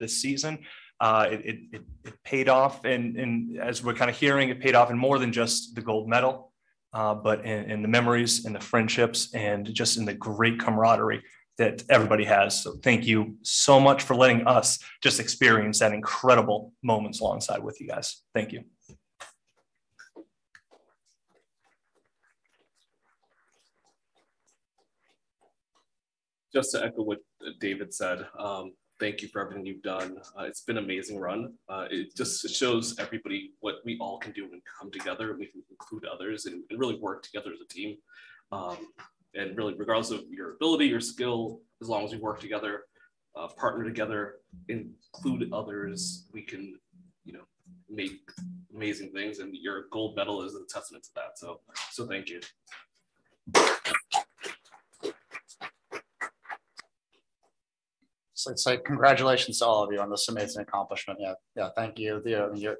this season. Uh, it, it, it, paid off, and, and as we're kind of hearing, it paid off in more than just the gold medal, uh, but in, in the memories and the friendships and just in the great camaraderie that everybody has. So thank you so much for letting us just experience that incredible moments alongside with you guys. Thank you. Just to echo what David said, um, thank you for everything you've done. Uh, it's been an amazing run. Uh, it just shows everybody what we all can do when we come together and we can include others and, and really work together as a team. Um, and really, regardless of your ability, your skill, as long as we work together, uh, partner together, include others, we can, you know, make amazing things. And your gold medal is a testament to that. So, so thank you. So it's like congratulations to all of you on this amazing accomplishment. Yeah, yeah, thank you. The, uh,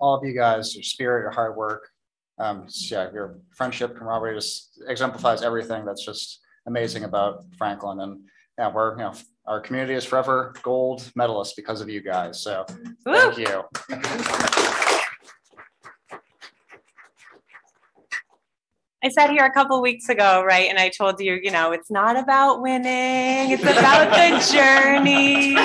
all of you guys, your spirit, your hard work, um, yeah, your friendship, camaraderie just exemplifies everything that's just amazing about Franklin. And yeah, we're, you know, our community is forever gold medalists because of you guys. So thank you. I sat here a couple weeks ago, right? And I told you, you know, it's not about winning, it's about the journey,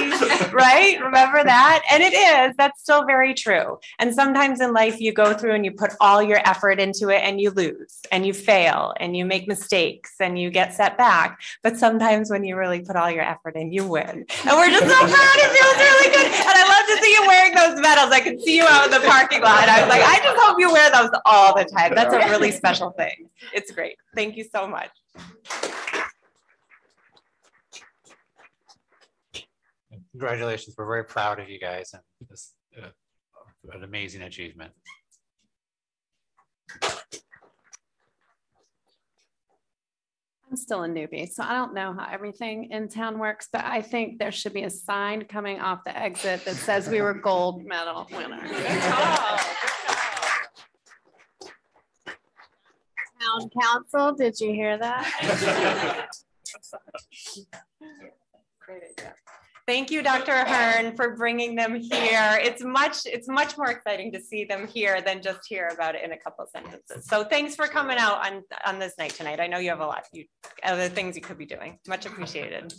right? Remember that? And it is. That's still very true. And sometimes in life, you go through and you put all your effort into it and you lose and you fail and you make mistakes and you get set back. But sometimes when you really put all your effort in, you win. And we're just so proud. It feels really good. And I love to see you wearing those medals. I can see you out in the parking lot. I was like, I just hope you wear those all the time. That's a really special thing it's great. Thank you so much. Congratulations. We're very proud of you guys and this uh, an amazing achievement. I'm still a newbie, so I don't know how everything in town works, but I think there should be a sign coming off the exit that says we were gold medal winners. Town Council, did you hear that? Thank you, Dr. Ahern, for bringing them here. It's much, it's much more exciting to see them here than just hear about it in a couple of sentences. So thanks for coming out on, on this night tonight. I know you have a lot you, other things you could be doing. Much appreciated.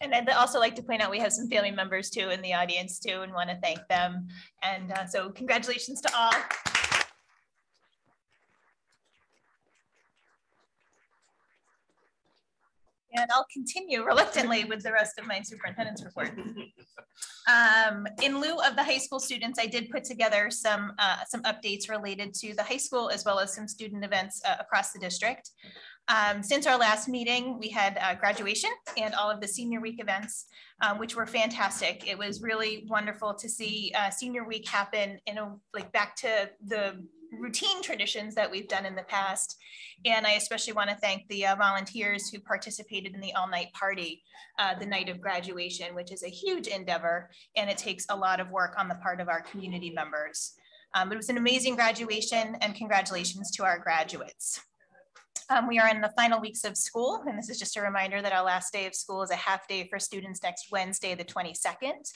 And I'd also like to point out we have some family members too in the audience too and want to thank them. And uh, so congratulations to all. And I'll continue reluctantly with the rest of my superintendent's report. Um, in lieu of the high school students, I did put together some, uh, some updates related to the high school as well as some student events uh, across the district. Um, since our last meeting, we had uh, graduation and all of the senior week events, um, which were fantastic. It was really wonderful to see uh, senior week happen in a like back to the routine traditions that we've done in the past. And I especially want to thank the uh, volunteers who participated in the all night party uh, the night of graduation, which is a huge endeavor and it takes a lot of work on the part of our community members. Um, it was an amazing graduation and congratulations to our graduates. Um, we are in the final weeks of school, and this is just a reminder that our last day of school is a half day for students next Wednesday, the 22nd.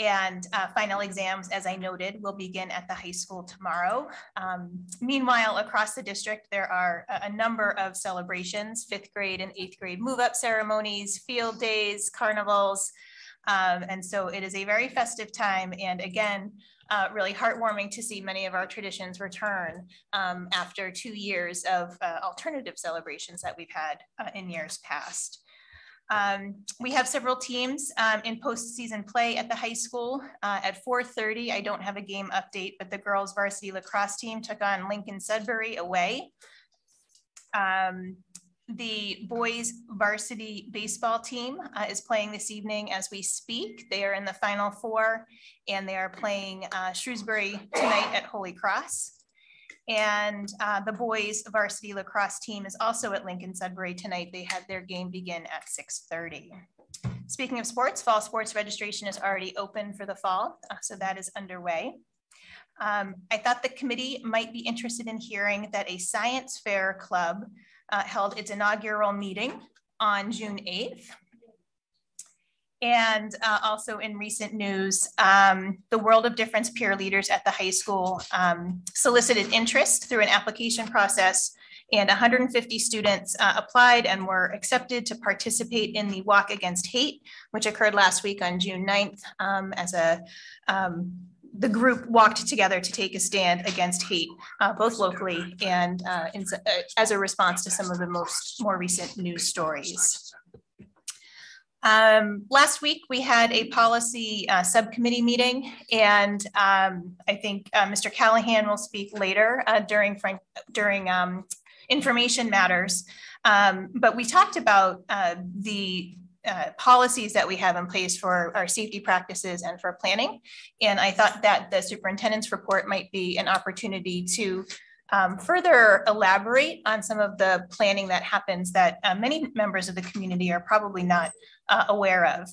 And uh, final exams, as I noted, will begin at the high school tomorrow. Um, meanwhile, across the district, there are a, a, number of celebrations, fifth grade and eighth grade move-up ceremonies, field days, carnivals. Um, and so it is a very festive time. And again, uh, really heartwarming to see many of our traditions return um, after two years of uh, alternative celebrations that we've had uh, in years past. Um, we have several teams um, in postseason play at the high school. Uh, at 4.30, I don't have a game update, but the girls varsity lacrosse team took on Lincoln Sudbury away. Um, the boys varsity baseball team uh, is playing this evening as we speak. They are in the final four and they are playing uh, Shrewsbury tonight at Holy Cross. And uh, the boys varsity lacrosse team is also at Lincoln Sudbury tonight. They had their game begin at 6.30. Speaking of sports, fall sports registration is already open for the fall, uh, so that is underway. Um, I thought the committee might be interested in hearing that a science fair club uh, held its inaugural meeting on June 8th. And uh, also in recent news, um, the World of Difference peer leaders at the high school um, solicited interest through an application process and 150 students uh, applied and were accepted to participate in the Walk Against Hate, which occurred last week on June 9th um, as a um, the group walked together to take a stand against hate, uh, both locally and uh, in, uh, as a response to some of the most more recent news stories. Um, last week, we had a policy uh, subcommittee meeting, and um, I think uh, Mr. Callahan will speak later uh, during during um, information matters. Um, but we talked about uh, the uh, policies that we have in place for our safety practices and for planning. And I thought that the superintendent's report might be an opportunity to um, further elaborate on some of the planning that happens that uh, many members of the community are probably not uh, aware of.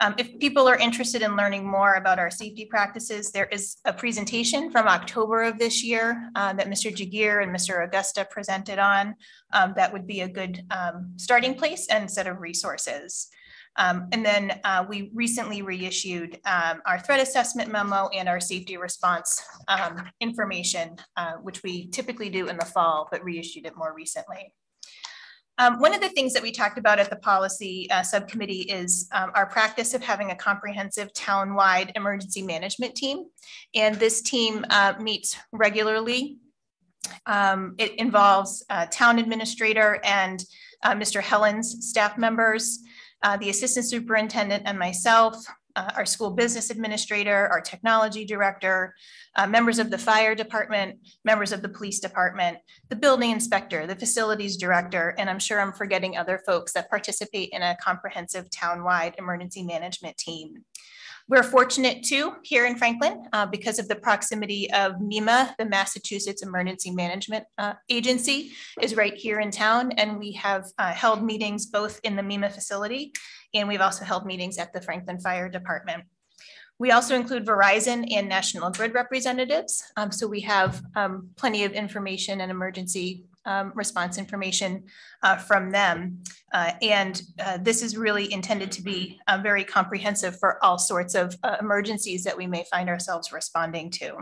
Um, if people are interested in learning more about our safety practices, there is a presentation from October of this year uh, that Mr. Giguere and Mr. Augusta presented on. Um, that would be a good um, starting place and set of resources. Um, and then uh, we recently reissued um, our threat assessment memo and our safety response um, information, uh, which we typically do in the fall, but reissued it more recently. Um, one of the things that we talked about at the policy uh, subcommittee is um, our practice of having a comprehensive town-wide emergency management team. And this team uh, meets regularly. Um, it involves uh, town administrator and uh, Mr. Hellen's staff members, uh, the assistant superintendent and myself, uh, our school business administrator, our technology director, uh, members of the fire department, members of the police department, the building inspector, the facilities director, and I'm sure I'm forgetting other folks that participate in a comprehensive town-wide emergency management team. We're fortunate too here in Franklin uh, because of the proximity of MEMA, the Massachusetts Emergency Management uh, Agency, is right here in town. And we have uh, held meetings both in the MEMA facility and we've also held meetings at the Franklin Fire Department. We also include Verizon and National Grid representatives. Um, so we have um, plenty of information and emergency um, response information uh, from them. Uh, and uh, this is really intended to be uh, very comprehensive for all sorts of uh, emergencies that we may find ourselves responding to.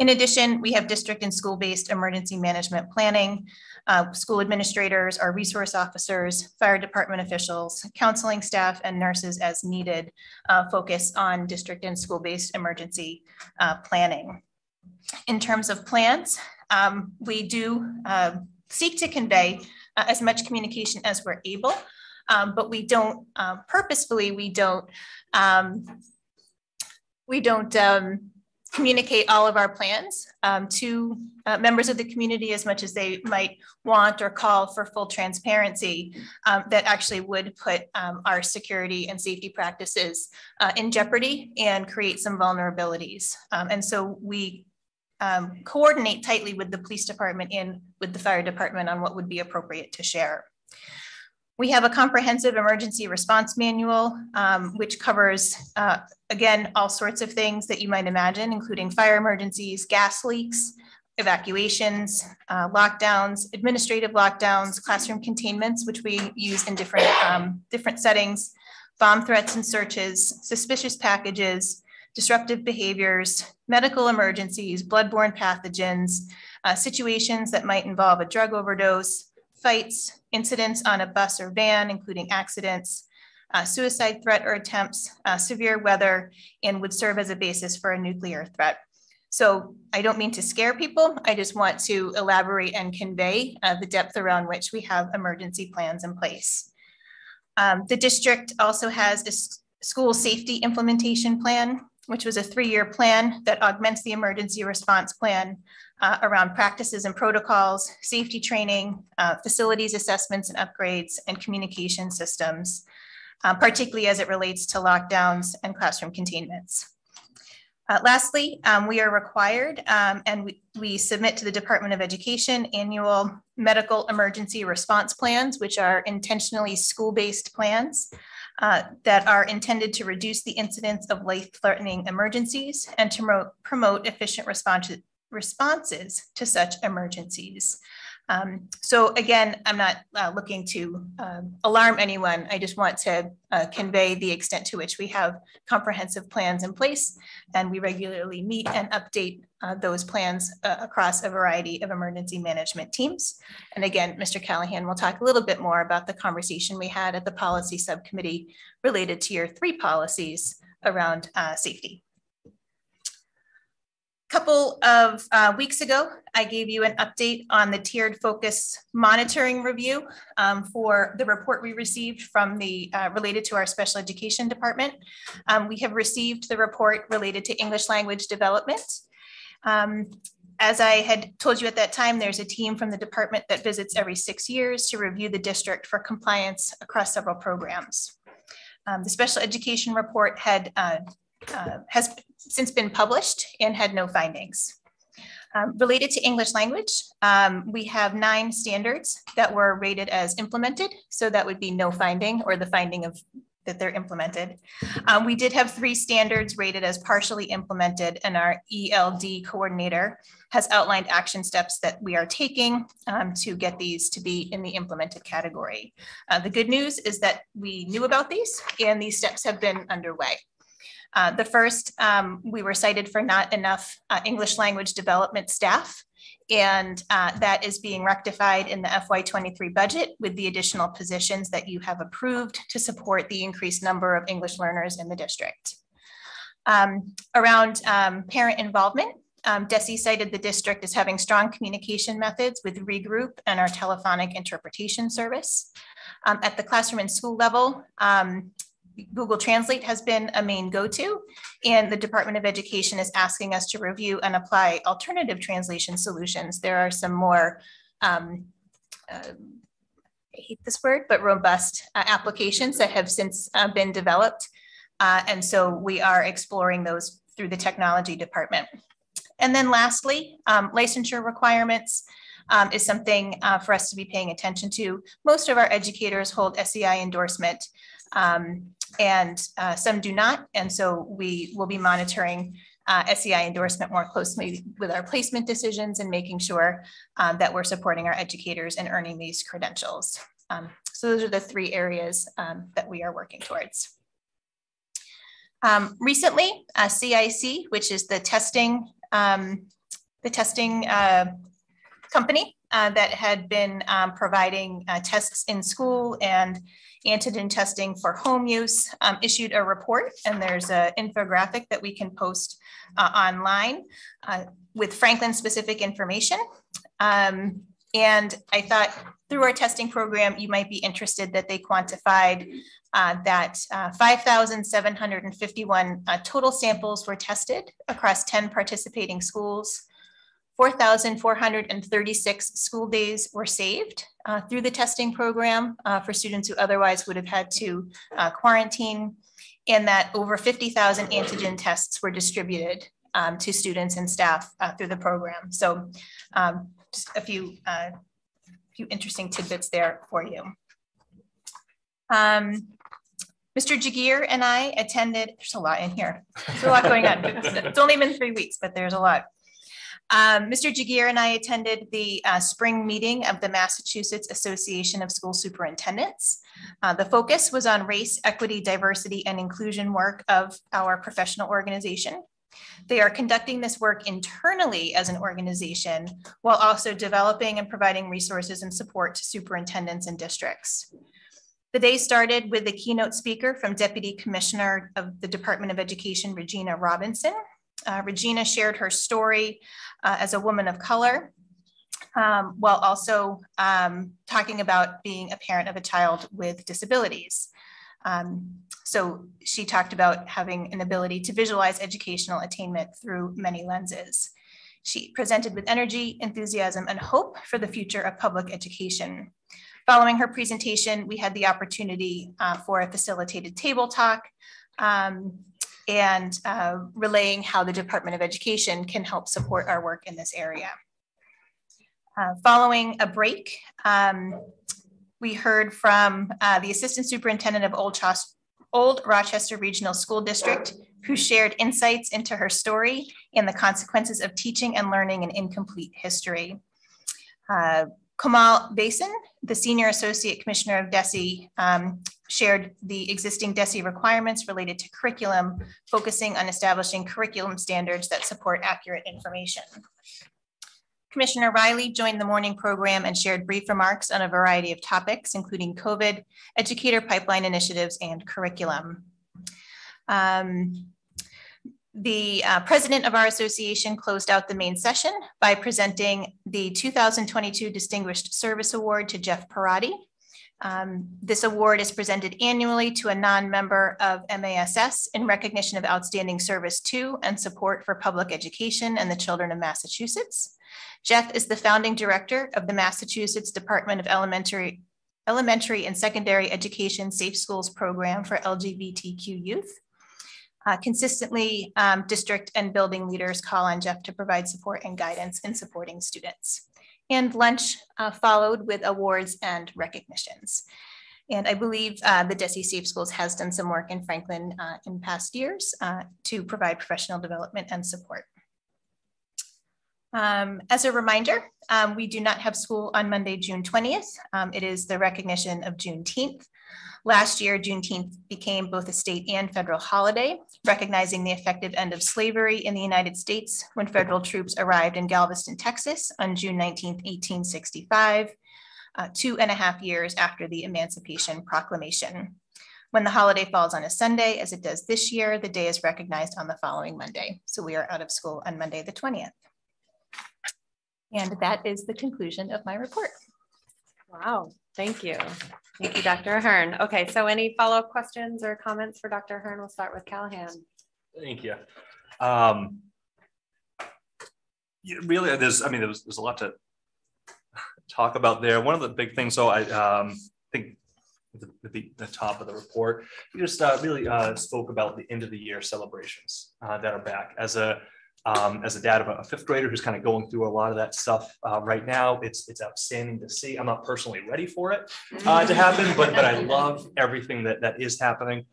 In addition, we have district and school-based emergency management planning, uh, school administrators, our resource officers, fire department officials, counseling staff, and nurses as needed uh, focus on district and school-based emergency uh, planning. In terms of plans, um, we do uh, seek to convey uh, as much communication as we're able, um, but we don't uh, purposefully, we don't, um, we don't communicate all of our plans to uh, members of the community as much as they might want or call for full transparency that actually would put our security and safety practices uh, in jeopardy and create some vulnerabilities. And so we um, coordinate tightly with the police department and with the fire department on what would be appropriate to share. We have a comprehensive emergency response manual, um, which covers, uh, again, all sorts of things that you might imagine, including fire emergencies, gas leaks, evacuations, uh, lockdowns, administrative lockdowns, classroom containments, which we use in different, um, different settings, bomb threats and searches, suspicious packages, disruptive behaviors, medical emergencies, bloodborne pathogens, uh, situations that might involve a drug overdose, fights, incidents on a bus or van, including accidents, uh, suicide threat or attempts, uh, severe weather, and would serve as a basis for a nuclear threat. So I don't mean to scare people. I just want to elaborate and convey uh, the depth around which we have emergency plans in place. Um, the district also has a school safety implementation plan, which was a three-year plan that augments the emergency response plan uh, around practices and protocols, safety training, uh, facilities assessments and upgrades, and communication systems, uh, particularly as it relates to lockdowns and classroom containments. Uh, lastly, um, we are required um, and we, we, submit to the Department of Education annual medical emergency response plans, which are intentionally school-based plans uh, that are intended to reduce the incidence of life-threatening emergencies and to promote, efficient response, responses to such emergencies. Um, so again, I'm not uh, looking to um, alarm anyone. I just want to uh, convey the extent to which we have comprehensive plans in place and we regularly meet and update uh, those plans uh, across a variety of emergency management teams. And again, Mr. Callahan will talk a little bit more about the conversation we had at the policy subcommittee related to your three policies around uh, safety couple of uh, weeks ago, I gave you an update on the tiered focus monitoring review um, for the report we received from the uh, related to our special education department. Um, we have received the report related to English language development. Um, as I had told you at that time, there's a team from the department that visits every six years to review the district for compliance across several programs. Um, the special education report had uh, uh, has since been published and had no findings. Um, related to English language, um, we have nine standards that were rated as implemented. So that would be no finding or the finding of that they're implemented. Um, we did have three standards rated as partially implemented and our ELD coordinator has outlined action steps that we are taking um, to get these to be in the implemented category. Uh, the good news is that we knew about these and these steps have been underway. Uh, the first, um, we were cited for not enough uh, English language development staff, and uh, that is being rectified in the FY23 budget with the additional positions that you have approved to support the increased number of English learners in the district. Um, around um, parent involvement, um, DESE cited the district as having strong communication methods with regroup and our telephonic interpretation service. Um, at the classroom and school level, um, Google Translate has been a main go-to, and the Department of Education is asking us to review and apply alternative translation solutions. There are some more, um, uh, I hate this word, but robust uh, applications that have since uh, been developed. Uh, and so we are exploring those through the technology department. And then lastly, um, licensure requirements. Um, is something uh, for us to be paying attention to. Most of our educators hold SEI endorsement, um, and uh, some do not. And so we will be monitoring uh, SEI endorsement more closely with our placement decisions and making sure um, that we're supporting our educators and earning these credentials. Um, so those are the three areas um, that we are working towards. Um, recently, uh, CIC, which is the testing, um, the testing uh, company uh, that had been um, providing uh, tests in school and antigen testing for home use um, issued a report and there's an infographic that we can post uh, online uh, with Franklin specific information. Um, and I thought through our testing program, you might be interested that they quantified uh, that uh, 5,751 uh, total samples were tested across 10 participating schools. 4,436 school days were saved uh, through the testing program uh, for students who otherwise would have had to uh, quarantine, and that over 50,000 antigen tests were distributed um, to students and staff uh, through the program. So um, just a few, uh, few interesting tidbits there for you. Um, Mr. Giguere and I attended, there's a lot in here. There's a lot going on. It's only been three weeks, but there's a lot. Um, Mr. Giguere and I attended the uh, spring meeting of the Massachusetts Association of School Superintendents. Uh, the focus was on race, equity, diversity, and inclusion work of our professional organization. They are conducting this work internally as an organization while also developing and providing resources and support to superintendents and districts. The day started with the keynote speaker from Deputy Commissioner of the Department of Education, Regina Robinson, uh, Regina shared her story uh, as a woman of color, um, while also um, talking about being a parent of a child with disabilities. Um, so she talked about having an ability to visualize educational attainment through many lenses. She presented with energy, enthusiasm, and hope for the future of public education. Following her presentation, we had the opportunity uh, for a facilitated table talk um, and uh, relaying how the Department of Education can help support our work in this area. Uh, following a break, um, we heard from uh, the Assistant Superintendent of Old, Old Rochester Regional School District, who shared insights into her story and the consequences of teaching and learning an incomplete history. Kamal Basin, the Senior Associate Commissioner of DESE, um, shared the existing DESE requirements related to curriculum, focusing on establishing curriculum standards that support accurate information. Commissioner Riley joined the morning program and shared brief remarks on a variety of topics, including COVID, educator pipeline initiatives, and curriculum. Um, the uh, president of our association closed out the main session by presenting the 2022 Distinguished Service Award to Jeff Perrotti. Um, this award is presented annually to a non-member of MASS in recognition of outstanding service to and support for public education and the children of Massachusetts. Jeff is the founding director of the Massachusetts Department of Elementary, Elementary and Secondary Education Safe Schools Program for LGBTQ youth. Uh, consistently, um, district and building leaders call on Jeff to provide support and guidance in supporting students. And lunch uh, followed with awards and recognitions. And I believe uh, the DESE Safe Schools has done some work in Franklin uh, in past years uh, to provide professional development and support. Um, as a reminder, um, we do not have school on Monday, June 20th. Um, it is the recognition of Juneteenth. Last year, Juneteenth became both a state and federal holiday, recognizing the effective end of slavery in the United States when federal troops arrived in Galveston, Texas on June 19, 1865, uh, two and a half years after the Emancipation Proclamation. When the holiday falls on a Sunday, as it does this year, the day is recognized on the following Monday. So we are out of school on Monday, the 20th. And that is the conclusion of my report. Wow, thank you. Thank you, Dr. Ahern. Okay, so any follow-up questions or comments for Dr. Ahern? We'll start with Callahan. Thank you. Um, yeah, really, there's, I mean, there's, there's a lot to talk about there. One of the big things, so I um, think the, the, the, top of the report, you just uh, really uh, spoke about the end of the year celebrations uh, that are back. As a um, as a dad of a fifth grader who's kind of going through a lot of that stuff uh, right now. It's it's outstanding to see. I'm not personally ready for it uh, to happen, but but I love everything that that is happening.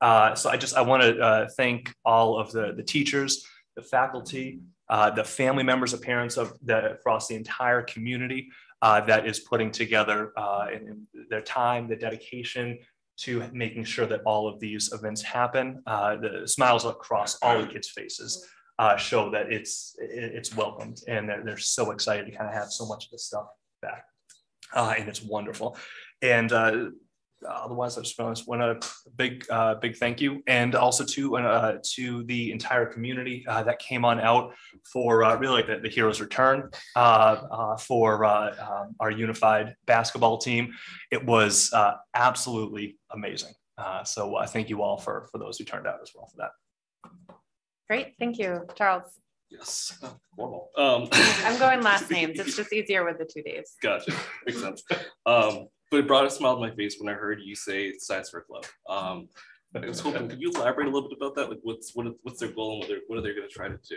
Uh, so I just I want to uh, thank all of the the teachers, the faculty, uh, the family members, the parents of the across the entire community uh, that is putting together in, in their time, the dedication, to making sure that all of these events happen. Uh, the smiles across all the kids' faces uh, show that it's it's welcomed and they're, they're so excited to kind of have so much of this stuff back. Uh, and it's wonderful. And uh, otherwise, I just want a big, uh, big thank you, and also to uh, to the entire community uh, that came on out for really like the, the hero's return for um, our unified basketball team. It was absolutely amazing. so thank you all for for those who turned out as well for that. Great, thank you, Charles. Yes, formal. Um, I'm going last names. It's just easier with the two days. Gotcha, makes sense. Um, but it brought a smile to my face when I heard you say Science Fair Club. Um, I was hoping, could you elaborate a little bit about that? Like, what's what, what's their goal and what, what are they going to try to do?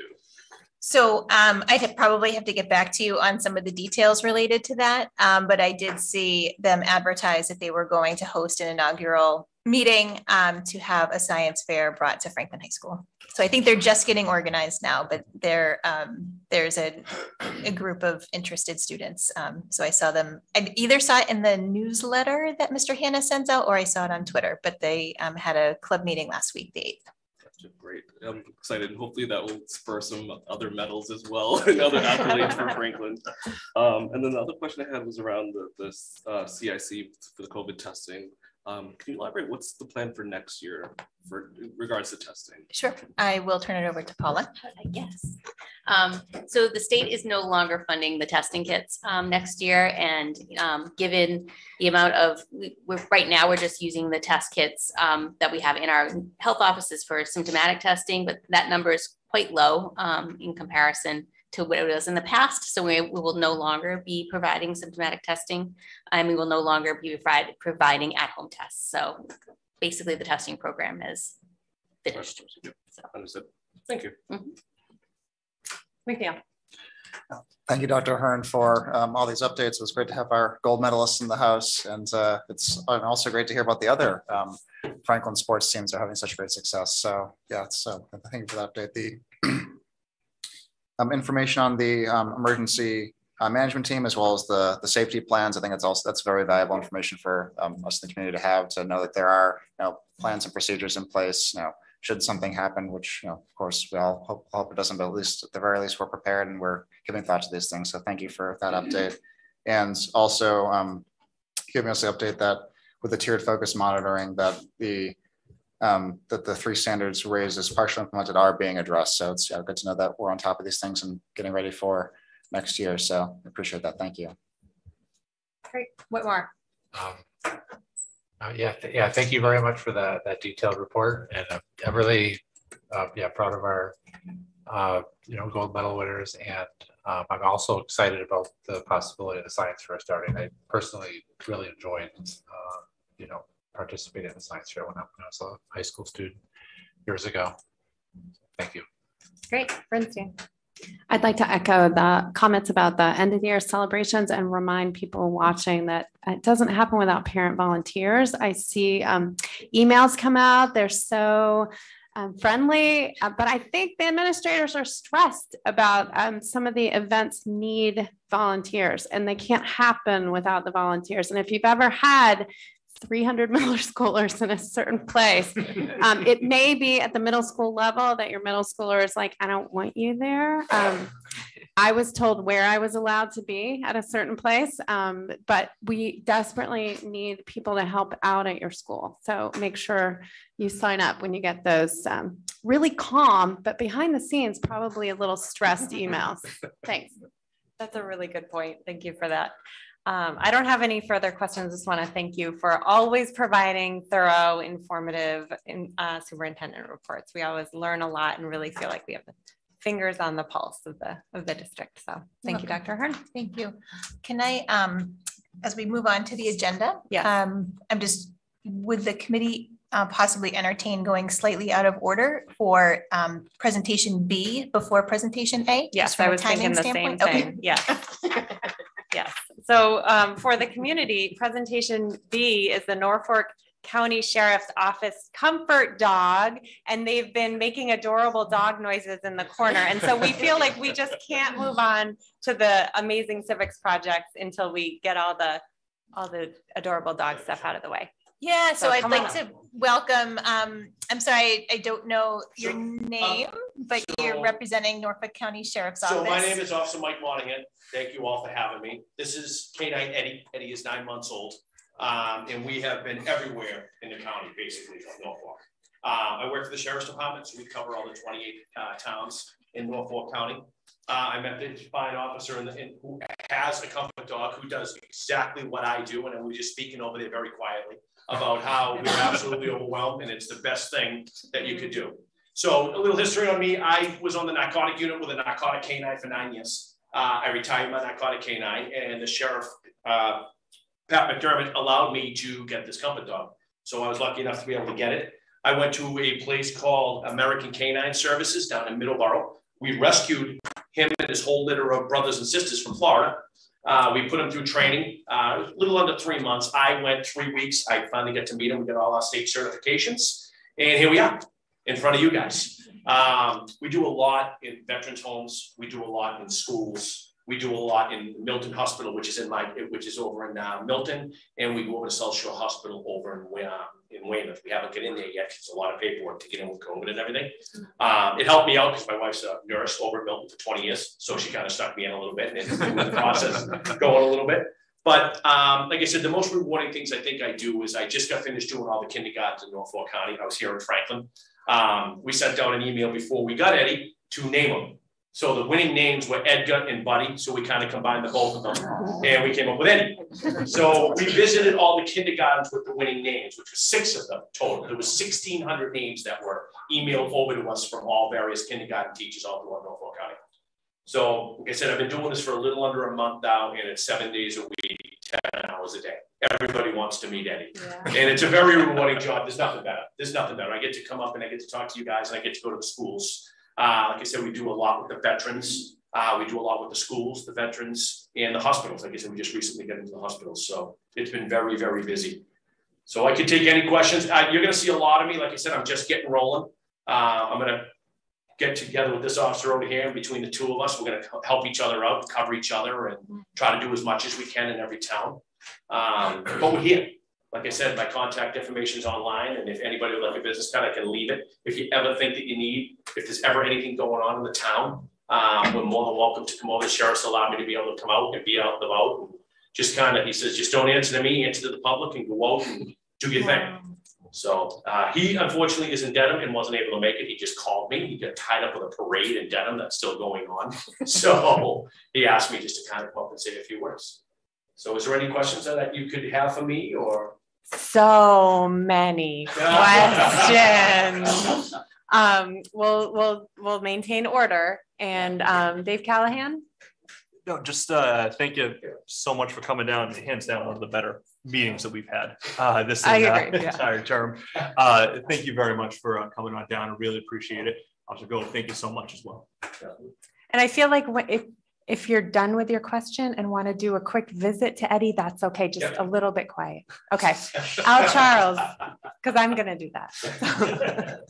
So um, I'd probably have to get back to you on some of the details related to that. Um, but I did see them advertise that they were going to host an inaugural meeting um, to have a science fair brought to Franklin High School. So I think they're just getting organized now, but there um, there's a, a group of interested students. Um, so I saw them. I either saw it in the newsletter that Mr. Hanna sends out, or I saw it on Twitter. But they um, had a club meeting last week, the eighth. Great. I'm excited. And hopefully that will spur some other medals as well and other accolades for Franklin. Um, and then the other question I had was around the, the uh, CIC for the COVID testing. Um, can you elaborate what's the plan for next year for regards to testing? Sure. I will turn it over to Paula. I guess. Um, so the state is no longer funding the testing kits um, next year. And um, given the amount of, we, are right now, we're just using the test kits um, that we have in our health offices for symptomatic testing, but that number is quite low um, in comparison to what it was in the past. So we, we will no longer be providing symptomatic testing and we will no longer be provide, providing at-home tests. So basically the testing program is finished. So. Understood. Thank you. Mm -hmm. Thank you, Dr. Ahern, for um, all these updates. It was great to have our gold medalists in the house. And uh, it's also great to hear about the other um, Franklin sports teams are having such great success. So yeah, so thank you for that update. The um, information on the um, emergency uh, management team as well as the, the safety plans. I think that's also, that's very valuable information for um, us in the community to have, to know that there are, you know, plans and procedures in place, you know, should something happen, which, you know, of course, we all hope, hope it doesn't, but at least at the very least, we're prepared and we're giving thought to these things. So thank you for that update. And also um, giving us the update that with the tiered focus monitoring, that the um, that the three standards raised as partially implemented are being addressed. So it's yeah, good to know that we're on top of these things and getting ready for next year. So I appreciate that. Thank you. Great. Whitmore. Um, uh, yeah, th- yeah, thank you very much for that, that detailed report. And I'm- I'm really, uh, yeah, proud of our, uh, you know, gold medal winners. And um, I'm also excited about the possibility of the science fair starting. I personally really enjoyed, uh, you know, participating in the science fair when I when I was a high school student years ago. Thank you. Great. Bernstein. I'd like to echo the comments about the end of the year celebrations and remind people watching that it doesn't happen without parent volunteers. I see um, emails come out, they're so um, friendly, uh, but I think the administrators are stressed about um, some of the events need volunteers and they can't happen without the volunteers. And if you've ever had 300 middle schoolers in a certain place. Um, it may be at the middle school level that your middle schooler is like, I don't want you there. Um, I was told where I was allowed to be at a certain place, um, but we desperately need people to help out at your school. So make sure you sign up when you get those um, really calm, but behind the scenes, probably a little stressed emails. Thanks. That's a really good point. Thank you for that. Um, I don't have any further questions. Just want to thank you for always providing thorough, informative in, uh, superintendent reports. We always learn a lot and really feel like we have the fingers on the pulse of the of the district. So thank you, Dr. Ahern. Thank you. Can I, um, as we move on to the agenda? Yes. Um, I'm just, would the committee uh, possibly entertain going slightly out of order for um, presentation B before presentation A? Yes, I was thinking the same standpoint? Okay. thing. Yes. Yes. So um, for the community, presentation B is the Norfolk County Sheriff's Office Comfort Dog, and they've been making adorable dog noises in the corner. And so we feel like we just can't move on to the amazing civics projects until we get all the all the adorable dog stuff out of the way. Yeah, so So I'd like on to welcome, um, I'm sorry, I don't know your name, but you're representing Norfolk County Sheriff's So Office. my name is Officer Mike Monahan. Thank you all for having me. This is K-9 Eddie. Eddie is nine months old. Um, and we have been everywhere in the county, basically, from Norfolk. Uh, I work for the Sheriff's Department, so we cover all the twenty-eight, uh, towns in Norfolk County. Uh, I met this fine officer in the, in, who has a comfort dog, who does exactly what I do, and we were just speaking over there very quietly about how we're absolutely overwhelmed, and it's the best thing that you could do. So a little history on me, I was on the narcotic unit with a narcotic canine for nine years. Uh, I retired my narcotic canine and the sheriff, uh, Pat McDermott allowed me to get this comfort dog. So I was lucky enough to be able to get it. I went to a place called American Canine Services down in Middleborough. We rescued him and his whole litter of brothers and sisters from Florida. Uh, we put him through training, uh, a little under three months. I went three weeks. I finally got to meet him. We got all our state certifications. And here we are in front of you guys. Um, we do a lot in veterans homes. We do a lot in schools. We do a lot in Milton Hospital, which is in my, which is over in uh, Milton, and we go over to South Shore Hospital over in, uh, in Weymouth. We haven't get in there yet. It's a lot of paperwork to get in with COVID and everything. Um, it helped me out because my wife's a nurse over at Milton for 20 years, so she kind of stuck me in a little bit and the process going a little bit. But um, like I said, the most rewarding things I think I do is I just got finished doing all the kindergartens in Norfolk County. I was here in Franklin. Um, we sent out an email before we got Eddie to name them. So the winning names were Edgar and Buddy, so we kind of combined the both of them, and we came up with Eddie. So we visited all the kindergartens with the winning names, which was six of them total. There was sixteen hundred names that were emailed over to us from all various kindergarten teachers all throughout Norfolk County. So, like I said, I've been doing this for a little under a month now, and it's seven days a week, ten hours a day. Everybody wants to meet Eddie. And it's a very rewarding job. There's nothing better. There's nothing better. I get to come up and I get to talk to you guys and I get to go to the schools. Uh, like I said, we do a lot with the veterans. Uh, we do a lot with the schools, the veterans, and the hospitals. Like I said, we just recently got into the hospitals. So it's been very, very busy. So I could take any questions. Uh, you're gonna see a lot of me. Like I said, I'm just getting rolling. Uh, I'm gonna get together with this officer over here, and between the two of us, we're gonna help each other out, cover each other, and try to do as much as we can in every town. Um, but we're here. Like I said, my contact information is online, and if anybody would like a business card, I can leave it. If you ever think that you need, if there's ever anything going on in the town, um, we're more than welcome to come over. The sheriff's allowed me to be able to come out and be out and about. Just kind of, he says, just don't answer to me, answer to the public and go out and do your thing. So uh, he unfortunately is in Dedham and wasn't able to make it. He just called me. He got tied up with a parade in Dedham that's still going on. So he asked me just to kind of come up and say a few words. So is there any questions that you could have for me or? So many questions. Um, we'll, we'll, we'll maintain order and, um, Dave Callahan? No, just uh, thank you so much for coming down. Hands down, one of the better meetings that we've had uh, this I uh, yeah. entire term. Uh, thank you very much for uh, coming on down. I really appreciate it. Also, go thank you so much as well. And I feel like when- if, if you're done with your question and want to do a quick visit to Eddie, that's okay, just Yep. a little bit quiet. Okay, Al Charles, because I'm gonna do that.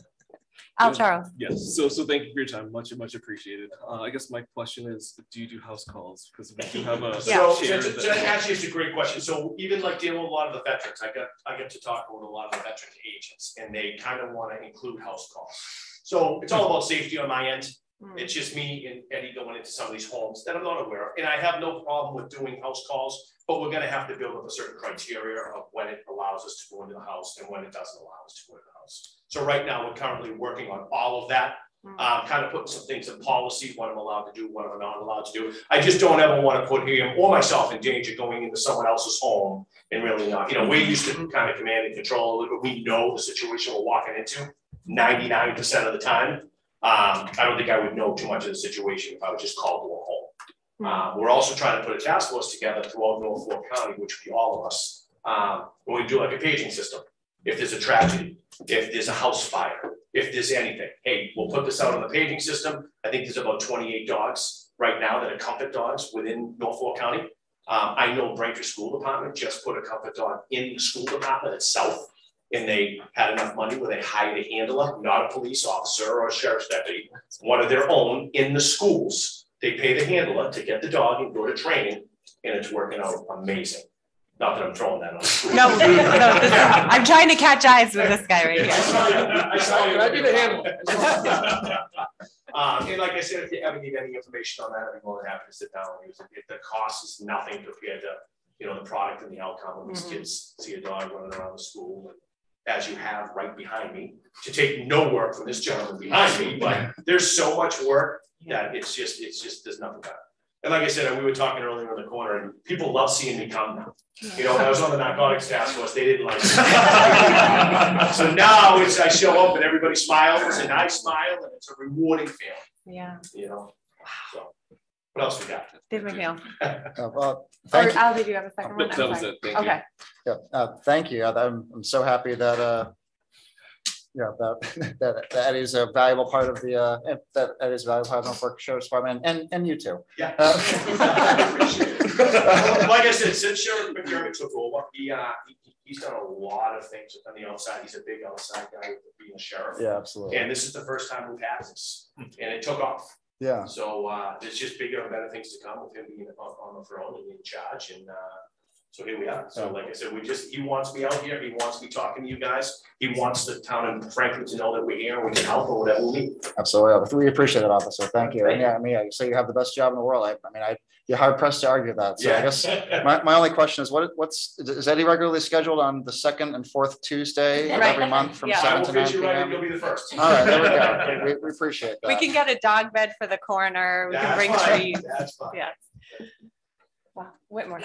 Al Charles, Yes, so, so thank you for your time, much, much appreciated. Uh, I guess my question is, do you do house calls? Because we do have a. Yeah. So, chair so- that- actually, it's a great question. So even like dealing with a lot of the veterans, I got, I get to talk with a lot of the veteran agents and they kind of want to include house calls. So it's all about safety on my end. Hmm. It's just me and Eddie going into some of these homes that I'm not aware of. And I have no problem with doing house calls, but we're gonna have to build up a certain criteria of when it allows us to go into the house and when it doesn't allow us to go into the house. So right now, we're currently working on all of that um, kind of putting some things in policy, what I'm allowed to do, what I'm not allowed to do. I just don't ever want to put him or myself in danger going into someone else's home and really not, you know, we're used to kind of command and control, but we know the situation we're walking into ninety-nine percent of the time. Um, I don't think I would know too much of the situation if I was just called to a home. Uh, we're also trying to put a task force together throughout North Norfolk County, which would be all of us. Um, when we do like a paging system, if there's a tragedy, if there's a house fire, if there's anything, hey, we'll put this out on the paging system. I think there's about twenty-eight dogs right now that are comfort dogs within Norfolk County. Um, I know Braintree School Department just put a comfort dog in the school department itself. And they had enough money where they hired a handler, not a police officer or a sheriff's deputy, one of their own in the schools. They pay the handler to get the dog and go to training, and it's working out amazing. Not that I'm throwing that on. the no, no, this- I'm trying to catch eyes with this guy right I here. saw you- I saw you. Can I be the handler? Um, and like I said, if you ever need any information on that, I'd be more than happy to sit down and use it. The cost is nothing compared to, you know, the product and the outcome when these Mhm. kids see a dog running around the school. and As you have right behind me, to take no work from this gentleman behind me, but there's so much work that it's just, it's just, there's nothing about it. And like I said, we were talking earlier in the corner and people love seeing me come now. You know, when I was on the narcotics task force, they didn't like. it. So now it's, I show up and everybody smiles and I smile and it's a rewarding feeling, Yeah, you know? So, what else we got? Dave McNeil. Uh, well, Or you. Al, did you have a second one? Nope, I'm that was it, thank you. Yeah, uh, thank you. I'm, I'm so happy that, uh, yeah, that, that, that is a valuable part of the, uh, that, that is a valuable part of Norfolk Sheriff's Department and, and you too. Yeah. Uh, Like I said, since Sheriff McDermott took over, he, uh, he, he's done a lot of things on the outside. He's a big outside guy with being a sheriff. Yeah, absolutely. And this is the first time we've had this, and it took off. Yeah, So, uh, there's just bigger and better things to come with him being on, on the throne and in charge, and, uh, so here we are. So oh. like I said, we just, he wants me out here, he wants me talking to you guys, he wants the town of Franklin to know that we're here, and we can help or whatever we need. absolutely. We appreciate it, officer. Thank you. And yeah, I mean, yeah, you say you have the best job in the world. I, I mean, I, you're hard pressed to argue that. So I guess my, my only question is what, what's, is Eddie regularly scheduled on the second and fourth Tuesday of Right. every month from Yeah. Seven to nine fit right in, PM? you'll be the first. All right, there we go. We, we appreciate that. we can get a dog bed for the coroner. we can That's bring fine. trees, That's fine. yeah. Wow, Whitmore.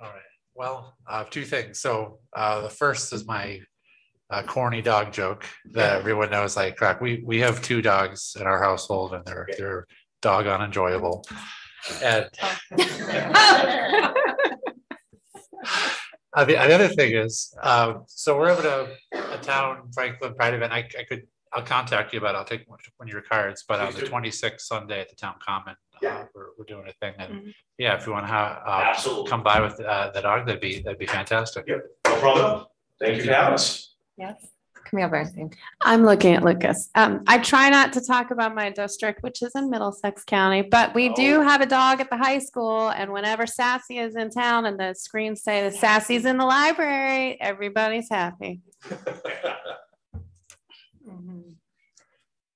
All right, well, uh, two things. So, uh, the first is my uh, corny dog joke that everyone knows, like, crack, we, we have two dogs in our household and they're, they're dog unenjoyable. And Uh, the, the other thing is, um, so we're having a, a town Franklin Pride event. I, I could, I'll contact you about, it. I'll take one one of your cards, but on the twenty-sixth Sunday at the town common. uh, We're, we're doing a thing and, Mhm. yeah, if you want to have, uh, come by with, uh, the dog, that'd be, that'd be fantastic. No problem. Thank you for having us. Yes, Come here, Bernstein. I'm looking at Lucas. Um, I try not to talk about my district, which is in Middlesex County, but we do Oh. have a dog at the high school. And whenever Sassy is in town and the screens say the Sassy's in the library, everybody's happy.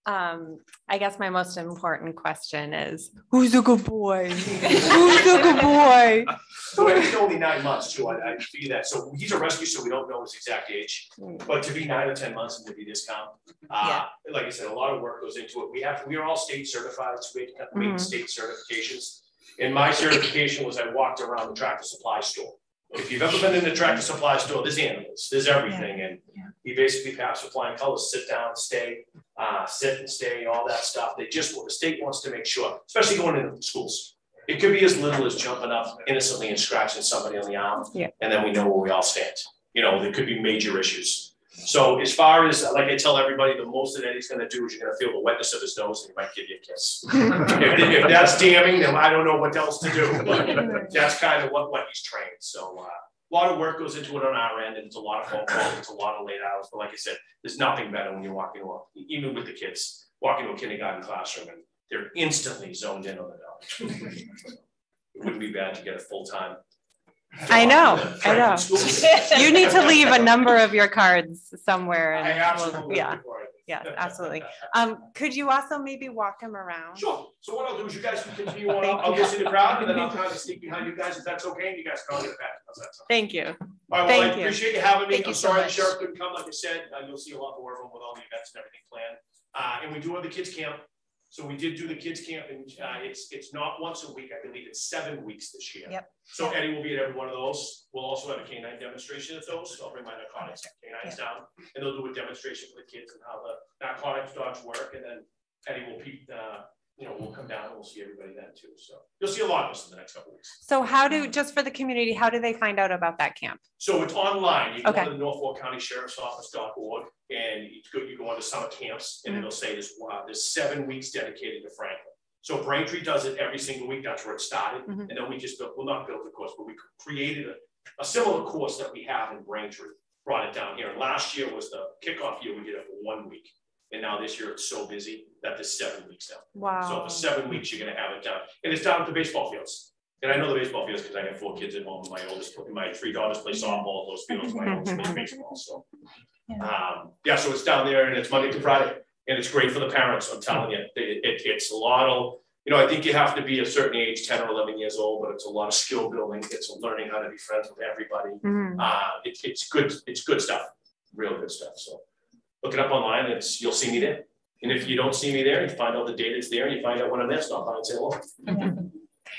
Um, I guess my most important question is, who's a good boy? Who's a good boy? So he's only nine months too, I, I figure that, so he's a rescue, so we don't know his exact age. But to be nine or ten months and to be this calm, uh, like I said, a lot of work goes into it. We have, we are all state certified, so we have Mhm. state certifications. And my certification was I walked around the tractor supply store. If you've ever been in the tractor supply store, there's animals, there's everything, and he basically passed with flying colors, sit down, stay, uh, sit and stay, all that stuff. They just, the state wants to make sure, especially going into schools. It could be as little as jumping up innocently and scratching somebody on the arm. Yeah. And then we know where we all stand. You know, there could be major issues. So as far as, like I tell everybody, the most that Eddie's gonna do is you're gonna feel the wetness of his nose and he might give you a kiss. If, if that's damning, then I don't know what else to do, but that's kind of what, what he's trained, so, uh, a lot of work goes into it on our end, and it's a lot of phone calls, it's a lot of late hours, but like I said, there's nothing better when you're walking, even with the kids, walking to a kindergarten classroom and they're instantly zoned in on the dog. It wouldn't be bad to get a full-time. I know, I know. You need to leave a number of your cards somewhere I and, we'll- absolutely. yeah, look for yes, absolutely. Um, could you also maybe walk him around? Sure, so what I'll do is you guys can continue on, I'll you. get in the crowd, and then I'll kind of sneak behind you guys, if that's okay, and you guys can all get back. How's that sound? Thank you. All right, well, I Thank you. appreciate you having me. Thank you I'm so sorry the much. sheriff couldn't come, like I said, uh, you'll see a lot more of them with all the events and everything planned. Uh, and we do have the kids camp. So we did do the kids camp and, uh, it's, it's not once a week, I believe it's seven weeks this year. Yep. So Eddie will be at every one of those. We'll also have a canine demonstration at those. So I'll bring my narcotics canines down. And they'll do a demonstration for the kids and how the narcotics dogs work. And then Eddie will peep, uh, you know, we'll come down and we'll see everybody then too. So you'll see a lot of us in the next couple of weeks. So how do, just for the community, how do they find out about that camp? So it's online. You go Okay. to the Norfolk County Sheriff's Office.org and you go, you go onto summer camps and it'll say there's, uh, there's seven weeks dedicated to Franklin. So Braintree does it every single week. That's where it started. Mhm. And then we just built, well, not built the course, but we created a, a similar course that we have in Braintree, brought it down here. And last year was the kickoff year. We did it for one week. And now this year it's so busy that there's seven weeks now. So for seven weeks, you're gonna have it down. and it's down at the baseball fields. And I know the baseball fields because I have four kids at home, my oldest, my three daughters play softball at those fields, my oldest plays baseball, so. Um, yeah, so it's down there and it's Monday to Friday, and it's great for the parents, I'm telling you, it, it, it's a lot of. You know, I think you have to be a certain age, ten or eleven years old, but it's a lot of skill building, it's learning how to be friends with everybody. Mhm. Uh, it's, it's good, it's good stuff, real good stuff, so. Look it up online, it's, you'll see me there. And if you don't see me there, you find out the date it's there, and you find out when I'm there, stop by and say hello.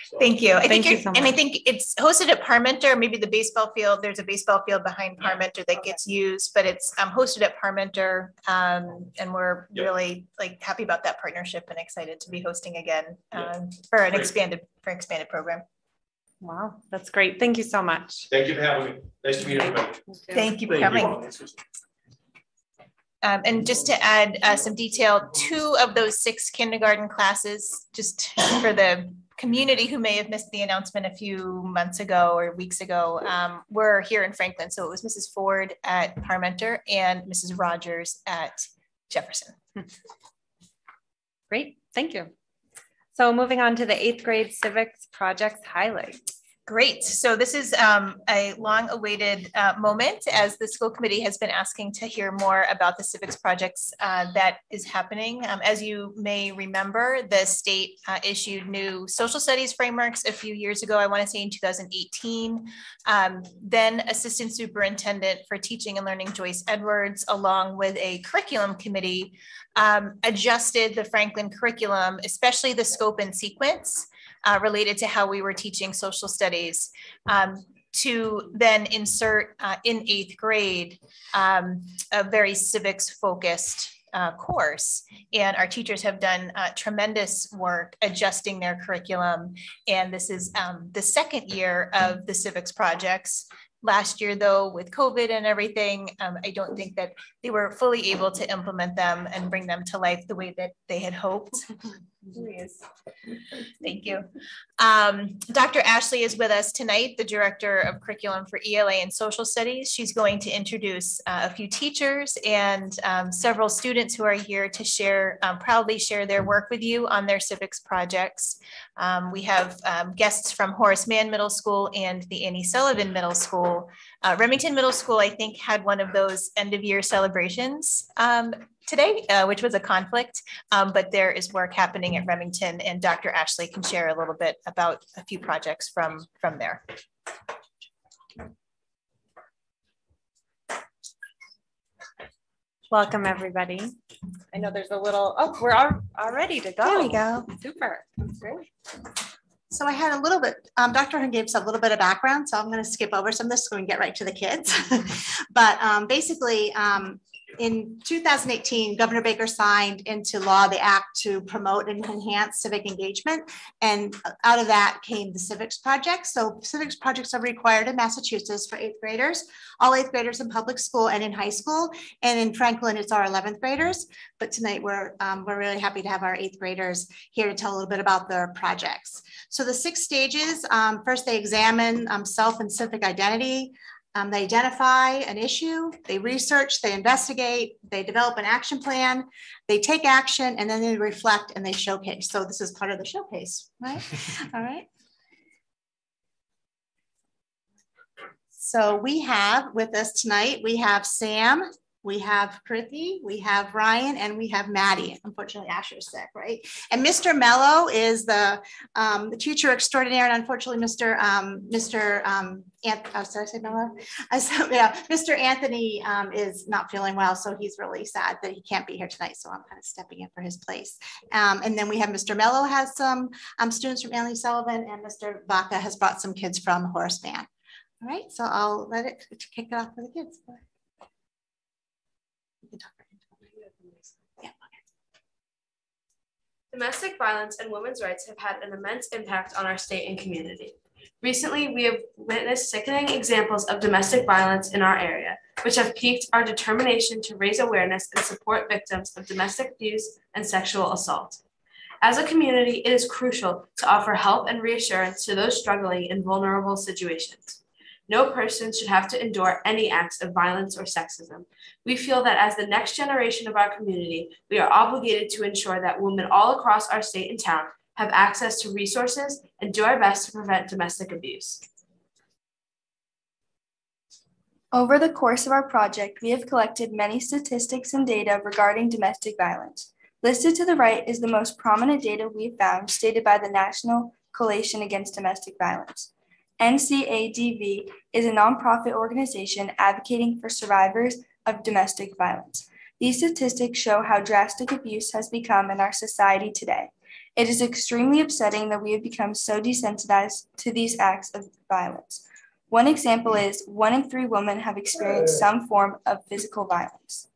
So, Thank you. I Thank think you you're, so and I think it's hosted at Parmenter, maybe the baseball field, there's a baseball field behind Parmenter that gets used, but it's um hosted at Parmenter. Um, and we're Yep. really like happy about that partnership and excited to be hosting again Yeah. um for an Great. expanded, for expanded program. Wow, that's great. Thank you so much. Thank you for having me, nice to meet everybody. Thank you for coming. Um, and just to add uh, some detail, two of those six kindergarten classes, just for the community who may have missed the announcement a few months ago or weeks ago, um, were here in Franklin. So it was Mrs. Ford at Parmenter and Mrs. Rogers at Jefferson. Great, thank you. So moving on to the eighth grade civics projects highlights. Great. So this is um, a long-awaited uh, moment as the school committee has been asking to hear more about the civics projects uh, that is happening. Um, As you may remember, the state uh, issued new social studies frameworks a few years ago, I want to say in 2018. Um, Then Assistant Superintendent for Teaching and Learning Joyce Edwards, along with a curriculum committee, um, adjusted the Franklin curriculum, especially the scope and sequence uh, related to how we were teaching social studies um, to then insert uh, in eighth grade um, a very civics focused uh, course. And our teachers have done uh, tremendous work adjusting their curriculum. And this is um, the second year of the civics projects. Last year, though, with COVID and everything, um, I don't think that they were fully able to implement them and bring them to life the way that they had hoped. Please. Thank you. Um, Dr. Ashley is with us tonight, the Director of Curriculum for ELA and Social Studies. She's going to introduce uh, a few teachers and um, several students who are here to share, um, proudly share their work with you on their civics projects. Um, we have um, guests from Horace Mann Middle School and the Annie Sullivan Middle School. Uh, Remington Middle School, I think, had one of those end of year celebrations um, today, uh, which was a conflict, um, but there is work happening at Remington and Dr. Ashley can share a little bit about a few projects from, from there. Welcome, everybody. I know there's a little, oh, we're all, all ready to go. There we go. Super. Great. So I had a little bit, um, Dr. Ahern gave us a little bit of background, so I'm going to skip over some of this so we can get right to the kids. but um, basically, um, in 2018, Governor Baker signed into law the act to promote and enhance civic engagement. And out of that came the civics project. So civics projects are required in Massachusetts for eighth graders, all eighth graders in public school and in high school. And in Franklin, it's our 11th graders. But tonight we're, um, we're really happy to have our eighth graders here to tell a little bit about their projects. So the six stages, um, first they examine um, self and civic identity, um, they identify an issue, they research, they investigate, they develop an action plan, they take action, and then they reflect and they showcase. So this is part of the showcase, right? All right. So we have with us tonight, we have Sam, we have Krithi, we have Ryan, and we have Maddie. Unfortunately, Asher's sick, right? And Mr. Mello is the, um, the teacher extraordinaire, and unfortunately, Mr. Um, Mr. Um, oh, sorry, I say Mello. I said, yeah, Mr. Anthony um, is not feeling well, so he's really sad that he can't be here tonight. So I'm kind of stepping in for his place. Um, and then we have Mr. Mello has some um, students from Annie Sullivan, and Mr. Vaca has brought some kids from Horace Mann. All right, so I'll let it kick it off for the kids. Domestic violence and women's rights have had an immense impact on our state and community. Recently, we have witnessed sickening examples of domestic violence in our area, which have piqued our determination to raise awareness and support victims of domestic abuse and sexual assault. As a community, it is crucial to offer help and reassurance to those struggling in vulnerable situations. No person should have to endure any acts of violence or sexism. We feel that as the next generation of our community, we are obligated to ensure that women all across our state and town have access to resources and do our best to prevent domestic abuse. Over the course of our project, we have collected many statistics and data regarding domestic violence. Listed to the right is the most prominent data we have found stated by the National Coalition Against Domestic Violence. NCADV is a nonprofit organization advocating for survivors of domestic violence. These statistics show how drastic abuse has become in our society today. It is extremely upsetting that we have become so desensitized to these acts of violence. One example is one in three women have experienced some form of physical violence.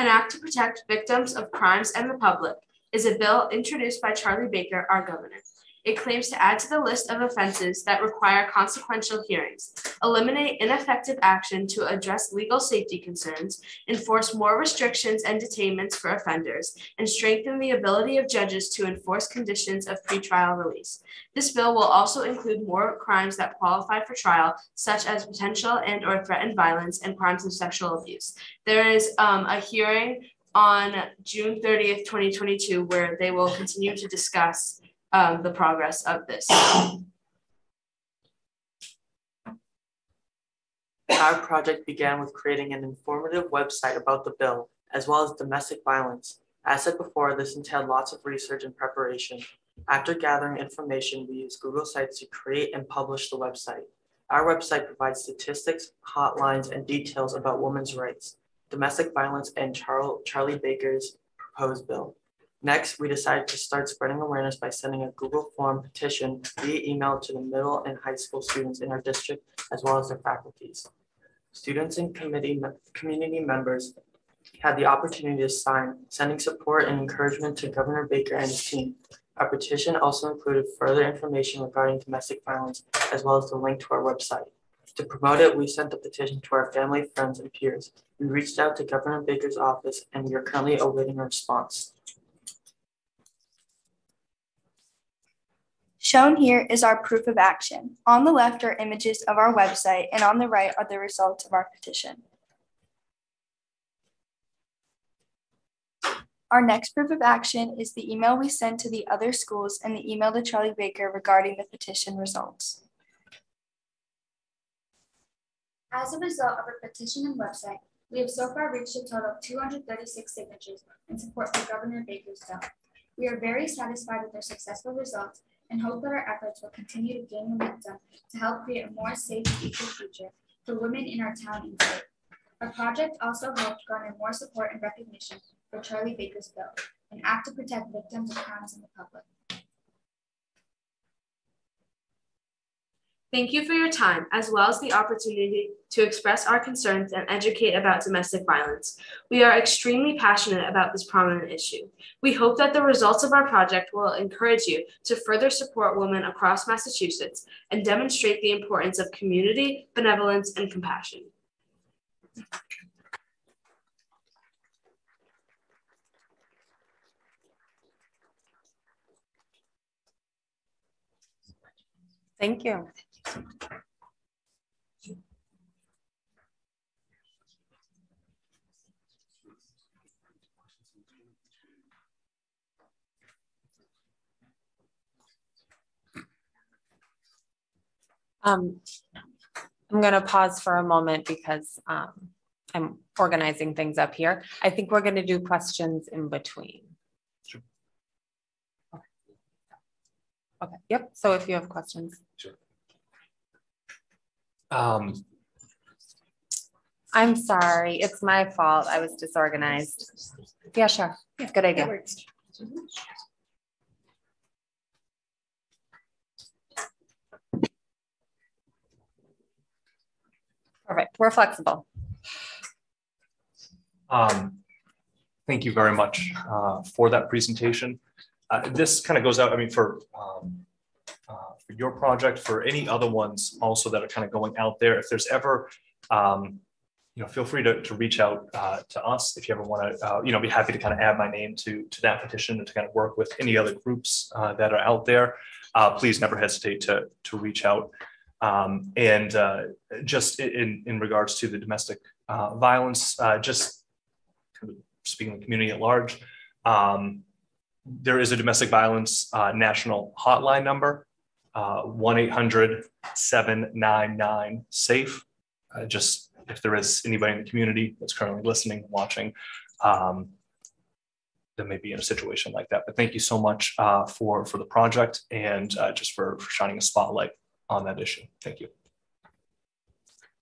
An act to protect victims of crimes and the public is a bill introduced by Charlie Baker, our governor. It claims to add to the list of offenses that require consequential hearings, eliminate ineffective action to address legal safety concerns, enforce more restrictions and detainments for offenders, and strengthen the ability of judges to enforce conditions of pretrial release. This bill will also include more crimes that qualify for trial, such as potential and or threatened violence and crimes of sexual abuse. There is um, a hearing on June thirtieth, twenty twenty-two, where they will continue to discuss um, the progress of this. Our project began with creating an informative website about the bill, as well as domestic violence. As said before, this entailed lots of research and preparation. After gathering information, we used Google Sites to create and publish the website. Our website provides statistics, hotlines, and details about women's rights domestic violence and Charles, Charlie Baker's proposed bill. Next, we decided to start spreading awareness by sending a Google form petition via email to the middle and high school students in our district, as well as their faculties. Students and committee, community members had the opportunity to sign, sending support and encouragement to Governor Baker and his team. Our petition also included further information regarding domestic violence, as well as the link to our website. To promote it, we sent the petition to our family, friends, and peers. We reached out to Governor Baker's office and we are currently awaiting a response. Shown here is our proof of action. On the left are images of our website and on the right are the results of our petition. Our next proof of action is the email we sent to the other schools and the email to Charlie Baker regarding the petition results. As a result of our petition and website, we have so far reached a total of 236 signatures in support for Governor Baker's bill. We are very satisfied with our successful results and hope that our efforts will continue to gain momentum to help create a more safe and equal future for women in our town and state. Our project also helped garner more support and recognition for Charlie Baker's bill, an act to protect victims of crimes in the public. Thank you for your time, as well as the opportunity to express our concerns and educate about domestic violence. We are extremely passionate about this prominent issue. We hope that the results of our project will encourage you to further support women across Massachusetts and demonstrate the importance of community, benevolence, and compassion. Thank you. Um, I'm going to pause for a moment because um, I'm organizing things up here. I think we're going to do questions in between. Okay, yep. So if you have questions. Sure. Um, I'm sorry, it's my fault. I was disorganized. Yeah, sure. Yeah, Good idea. Perfect. We're flexible. Um, thank you very much uh, for that presentation. Uh, this kind of goes out, I mean, for um, uh, for your project, for any other ones also that are kind of going out there. If there's ever, um, you know, feel free to, to reach out uh, to us if you ever want to, uh, you know, be happy to kind of add my name to to that petition and to kind of work with any other groups uh, that are out there. Uh, please never hesitate to to reach out. Um, and just in in regards to the domestic violence, just kind of speaking the community at large. Um, there is a domestic violence uh, national hotline number, uh, 1 800 799 SAFE. Uh, just if there is anybody in the community that's currently listening, watching, um, that may be in a situation like that. But thank you so much uh, for, for the project and uh, just for, for shining a spotlight on that issue. Thank you.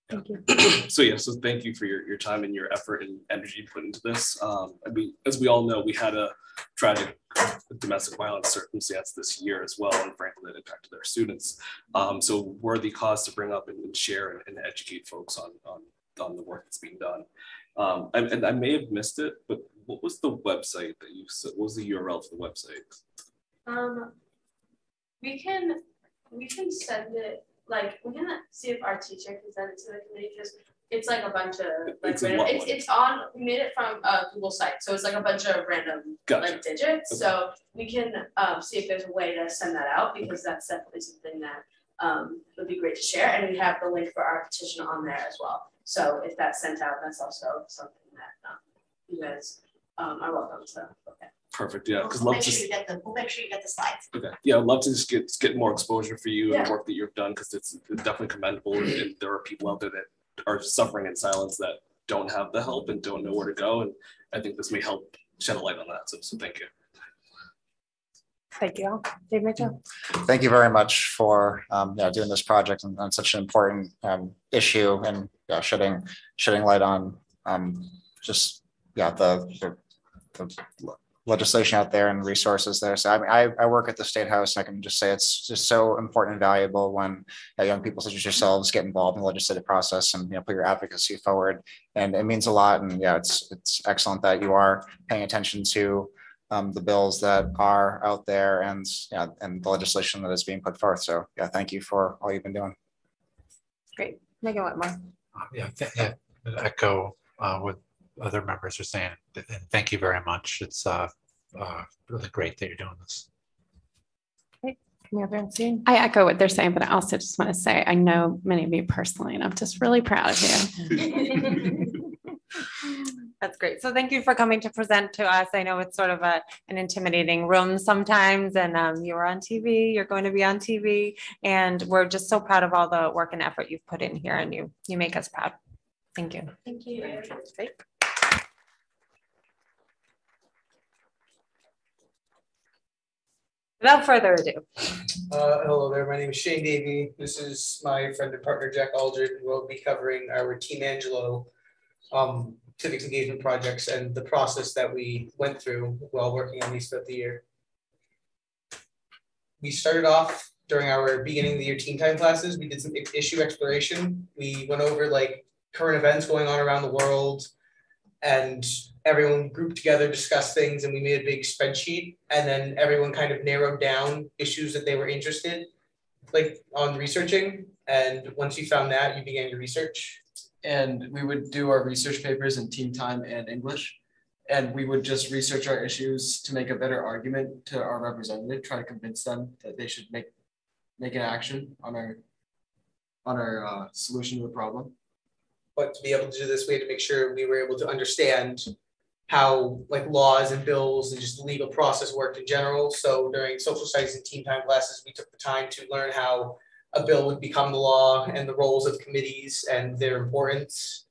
Thank you. so yeah, so thank you for your, your time and your effort and energy put into this. Um, I mean, as we all know, we had a tragic domestic violence circumstance this year as well, and frankly, that impacted our students. Um, so worthy cause to bring up and, and share and, and, educate folks on, on on the work that's being done. Um, and, and, I may have missed it, but what was the website that you said? What was the URL for the website? Um, we can we can send it like we're gonna see if our teacher can send it to the committee because it's like a bunch of like It's it's, it's, it's on we made it from a Google site, so it's like a bunch of random Gotcha. like digits. Okay. So we can um, see if there's a way to send that out because that's definitely something that um, would be great to share. And we have the link for our petition on there as well. So if that's sent out, that's also something that um, you guys um, are welcome to. Okay. Perfect. Yeah, because We'll love make to. sure you get the, we'll make sure you get the slides. Okay. Yeah, I'd love to just get get more exposure for you and Yeah. the work that you've done because it's definitely commendable. And, and there are people out there that are suffering in silence that don't have the help and don't know where to go. And I think this may help shed a light on that. So, so thank you. Thank you. Dave Mitchell. Thank you very much for um, yeah, doing this project on, on such an important um, issue and yeah, shedding shedding light on um, just yeah the, the, the legislation out there and resources there. So I mean, I, I work at the State House. I can just say it's just so important and valuable when uh, young people such as yourselves get involved in the legislative process and you know put your advocacy forward. And it means a lot. And yeah, it's it's excellent that you are paying attention to um, the bills that are out there and yeah, and the legislation that is being put forth. So yeah, thank you for all you've been doing. Great. Megan Whitmore. Uh, Yeah, th- yeah, echo uh, what other members are saying. And thank you very much. It's uh, uh, really great that you're doing this. Okay, can we and see? I echo what they're saying, but I also just want to say, I know many of you personally, and I'm just really proud of you. That's great. So thank you for coming to present to us. I know it's sort of a, an intimidating room sometimes and um, you were on TV, you're going to be on TV. And we're just so proud of all the work and effort you've put in here and you, you make us proud. Thank you. Thank you. Great. Without further ado. Uh, hello there, my name is Shane Davey. This is my friend and partner Jack Aldred, We'll be covering our Team Angelo um, civic engagement projects and the process that we went through while working on these throughout the year. We started off during our beginning of the year team time classes. We did some issue exploration. We went over like current events going on around the world, and everyone grouped together, discussed things, and we made a big spreadsheet. And then everyone kind of narrowed down issues that they were interested, like on researching. And once you found that, you began your research. and we would do our research papers in team time and English. And we would just research our issues to make a better argument to our representative, try to convince them that they should make make an action on our on our uh, solution to the problem. But to be able to do this, we had to make sure we were able to understand how like laws and bills and just the legal process worked in general. So during social studies and team time classes, we took the time to learn how a bill would become the law and the roles of committees and their importance.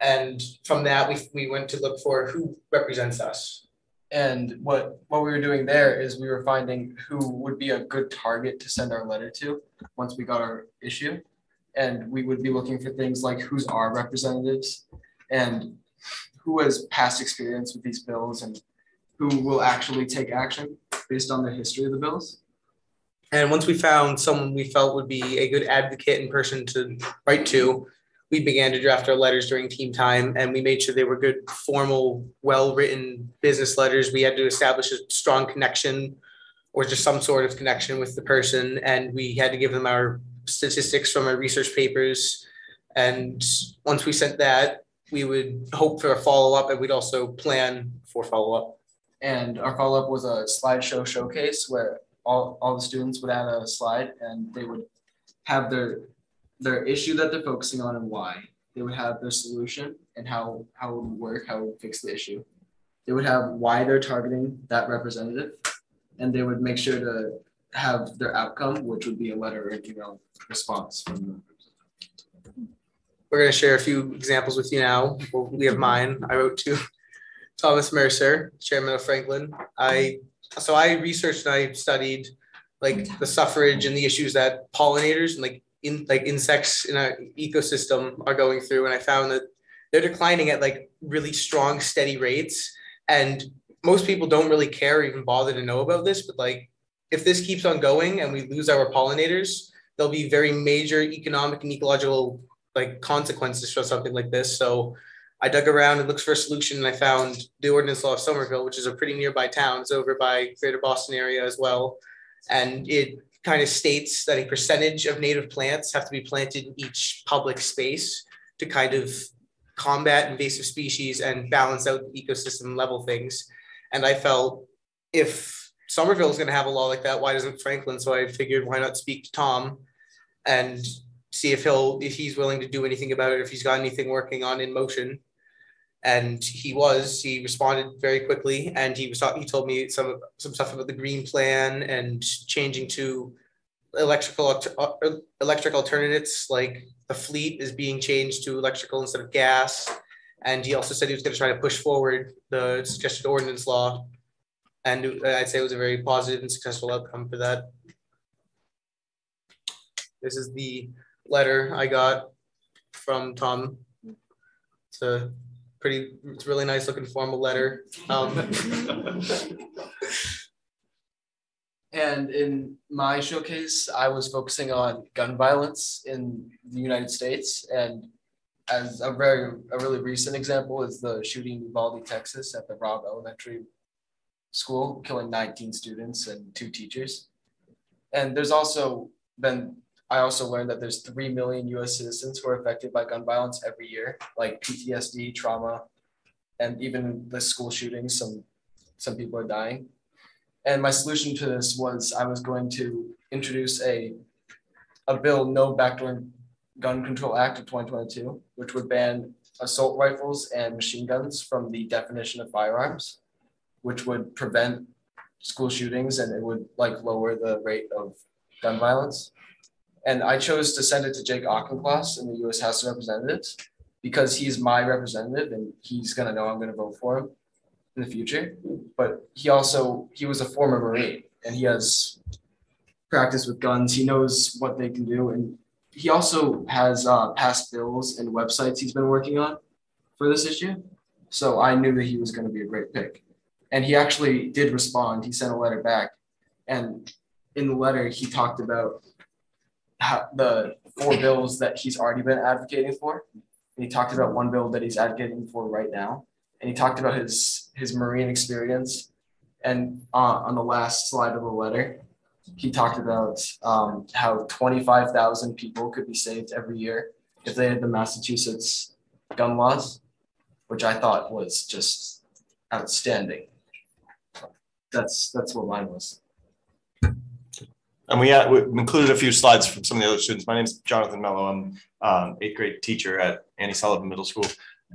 And from that, we, we went to look for who represents us. And what what we were doing there is we were finding who would be a good target to send our letter to once we got our issue. And we would be looking for things like who's our representatives and who has past experience with these bills and who will actually take action based on the history of the bills. And once we found someone we felt would be a good advocate and person to write to, we began to draft our letters during team time and we made sure they were good, formal, well-written business letters. We had to establish a strong connection or just some sort of connection with the person. And we had to give them our statistics from our research papers. And once we sent that, we would hope for a follow-up and we'd also plan for follow-up. And our follow-up was a slideshow showcase where all, all the students would add a slide and they would have their their issue that they're focusing on and why. They would have their solution and how how it would work, how it would fix the issue. They would have why they're targeting that representative, and they would make sure to have their outcome, which would be a letter or email response from them. We're going to share a few examples with you now. We have mine. I wrote to Thomas Mercer, chairman of Franklin. I so I researched and I studied like the suffrage and the issues that pollinators and like in like insects in our ecosystem are going through, and I found that they're declining at like really strong, steady rates. And most people don't really care or even bother to know about this, but like if this keeps on going and we lose our pollinators, there'll be very major economic and ecological like consequences for something like this. So I dug around and looked for a solution and I found the ordinance law of Somerville, which is a pretty nearby town. It's over by greater Boston area as well. And it kind of states that a percentage of native plants have to be planted in each public space to kind of combat invasive species and balance out the ecosystem level things. And I felt if Somerville is going to have a law like that, why doesn't Franklin? So I figured why not speak to Tom and see if he'll if he's willing to do anything about it, if he's got anything working on in motion. And he was, he responded very quickly and he was he told me some some stuff about the green plan and changing to electrical electric alternatives like the fleet is being changed to electrical instead of gas. And he also said he was going to try to push forward the suggested ordinance law. And I'd say it was a very positive and successful outcome for that. This is the letter I got from Tom. It's a pretty, it's really nice looking formal letter. Um, And in my showcase, I was focusing on gun violence in the United States. And as a very, a really recent example is the shooting in Uvalde, Texas at the Robb Elementary School, killing 19 students and two teachers. And there's also been I also learned that there's three million US citizens who are affected by gun violence every year, like PTSD, trauma, and even the school shootings, some some people are dying. And my solution to this was I was going to introduce a a bill, No Backdoor Gun Control Act of 2022, which would ban assault rifles and machine guns from the definition of firearms, which would prevent school shootings and it would like lower the rate of gun violence. And I chose to send it to Jake Auchincloss in the US House of Representatives because he's my representative and he's gonna know I'm gonna vote for him in the future. But he also, he was a former Marine and he has practice with guns. He knows what they can do. And he also has uh, passed bills and websites he's been working on for this issue. So I knew that he was going to be a great pick. And he actually did respond. He sent a letter back. And in the letter, he talked about how the four bills that he's already been advocating for. And he talked about one bill that he's advocating for right now. And he talked about his his Marine experience. And uh, on the last slide of the letter, he talked about um, how 25,000 people could be saved every year if they had the Massachusetts gun laws, which I thought was just outstanding. That's that's what mine was. And we, uh, we included a few slides from some of the other students. My name is Jonathan Mello. I'm um, eighth grade teacher at Annie Sullivan Middle School.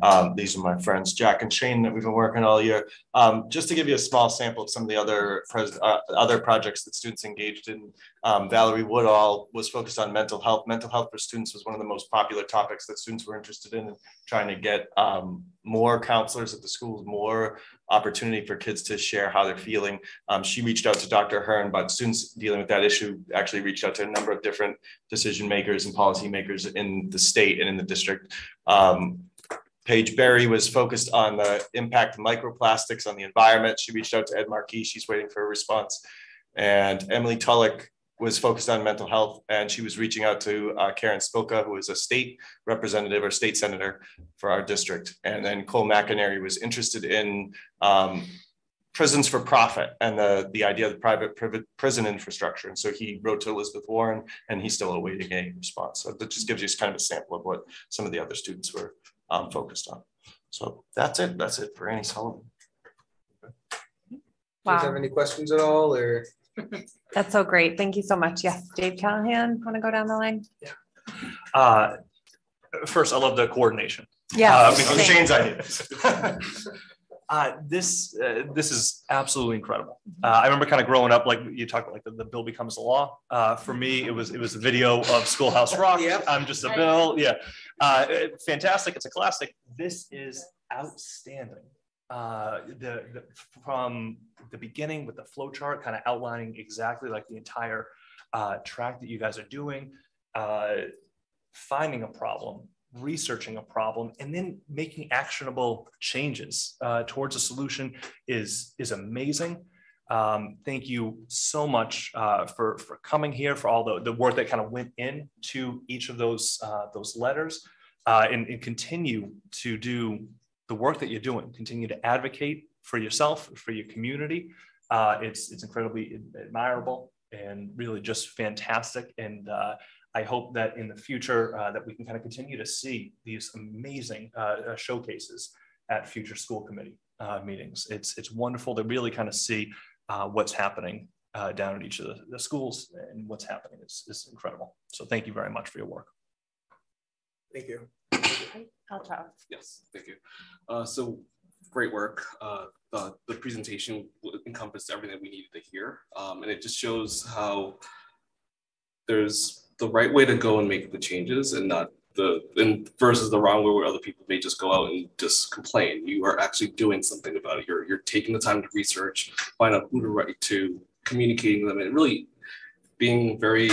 Um, these are my friends, Jack and Shane, that we've been working all year. Um, just to give you a small sample of some of the other uh, other projects that students engaged in, um, Valerie Woodall was focused on mental health. Mental health for students was one of the most popular topics that students were interested in, trying to get um, more counselors at the schools, more opportunity for kids to share how they're feeling. Um, she reached out to Dr. Ahern, but students dealing with that issue actually reached out to a number of different decision makers and policy makers in the state and in the district. Um, Paige Berry was focused on the impact of microplastics on the environment. She reached out to Ed Markey. She's waiting for a response. And Emily Tulloch was focused on mental health, and she was reaching out to uh, Karen Spilka, who is a state representative or state senator for our district. And then Cole McInerney was interested in um, prisons for profit and the, the idea of the private prison infrastructure. And so he wrote to Elizabeth Warren, and he's still awaiting a response. So that just gives you kind of a sample of what some of the other students were um, focused on. So that's it. That's it for Annie Sullivan. Do you have any questions at all or? That's so great. Thank you so much. Yes, Dave Callahan, want to go down the line? Uh, first, I love the coordination. Yeah. Uh, because Shane's idea. Uh, this uh, this is absolutely incredible. Uh, I remember kind of growing up, like you talked about, like the, the bill becomes the law. Uh, for me, it was it was a video of Schoolhouse Rock. Yep. I'm just a bill. Yeah, uh, it- fantastic. It's a classic. This is outstanding. Uh, the, the from the beginning with the flow chart, kind of outlining exactly like the entire uh, track that you guys are doing, uh, finding a problem, researching a problem and then making actionable changes uh, towards a solution is is amazing. Um, thank you so much uh, for for coming here for all the, the work that kind of went into each of those uh, those letters and, and continue to do the work that you're doing. Continue to advocate for yourself, for your community. Uh, it's it's incredibly admirable and really just fantastic. And uh, I hope that in the future uh, that we can kind of continue to see these amazing uh, uh, showcases at future school committee uh, meetings. It's it's wonderful to really kind of see what's happening down at each of the, the schools and what's happening is, is incredible. So thank you very much for your work. Thank you. I'll talk. Yes, thank you. Uh, so great work. Uh, the, the presentation encompassed everything we needed to hear. Um, and it just shows how there's the right way to go and make the changes and not the and versus the wrong way where other people may just go out and just complain. You are actually doing something about it. You're you're taking the time to research, find out who to write to, communicating them, and really being very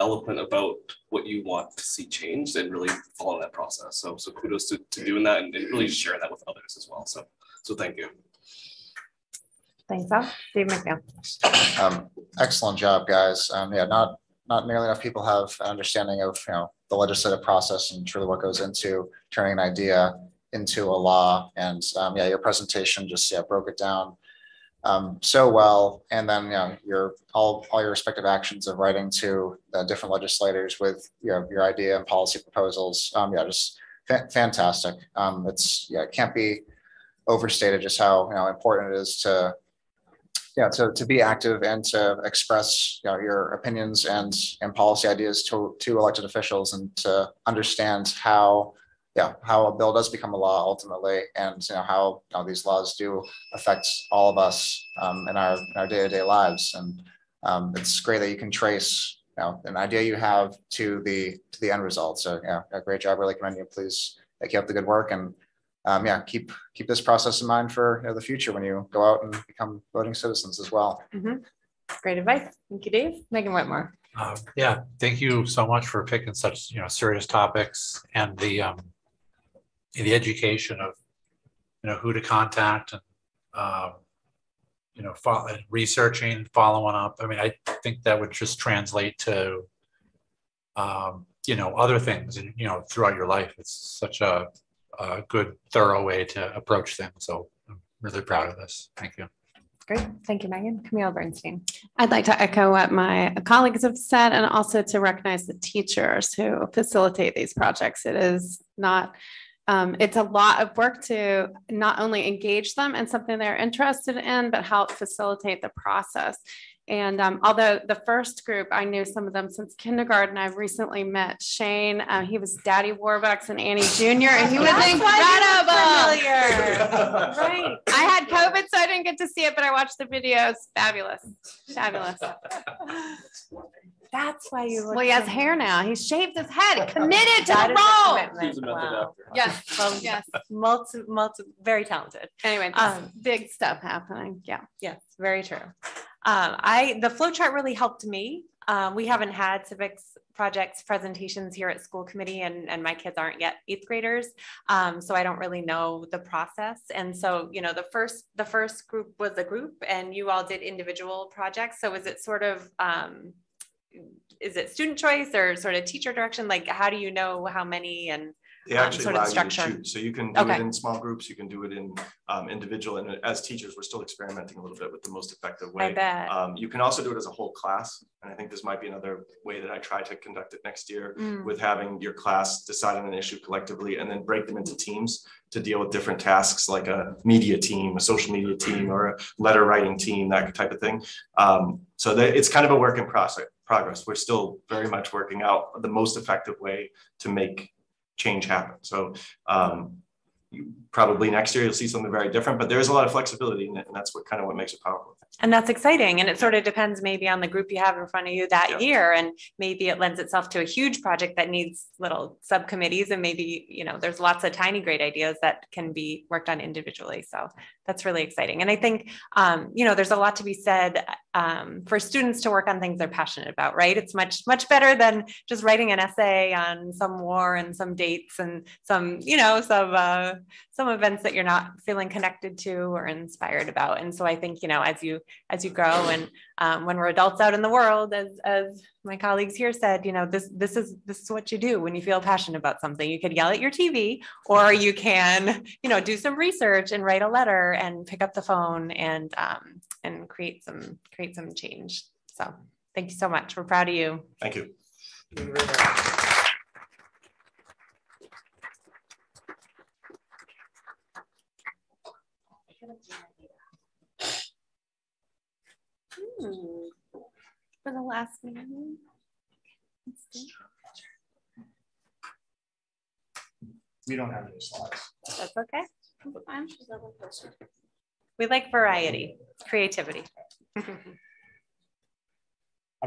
eloquent about what you want to see changed and really follow that process. So so kudos to, to doing that and, and really sharing that with others as well. So so thank you. Thanks, Al. Dave McNeil. Um, excellent job, guys. Um, yeah, not, not nearly enough people have an understanding of, you know, the legislative process and truly what goes into turning an idea into a law. And, um, yeah, your presentation just, yeah, broke it down um, so well. And then, you know, your, all, all your respective actions of writing to the different legislators with, you know, your idea and policy proposals. Um, yeah, just fa- fantastic. Um, it's, yeah, it can't be overstated just how, you know, important it is to, yeah, to, to be active and to express, you know, your opinions and, and policy ideas to, to elected officials and to understand how, yeah, how a bill does become a law ultimately, and you know how you know, these laws do affect all of us um, in our in our day to day lives. And um, it's great that you can trace you know an idea you have to the to the end result. So yeah, a great job. Really commend you. Please keep up the good work and um, yeah, keep keep this process in mind for you know, the future when you go out and become voting citizens as well. Mhm. Great advice. Thank you, Dave. Megan Whitmore. Uh, yeah, thank you so much for picking such, you know, serious topics and the, um, the education of, you know, who to contact and, um, you know, follow, researching, following up. I mean, I think that would just translate to, um, you know, other things and, you know, throughout your life. It's such a, a good, thorough way to approach things. So I'm really proud of this. Thank you. Great. Thank you, Megan. Camille Bernstein. I'd like to echo what my colleagues have said and also to recognize the teachers who facilitate these projects. It is not, um, it's a lot of work to not only engage them in something they're interested in, but help facilitate the process. And um, although the first group, I knew some of them since kindergarten, I've recently met Shane. Uh, he was Daddy Warbucks and Annie Jr. and he was That's why incredible. look right. I had COVID, so I didn't get to see it, but I watched the videos. Fabulous. Fabulous. That's why you. Well, he has hair now. He's shaved his head, committed to That the role. He's a method Wow. actor. Yes, Well, yes. multi, multi, very talented. Anyway, Um, um, big stuff happening. Yeah. Yes, very true. Um, I, the flow chart really helped me. Um, we haven't had civics projects presentations here at school committee and, and my kids aren't yet eighth graders. Um, so I don't really know the process. And so, you know, the first, the first group was a group and you all did individual projects. So is it sort of, um, is it student choice or sort of teacher direction? Like, how do you know how many and They um, actually sort allow of you to choose. So you can do Okay. it in small groups, you can do it in um, individual, and as teachers, we're still experimenting a little bit with the most effective way. I bet. Um, you can also do it as a whole class, and I think this might be another way that I try to conduct it next year Mm. with having your class decide on an issue collectively and then break them into teams to deal with different tasks like a media team, a social media team, or a letter writing team, that type of thing. Um, so that it's kind of a work in process progress. We're still very much working out the most effective way to make change happen. So um, you, probably next year you'll see something very different, but there is a lot of flexibility in it, and that's what kind of what makes it powerful. And that's exciting. And it sort of depends maybe on the group you have in front of you that year. And maybe it lends itself to a huge project that needs little subcommittees. And maybe, you know, there's lots of tiny great ideas that can be worked on individually. So that's really exciting. And I think, um, you know, there's a lot to be said um, for students to work on things they're passionate about, right? It's much, much better than just writing an essay on some war and some dates and some, you know, some, uh, some events that you're not feeling connected to or inspired about. And so I think, you know, as you as you grow and um, when we're adults out in the world, as as my colleagues here said, you know, this this is this is what you do when you feel passionate about something. You could yell at your TV, or you can, you know, do some research and write a letter and pick up the phone and um, and create some create some change. So thank you so much. We're proud of you. Thank you. Hmm. For the last meeting. We don't have any slides. That's okay. We like variety, creativity. I've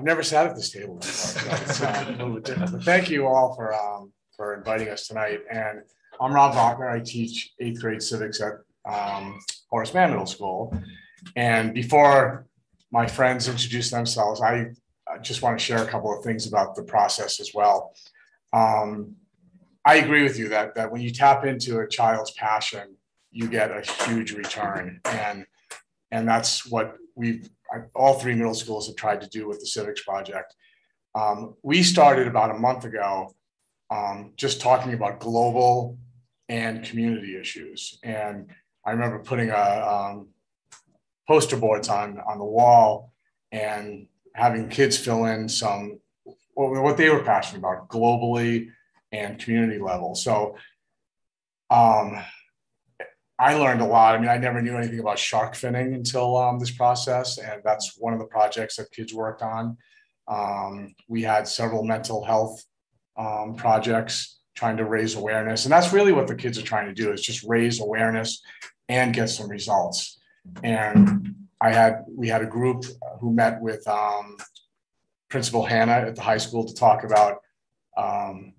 never sat at this table before. so uh, a bit different. But Thank you all for, um, for inviting us tonight. And I'm Rob Bachner. I teach eighth grade civics at, um, Horace Mann Middle School. And before my friends introduce themselves, I I just want to share a couple of things about the process as well. Um, I agree with you that, that when you tap into a child's passion, you get a huge return. And, and that's what we've, all three middle schools have tried to do with the civics project. Um, we started about a month ago, um, just talking about global and community issues. And I remember putting a, um, poster boards on, on the wall and having kids fill in some, what, they were passionate about globally and community level. So um, I learned a lot. I mean, I never knew anything about shark finning until um, this process, and that's one of the projects that kids worked on. Um, we had several mental health um, projects trying to raise awareness, and that's really what the kids are trying to do is just raise awareness and get some results. And I had we had a group who met with um, Principal Hannah at the high school to talk about um,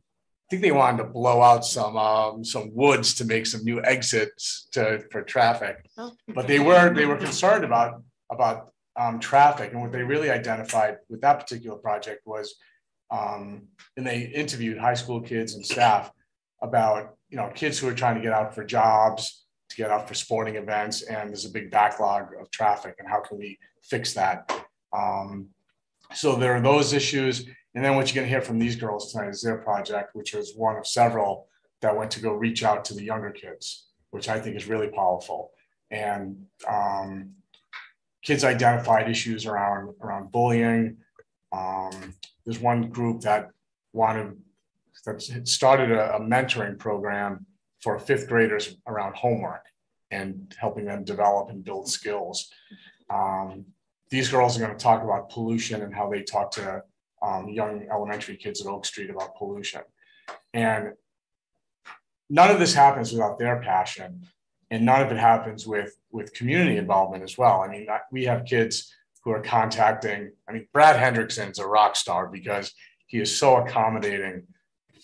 I think they wanted to blow out some um, some woods to make some new exits to for traffic. Oh. But they were they were concerned about about um, traffic, and what they really identified with that particular project was, um, and they interviewed high school kids and staff about you know kids who are trying to get out for jobs, to get out for sporting events, and there's a big backlog of traffic, and how can we fix that? Um, so there are those issues and then what you're going to hear from these girls tonight is their project, which was one of several that went to go reach out to the younger kids, which I think is really powerful. And um, kids identified issues around around bullying. Um, there's one group that wanted that started a, a mentoring program for fifth graders around homework and helping them develop and build skills. Um, these girls are going to talk about pollution and how they talk to um, young elementary kids at Oak Street about pollution. And none of this happens without their passion, and none of it happens with with community involvement as well. I mean, we have kids who are contacting. I mean, Brad Hendrickson's a rock star because he is so accommodating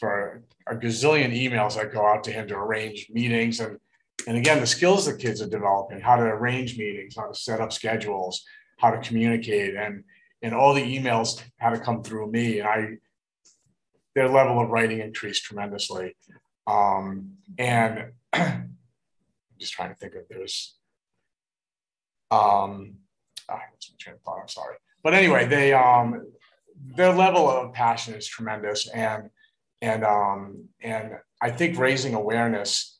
for a gazillion emails that go out to him to arrange meetings. And and again the skills the kids are developing how to arrange meetings how to set up schedules how to communicate and and all the emails had to come through me. And i their level of writing increased tremendously. Um, and i'm just trying to think of there's um ah, train of thought, i'm sorry. But anyway they um their level of passion is tremendous. And and um and i think raising awareness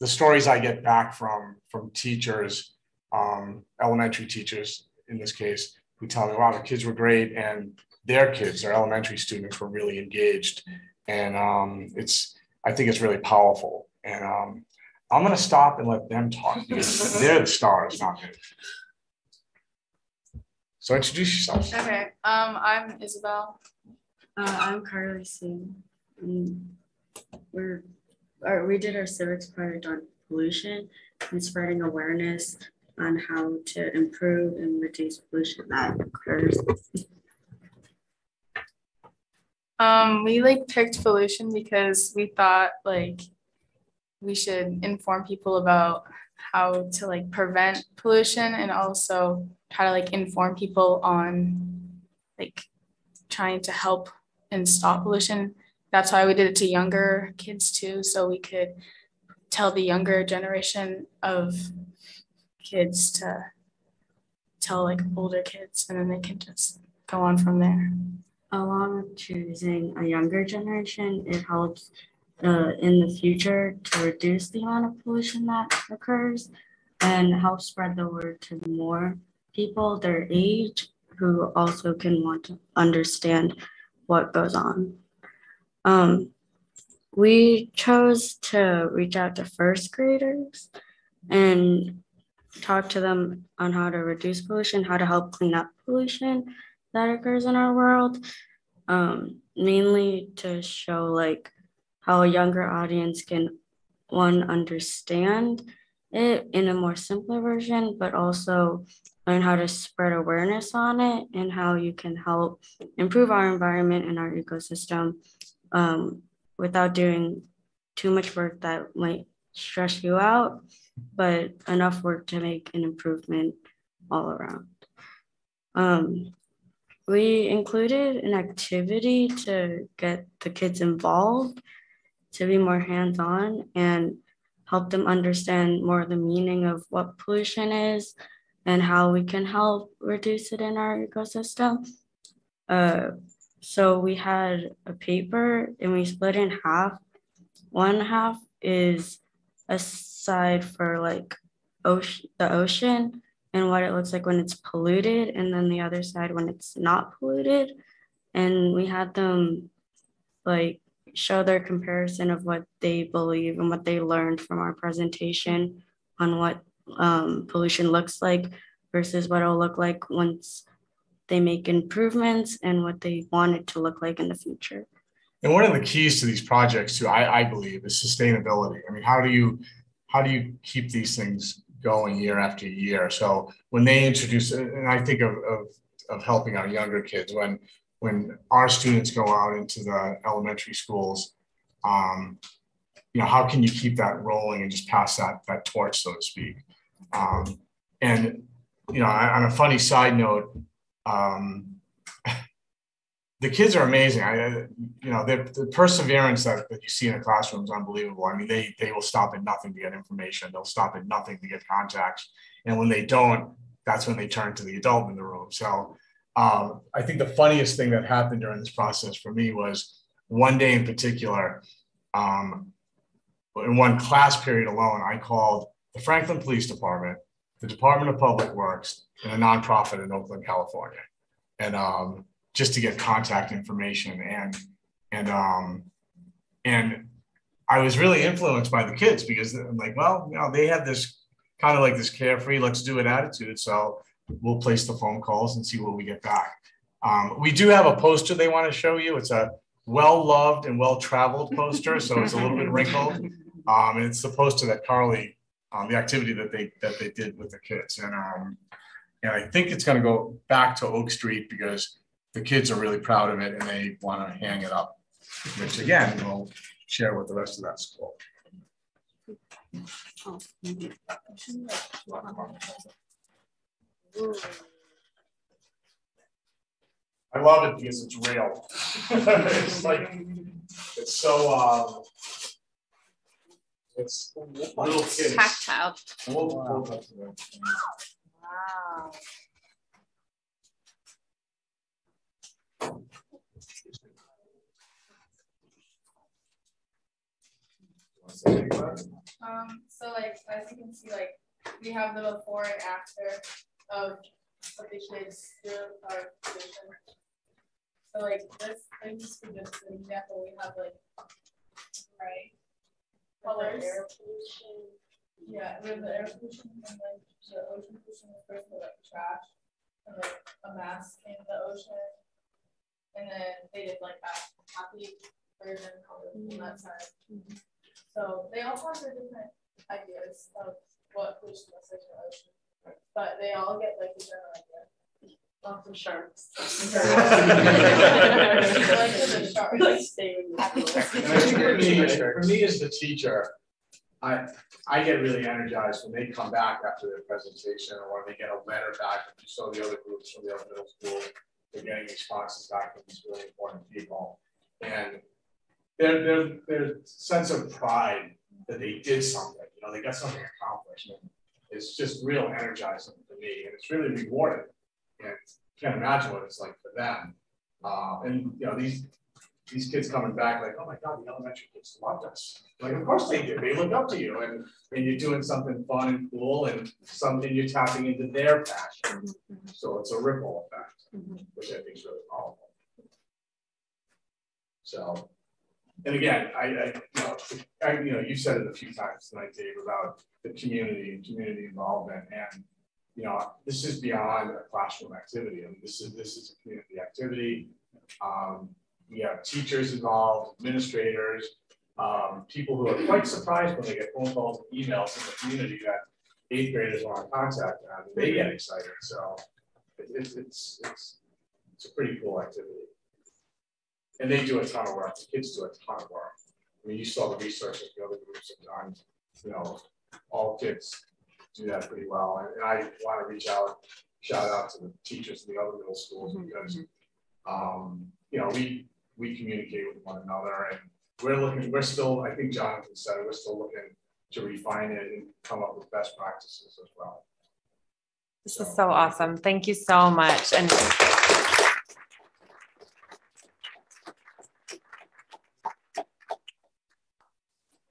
the stories i get back from from teachers um elementary teachers in this case who tell me, wow, the kids were great. And their kids, their elementary students were really engaged. And um, it's, I think it's really powerful. And um, I'm going to stop and let them talk because they're the stars, not me. So introduce yourself. Okay, um, I'm Isabel. Uh, I'm Carly Singh. We're, our, we did our civics project on pollution and spreading awareness on how to improve and reduce pollution that occurs? Um, we like picked pollution because we thought like we should inform people about how to like prevent pollution and also try to like inform people on like trying to help and stop pollution. That's why we did it to younger kids too, so we could tell the younger generation of kids to tell like older kids and then they can just go on from there. Along with choosing a younger generation, it helps uh, in the future to reduce the amount of pollution that occurs and help spread the word to more people their age who also can want to understand what goes on. Um, we chose to reach out to first graders and talk to them on how to reduce pollution, how to help clean up pollution that occurs in our world, um, mainly to show like how a younger audience can one understand it in a more simpler version, but also learn how to spread awareness on it and how you can help improve our environment and our ecosystem um, without doing too much work that might stress you out but enough work to make an improvement all around. Um, we included an activity to get the kids involved, to be more hands on, and help them understand more the meaning of what pollution is and how we can help reduce it in our ecosystem. Uh, so we had a paper and we split in half. One half is a side for like ocean, the ocean, and what it looks like when it's polluted, and then the other side when it's not polluted. And we had them like show their comparison of what they believe and what they learned from our presentation on what um, pollution looks like versus what it'll look like once they make improvements and what they want it to look like in the future. And one of the keys to these projects too, I, I believe, is sustainability. I mean, how do you how do you keep these things going year after year? So when they introduce, and I think of, of, of helping our younger kids, when when our students go out into the elementary schools, um, you know, how can you keep that rolling and just pass that that torch, so to speak? Um, and you know, on a funny side note, um, the kids are amazing. I, you know, the, the perseverance that, that you see in a classroom is unbelievable. I mean, they they will stop at nothing to get information. They'll stop at nothing to get contacts, and when they don't, that's when they turn to the adult in the room. So, um, I think the funniest thing that happened during this process for me was one day in particular. Um, in one class period alone, I called the Franklin Police Department, the Department of Public Works, and a nonprofit in Oakland, California, and um, just to get contact information and and um and I was really influenced by the kids because I'm like, well, you know, they have this kind of like this carefree, let's do it attitude. So we'll place the phone calls and see what we get back. Um, we do have a poster they want to show you. It's a well loved and well traveled poster, so it's a little bit wrinkled. Um, and it's the poster that Carly, um, the activity that they that they did with the kids, and um, and I think it's going to go back to Oak Street because the kids are really proud of it and they want to hang it up, which again, we'll share with the rest of that school. I love it because it's real. it's like, it's so, um, it's little kids. Tactile. That. Wow. Um, so like, as you can see, like, we have the before and after of what the kids do our position. So like this, just for just an example, we have like, right? Colors. Yeah, we have the air pollution and then the ocean pollution is first with like trash and like a mask in the ocean. And then they did like that happy version color on that mm-hmm. side. So they all have their different ideas of what pollution looks like in the ocean, but they all get like the general idea. Lots of sharks. Like the sharks. Like stay with And I think for me, for me as the teacher, I, I get really energized when they come back after their presentation or when they get a letter back. from some of the other groups from the other middle school, they're getting responses back from these really important people. And their, their, their sense of pride that they did something, you know, they got something accomplished. And it's just real energizing for me and it's really rewarding. And can't imagine what it's like for them. Uh, and you know, these these kids coming back like, oh my God, the elementary kids loved us. Like, of course they do. They look up to you and, and you're doing something fun and cool and something you're tapping into their passion. So it's a ripple effect, which I think is really powerful. So, and again, I, I, you know, I, you know, you said it a few times tonight, Dave, about the community and community involvement. And, you know, this is beyond a classroom activity. I mean, this is, this is a community activity. Um, we have teachers involved, administrators, um, people who are quite surprised when they get phone calls and emails from the community that eighth graders want to contact They get excited. So it, it's, it's, it's, it's a pretty cool activity. And they do a ton of work. The kids do a ton of work. I mean, you saw the research that the other groups have done. You know, all kids do that pretty well. And, and I want to reach out, shout out to the teachers in the other middle schools because, um, you know, we we communicate with one another and we're looking, we're still, I think Jonathan said, we're still looking to refine it and come up with best practices as well. This is so awesome. Thank you so much. And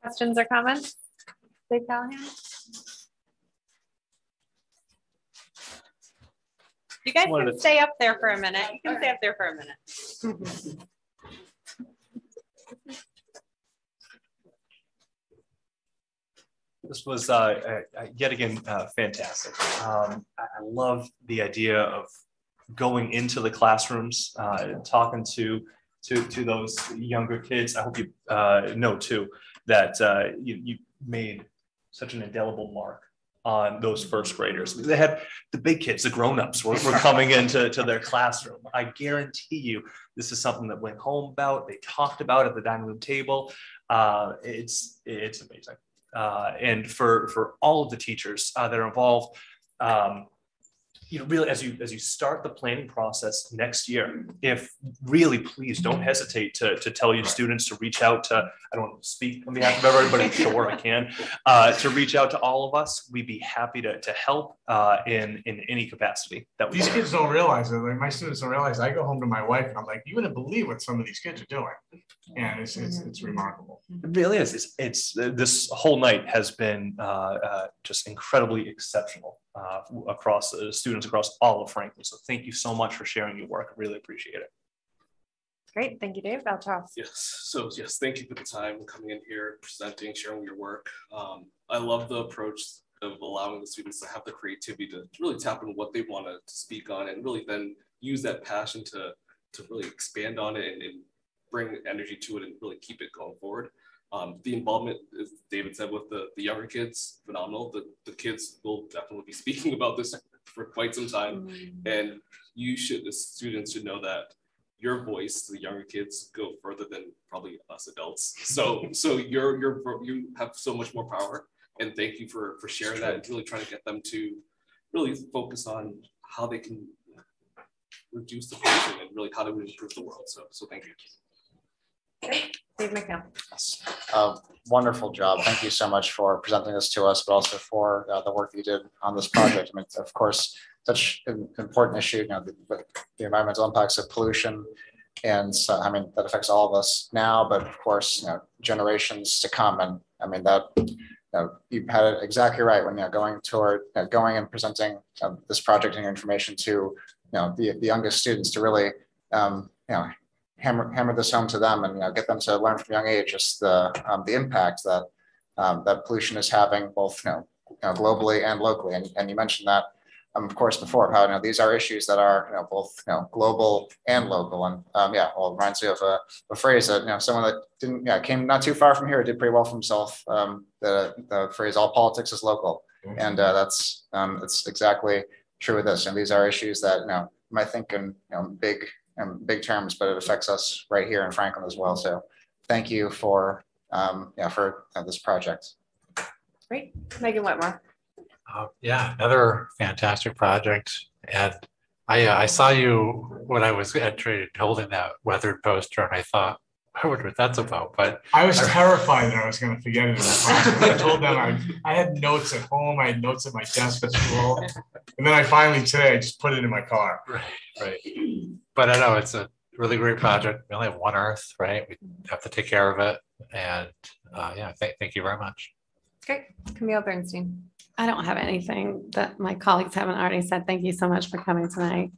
questions or comments? Dave Callahan? You guys can to- stay up there for a minute. You can stay up there for a minute. This was uh, uh, uh, yet again uh, fantastic. Um, I love the idea of going into the classrooms, uh, talking to to to those younger kids. I hope you uh, know too that uh, you you made such an indelible mark on those first graders. They had the big kids, the grown-ups were, were coming into to their classroom. I guarantee you this is something that went home about, they talked about at the dining room table. Uh, it's it's amazing uh, and for for all of the teachers uh, that are involved. Um, you know, really, as you as you start the planning process next year, if really, please don't hesitate to to tell your students to reach out to. I don't want to speak on behalf of everybody, but I'm sure I can. Uh, to reach out to all of us, we'd be happy to to help uh, in in any capacity that we. These can. kids don't realize it. Like my students don't realize. I go home to my wife and I'm like, you wouldn't believe what some of these kids are doing. And it's it's, it's remarkable. It really is. It's, it's uh, this whole night has been uh, uh, just incredibly exceptional uh, across uh, students across all of Franklin. So thank you so much for sharing your work. I really appreciate it. Great, thank you, Dave. Valtros. Yes, so yes, thank you for the time coming in here, presenting, sharing your work. Um, I love the approach of allowing the students to have the creativity to really tap into what they want to speak on and really then use that passion to to really expand on it and, and bring energy to it and really keep it going forward. Um, the involvement, as David said, with the, the younger kids, phenomenal. The, the kids will definitely be speaking about this for quite some time. And you should, as students should know that your voice, the younger kids, go further than probably us adults. So, so you're, you're, you have so much more power. And thank you for, for sharing that and really trying to get them to really focus on how they can reduce the pollution and really how to improve the world. So, so thank you. Dave McNeil. Uh, wonderful job. Thank you so much for presenting this to us, but also for uh, the work you did on this project. I mean, of course, such an important issue, you know, the, the environmental impacts of pollution. And so, I mean, that affects all of us now, but of course, you know, generations to come. And I mean, that, you, know, you had it exactly right when you're going toward, you know, going and presenting uh, this project and your information to, you know, the, the youngest students to really, um, you know, hammer hammer this home to them and you know get them to learn from a young age just the um, the impact that um, that pollution is having both you know, you know globally and locally. And, and you mentioned that um, of course before how you know these are issues that are you know both you know global and local. And um, yeah well it reminds me of a, a phrase that you know someone that didn't yeah came not too far from here did pretty well for himself um, the the phrase all politics is local. And uh, that's um, that's exactly true with this. And these are issues that you know might think in you know big in big terms, but it affects us right here in Franklin as well. So thank you for, um, yeah, for uh, this project. Great. Megan Whitmore. Uh, yeah, another fantastic project. And I, uh, I saw you when I was entering, holding that weathered poster, and I thought, I wonder what that's about. But I was terrified that I was gonna forget it in the class. I told them I, I had notes at home, I had notes at my desk at school. And then I finally today, I just put it in my car. Right, right. But I know it's a really great project. We only have one Earth, right? We have to take care of it. And uh, yeah, thank, thank you very much. Great. Camille Bernstein. I don't have anything that my colleagues haven't already said. Thank you so much for coming tonight.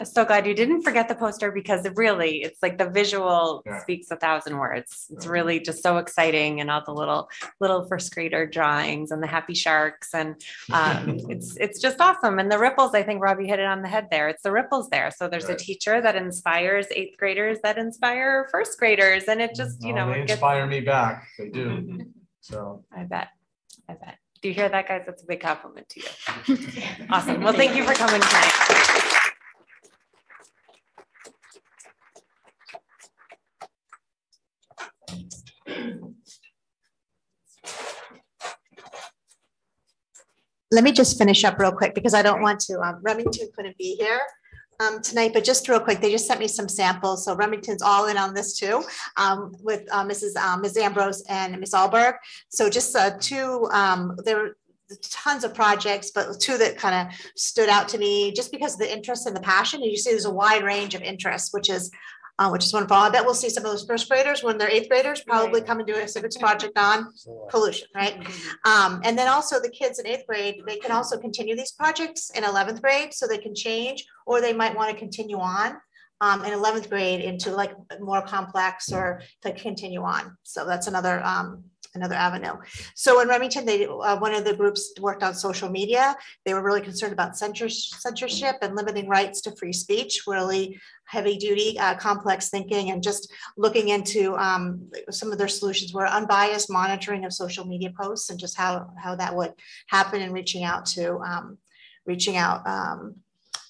I'm so glad you didn't forget the poster because really, it's like the visual Yeah. speaks a thousand words. It's really just so exciting and all the little, little first grader drawings and the happy sharks and um, it's, it's just awesome. And the ripples, I think Robbie hit it on the head there. It's the ripples there. So there's a teacher that inspires eighth graders that inspire first graders and it just, you Well, know, They gets, inspire me back, they do. So. I bet, I bet. Do you hear that, guys? That's a big compliment to you. Awesome. Well, thank you for coming tonight. Let me just finish up real quick because I don't want to, um, Remington couldn't be here um, tonight, but just real quick, they just sent me some samples. So Remington's all in on this too, um, with uh, Mrs. um, Ms. Ambrose and Ms. Alberg. So just uh, two, um, there were tons of projects, but two that kind of stood out to me just because of the interest and the passion. And you see there's a wide range of interests, which is uh, which is wonderful. I bet we'll see some of those first graders when they're eighth graders probably come and do a civics project on pollution, right? Um, and then also the kids in eighth grade, they can also continue these projects in eleventh grade, so they can change, or they might want to continue on um, in eleventh grade into like more complex or to continue on. So that's another um, another avenue. So in Remington, they uh, one of the groups worked on social media. They were really concerned about censorship and limiting rights to free speech, really heavy duty, uh, complex thinking, and just looking into um, some of their solutions were unbiased monitoring of social media posts and just how how that would happen and reaching out to um, reaching out um,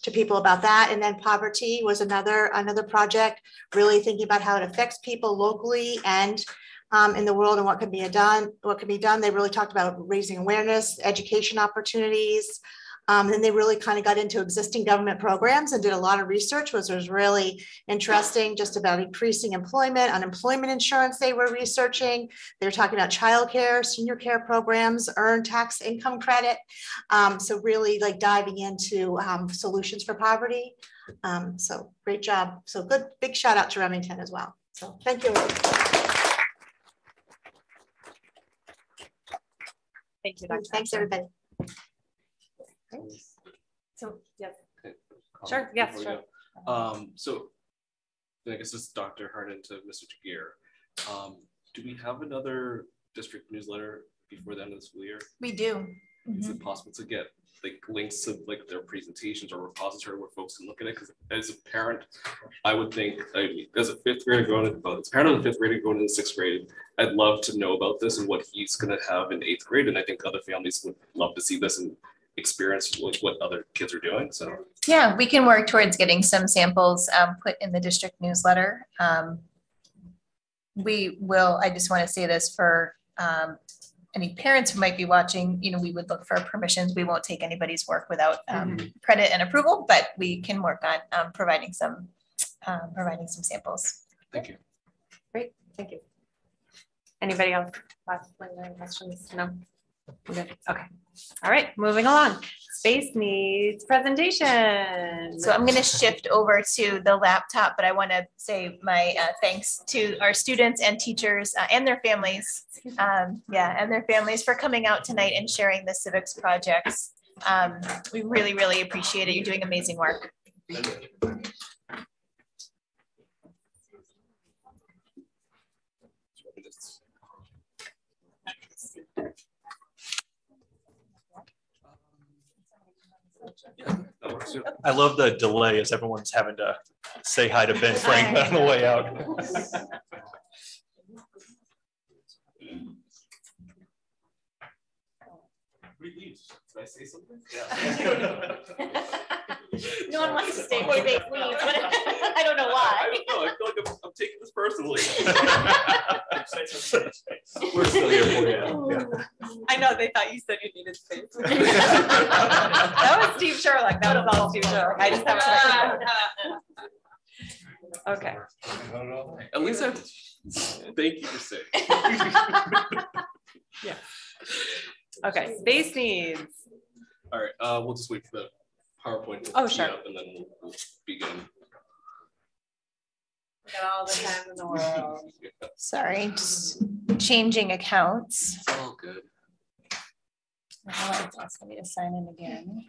to people about that. And then poverty was another another project, really thinking about how it affects people locally and um, in the world and what can be done. What can be done. They really talked about raising awareness, education opportunities. Um, then they really kind of got into existing government programs and did a lot of research, which was really interesting, just about increasing employment, unemployment insurance. They were researching. They were talking about childcare, senior care programs, earned tax income credit. Um, so really like diving into um, solutions for poverty. Um, so great job. So good, big shout out to Remington as well. So thank you. Thank you, Dr. Thanks, everybody. So, yes. Sure, yes, before sure. Um, so I guess this is Dr. Ahern to Mr. Giguere. Um, do we have another district newsletter before the end of the school year? We do. Is it possible to get like links to like their presentations or repository where folks can look at it? Because as a parent, I would think, I mean, as a fifth grader going into, well, as a parent of a fifth grader going into sixth grade, I'd love to know about this and what he's gonna have in eighth grade. And I think other families would love to see this and experience like what other kids are doing. So Yeah, we can work towards getting some samples um, put in the district newsletter. Um, we will, I just want to say this for um, any parents who might be watching, you know, we would look for permissions. We won't take anybody's work without um, credit and approval, but we can work on um, providing some, um, providing some samples. Thank you. Great, thank you. Anybody else? Last lingering questions? No? We're Good, okay. All right, moving along. Space needs presentation. So I'm going to shift over to the laptop, but I want to say my uh, thanks to our students and teachers uh, and their families. Um, yeah, and their families for coming out tonight and sharing the civics projects. Um, we really, really appreciate it. You're doing amazing work. I love the delay as everyone's having to say hi to Ben Franklin on the way out. Did I say something? Yeah. No one wants to stay for they leave. I don't know I why. don't know. I feel like I'm, I'm taking this personally. We're still here for you. I know, they thought you said you needed space. That was Steve Sherlock, that was all Steve Sherlock. I just haven't. Okay. At least I, thank you for saying. Yeah. Okay, space needs. All right, uh, we'll just wait for the PowerPoint. to Oh, tee sure. up And then we'll, we'll begin. Got all the time in the world. Sorry, just changing accounts. It's all good. Now it's asking me to sign in again.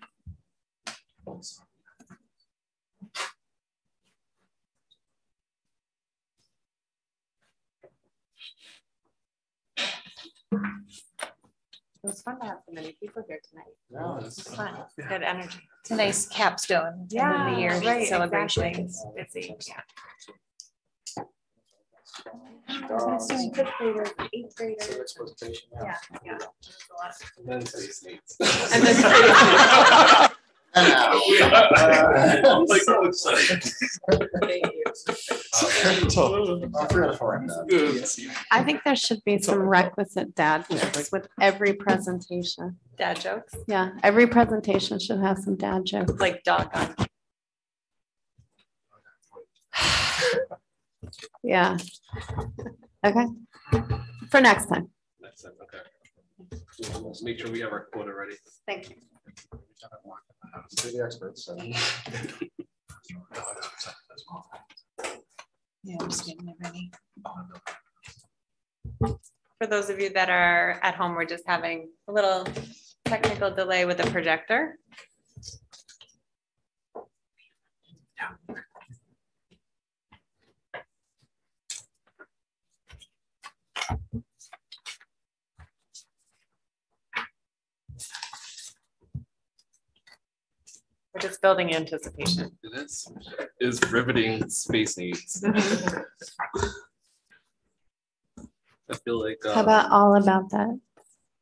It was fun to have so many people here tonight. Yeah, It was fun, good energy. It's a nice capstone. to Yeah, the year right, celebration. exactly. It's busy, yeah. Fifth graders, eighth graders. Yeah, yeah. And then space needs. And then I'm like so excited. I think there should be some requisite dad jokes with every presentation. Dad jokes, Yeah, every presentation should have some dad jokes. like doggone. Yeah. Okay. For next time. Next time, okay. We'll we'll make sure we have our quota ready. Thank you. The experts. so. Yeah, I'm just getting it ready. For those of you that are at home, we're just having a little technical delay with the projector. We're just building anticipation. It is, is riveting space needs. I feel like. How uh, about all about that?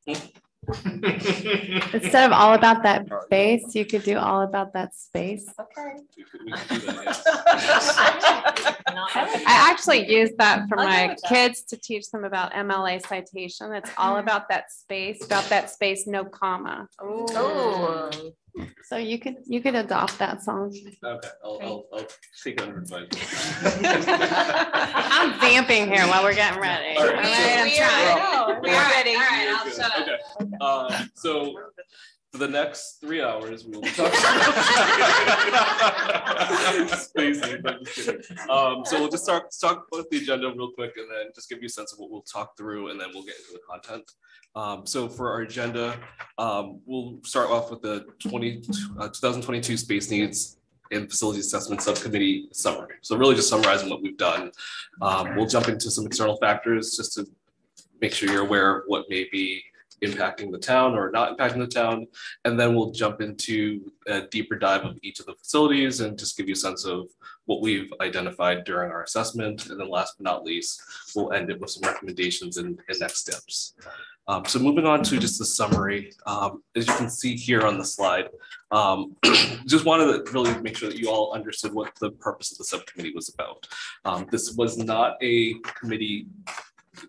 Instead of all about that space, you could do all about that space. Okay. I actually use that for my kids to teach them about MLA citation. It's all about that space, about that space, no comma. Oh. So you could, you could adopt that song. Okay, I'll, I'll, I'll take it under advisement. I'm vamping here while we're getting ready. All All right, right, I'm so- trying. We are ready. All right, I'll shut up. Okay, um, so for the next three hours, we will be talking. I'm just kidding. Um, so we'll just start, talk about the agenda real quick and then just give you a sense of what we'll talk through and then we'll get into the content. Um, so for our agenda, um, we'll start off with the 20, uh, 2022 Space Needs and Facility Assessment Subcommittee summary. So really just summarizing what we've done. Um, we'll jump into some external factors just to make sure you're aware of what may be impacting the town or not impacting the town. And then we'll jump into a deeper dive of each of the facilities and just give you a sense of what we've identified during our assessment. And then last but not least, we'll end it with some recommendations and, and next steps. Um, so moving on to just the summary, um, as you can see here on the slide, um, just wanted to really make sure that you all understood what the purpose of the subcommittee was about. Um, this was not a committee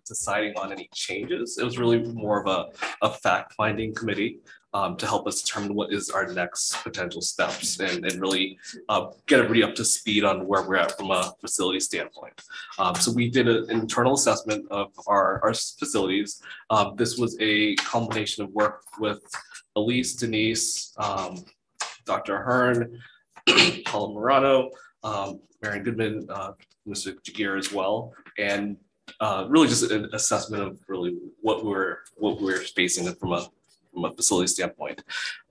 deciding on any changes. It was really more of a, a fact-finding committee um, to help us determine what is our next potential steps and, and really uh, get everybody up to speed on where we're at from a facility standpoint. Um, so we did an internal assessment of our, our facilities. Um, this was a combination of work with Elise, Denise, um, Dr. Ahern, Paula Morano, um, Marion Goodman, uh, Mr. Giguere as well, and uh, really just an assessment of really what we're what we're facing from a from a facility standpoint.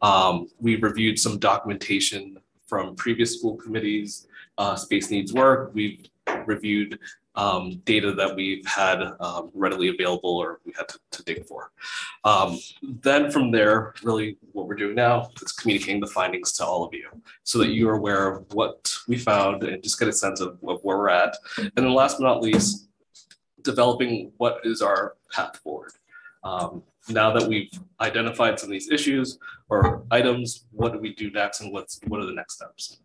Um, we reviewed some documentation from previous school committees, uh, space needs work. We've reviewed um, data that we've had um, readily available or we had to, to dig for. Um, then from there, really what we're doing now is communicating the findings to all of you so that you are aware of what we found and just get a sense of, of where we're at. And then last but not least, developing what is our path forward. Um, now that we've identified some of these issues or items, what do we do next and what's what are the next steps?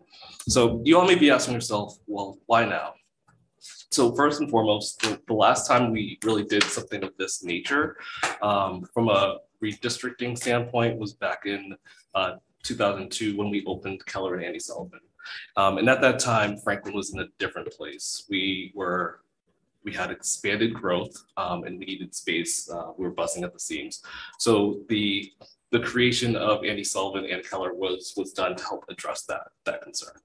So you all may be asking yourself, well, why now? So first and foremost, the, the last time we really did something of this nature, um, from a redistricting standpoint, was back in uh, 2002 when we opened Keller and Annie Sullivan. Um, and at that time, Franklin was in a different place. We were we had expanded growth um, and we needed space. Uh, we were busting at the seams. So the the creation of Annie Sullivan and Keller was was done to help address that that concern.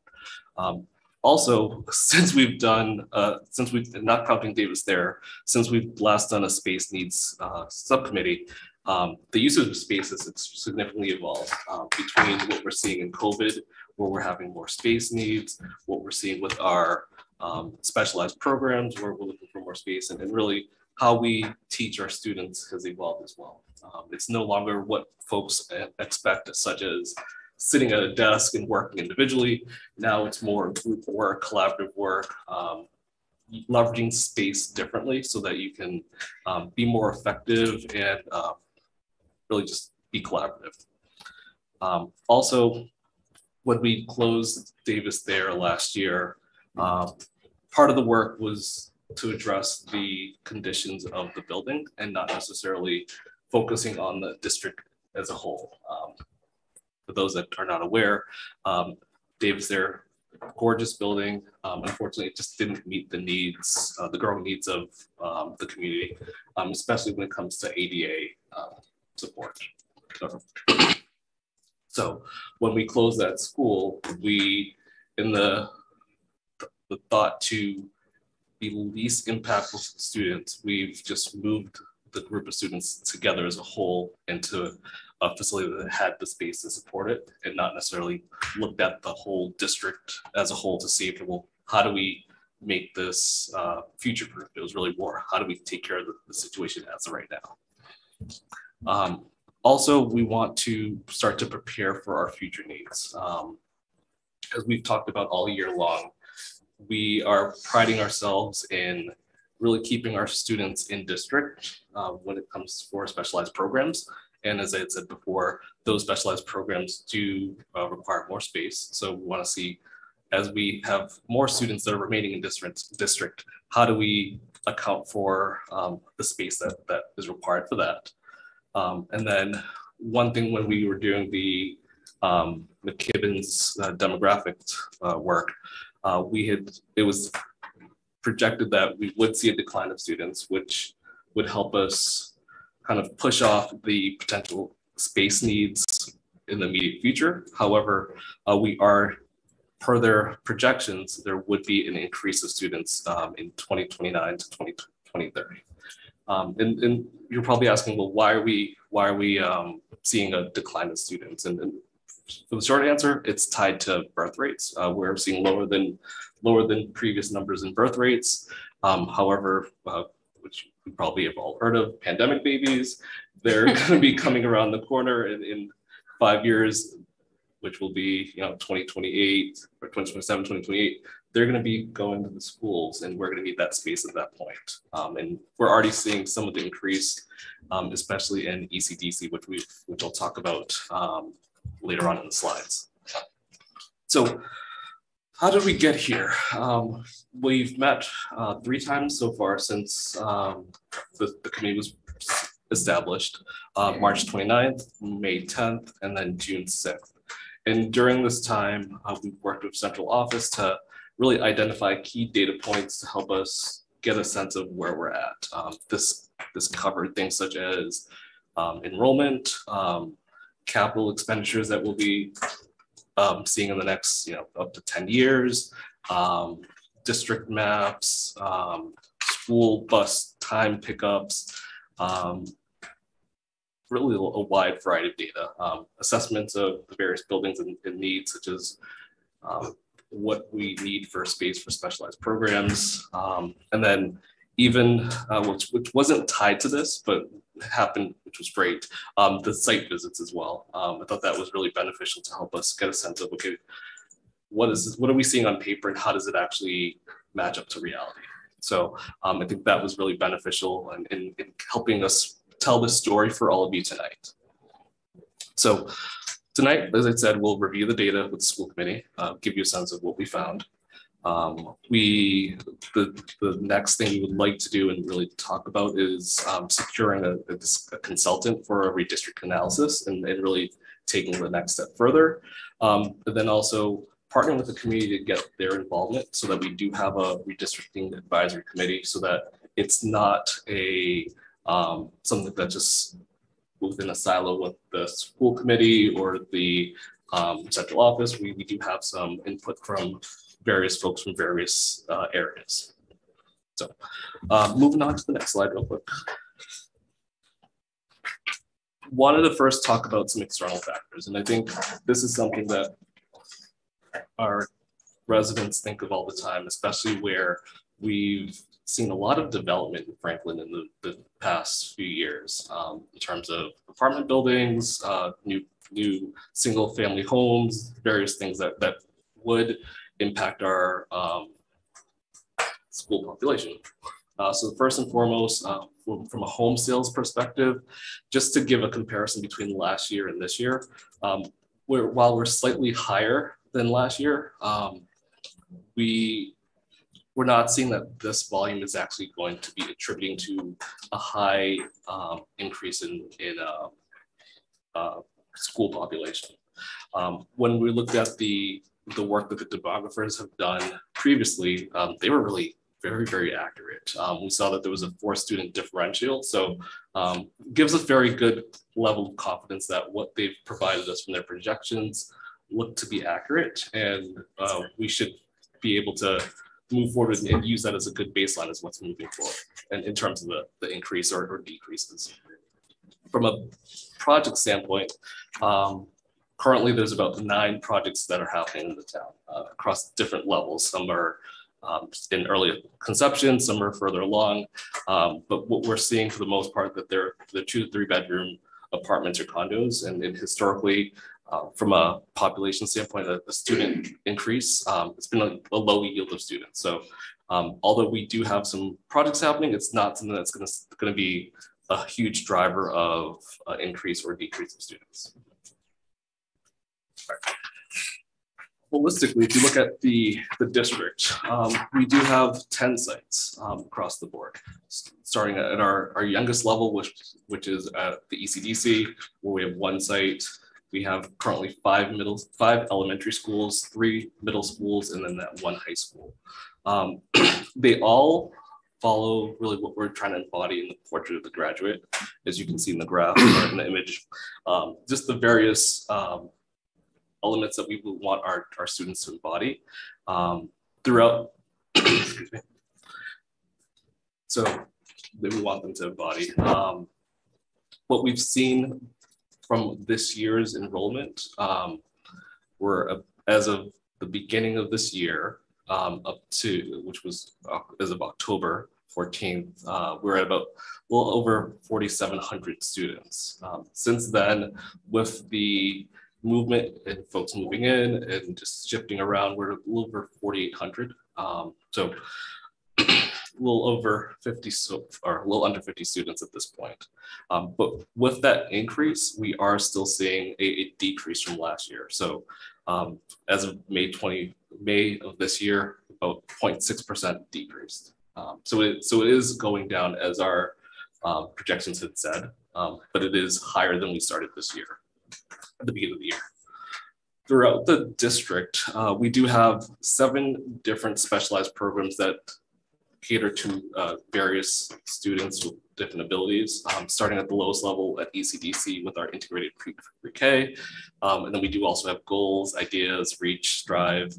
Um, also, since we've done, uh, since we've not counting Davis Thayer, since we've last done a space needs uh, subcommittee, um, the use of space has significantly evolved uh, between what we're seeing in COVID, where we're having more space needs, what we're seeing with our um, specialized programs where we're looking for more space and, and really how we teach our students has evolved as well. Um, it's no longer what folks expect, such as sitting at a desk and working individually. Now it's more group work, collaborative work, um, leveraging space differently so that you can um, be more effective and uh, really just be collaborative. Um, also, when we closed Davis Thayer last year, um, part of the work was to address the conditions of the building and not necessarily focusing on the district as a whole. Um, for those that are not aware, um, Davis Thayer, gorgeous building. Um, unfortunately, it just didn't meet the needs, uh, the growing needs of um, the community, um, especially when it comes to ADA uh, support. So, so when we closed that school, we, in the the thought to the least impactful students, we've just moved the group of students together as a whole into a facility that had the space to support it and not necessarily looked at the whole district as a whole to see if, well, how do we make this uh, future proof? It was really more, how do we take care of the, the situation as of right now? Um, also, we want to start to prepare for our future needs. Um, as we've talked about all year long, we are priding ourselves in really keeping our students in district uh, when it comes for specialized programs. And as I had said before, those specialized programs do uh, require more space. So we want to see as we have more students that are remaining in district, district how do we account for um, the space that, that is required for that? Um, and then one thing when we were doing the um, McKibben's uh, demographic uh, work, uh, we had, it was projected that we would see a decline of students, which would help us kind of push off the potential space needs in the immediate future. However, uh, we are, per their projections, there would be an increase of students um, in 2029 to 2030. Um, and, and, you're probably asking, well, why are we why are we um, seeing a decline of students? And, and, for the short answer, it's tied to birth rates. Uh, we're seeing lower than lower than previous numbers in birth rates. Um, however, uh, which we probably have all heard of, pandemic babies, they're going to be coming around the corner in, in five years, which will be you know 2028 or 2027, 2028 they're going to be going to the schools and we're going to need that space at that point. Um, and we're already seeing some of the increase, um, especially in ECDC, which we which I'll talk about um, later on in the slides. So how did we get here? Um, we've met uh, three times so far since um, the, the committee was established, uh, March 29th, May 10th, and then June 6th. And during this time, uh, we've worked with central office to really identify key data points to help us get a sense of where we're at. Um, this, this covered things such as um, enrollment, um, capital expenditures that we'll be um, seeing in the next, you know, up to 10 years, um, district maps, um, school bus time pickups, really a wide variety of data, assessments of the various buildings and, and needs, such as um, what we need for space for specialized programs. Um, and then even, uh, which, which wasn't tied to this, but happened, which was great, um, the site visits as well. Um, I thought that was really beneficial to help us get a sense of, okay, what is this, what are we seeing on paper and how does it actually match up to reality? So um, I think that was really beneficial in, in, in helping us tell the story for all of you tonight. So Tonight, as I said, we'll review the data with the school committee, uh, give you a sense of what we found. Um, we, the, the next thing we would like to do and really talk about is um, securing a, a, a, consultant for a redistrict analysis and, and, really taking the next step further. Um, but then also partnering with the community to get their involvement so that we do have a redistricting advisory committee so that it's not a um, something that just within a silo with the school committee or the um, central office. We, we do have some input from various folks from various uh, areas. So uh, moving on to the next slide real quick. Wanted to first talk about some external factors. And I think this is something that our residents think of all the time, especially where we've seen a lot of development in Franklin in the, the past few years um, in terms of apartment buildings, uh, new new single family homes, various things that, that would impact our um, school population. Uh, so first and foremost, uh, from, a home sales perspective, just to give a comparison between last year and this year, um, we're, while we're slightly higher than last year, um, we we're not seeing that this volume is actually going to be attributing to a high um, increase in, in uh, uh, school population. Um, when we looked at the, the work that the demographers have done previously, um, they were really very, very accurate. Um, we saw that there was a four student differential. So um, gives us very good level of confidence that what they've provided us from their projections look to be accurate. And uh, we should be able to move forward and, use that as a good baseline as what's moving forward and in terms of the, the increase or, or decreases. From a project standpoint, um, currently there's about nine projects that are happening in the town uh, across different levels. Some are um, in early conception, some are further along. Um, but what we're seeing for the most part that they're the two to three bedroom apartments or condos, and, historically, uh, from a population standpoint, a student increase, um, it's been a, a, low yield of students. So um, although we do have some projects happening, it's not something that's going to be a huge driver of uh, increase or decrease of students. Holistically, if you look at the, the district, um, we do have 10 sites um, across the board, starting at our, our youngest level, which, which is at the ECDC, where we have one site. We have currently five middle, five elementary schools, three middle schools, and then that one high school. Um, they all follow really what we're trying to embody in the portrait of the graduate, as you can see in the graph or in the image. Um, just the various um, elements that we want our, our students to embody um, throughout. So that we want them to embody. Um, what we've seen from this year's enrollment, um, we're uh, as of the beginning of this year, um, up to, which was uh, as of October 14th, uh, we're at about little over 4,700 students. Um, since then, with the movement and folks moving in and just shifting around, we're a little over 4,800. Um, so a little over 50, so, or a little under 50 students at this point. Um, but with that increase, we are still seeing a, a decrease from last year. So um, as of May 20, May of this year, about 0.6% decreased. Um, so it so it is going down as our uh, projections had said, um, but it is higher than we started this year at the beginning of the year. Throughout the district, uh, we do have seven different specialized programs that cater to uh, various students with different abilities, um, starting at the lowest level at ECDC with our integrated pre-K. Um, and then we do also have goals, ideas, reach, strive,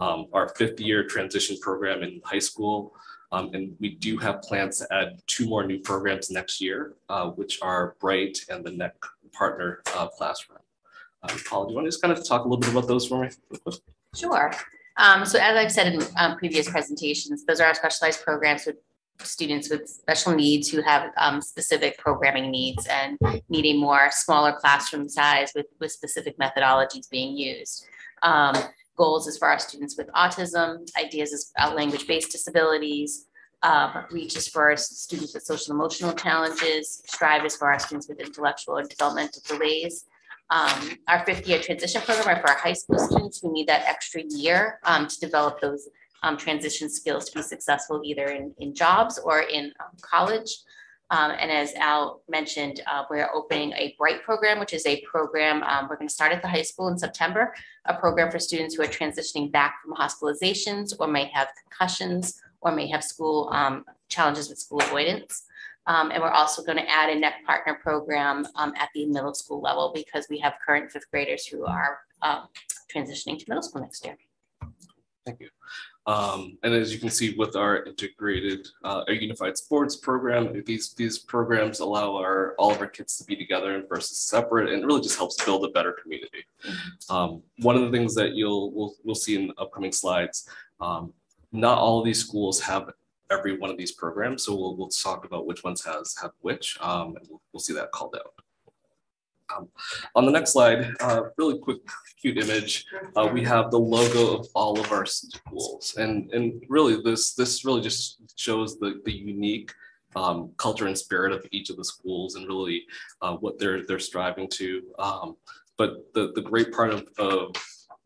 um, our fifth year transition program in high school. Um, and we do have plans to add two more new programs next year, uh, which are Bright and the NEC partner uh, classroom. Uh, Paula, do you want to just kind of talk a little bit about those for me? Sure. Um, so as I've said in um, previous presentations, those are our specialized programs with students with special needs who have um, specific programming needs and need a more smaller classroom size with, with specific methodologies being used. Um, goals is for our students with autism, ideas about language-based disabilities, um, reach is for our students with social emotional challenges, strive is for our students with intellectual and developmental delays, um, our fifth year transition program are for our high school students who need that extra year um, to develop those um, transition skills to be successful either in, in jobs or in um, college. Um, and as Al mentioned, uh, we're opening a Bright program, which is a program um, we're going to start at the high school in September, a program for students who are transitioning back from hospitalizations or may have concussions or may have school challenges with school avoidance. Um, and we're also going to add a NEC partner program um, at the middle school level because we have current fifth graders who are uh, transitioning to middle school next year. Thank you. Um, and as you can see with our integrated, uh, unified sports program, these these programs allow our all of our kids to be together versus separate, and really just helps build a better community. Um, one of the things that you'll we'll, we'll see in the upcoming slides, um, not all of these schools have every one of these programs. So we'll, we'll talk about which ones has have which, um, and we'll, we'll see that called out. Um, on the next slide, uh, really quick, cute image. Uh, we have the logo of all of our schools, and and really this this really just shows the the unique um, culture and spirit of each of the schools, and really uh, what they're they're striving to. Um, but the the great part of, of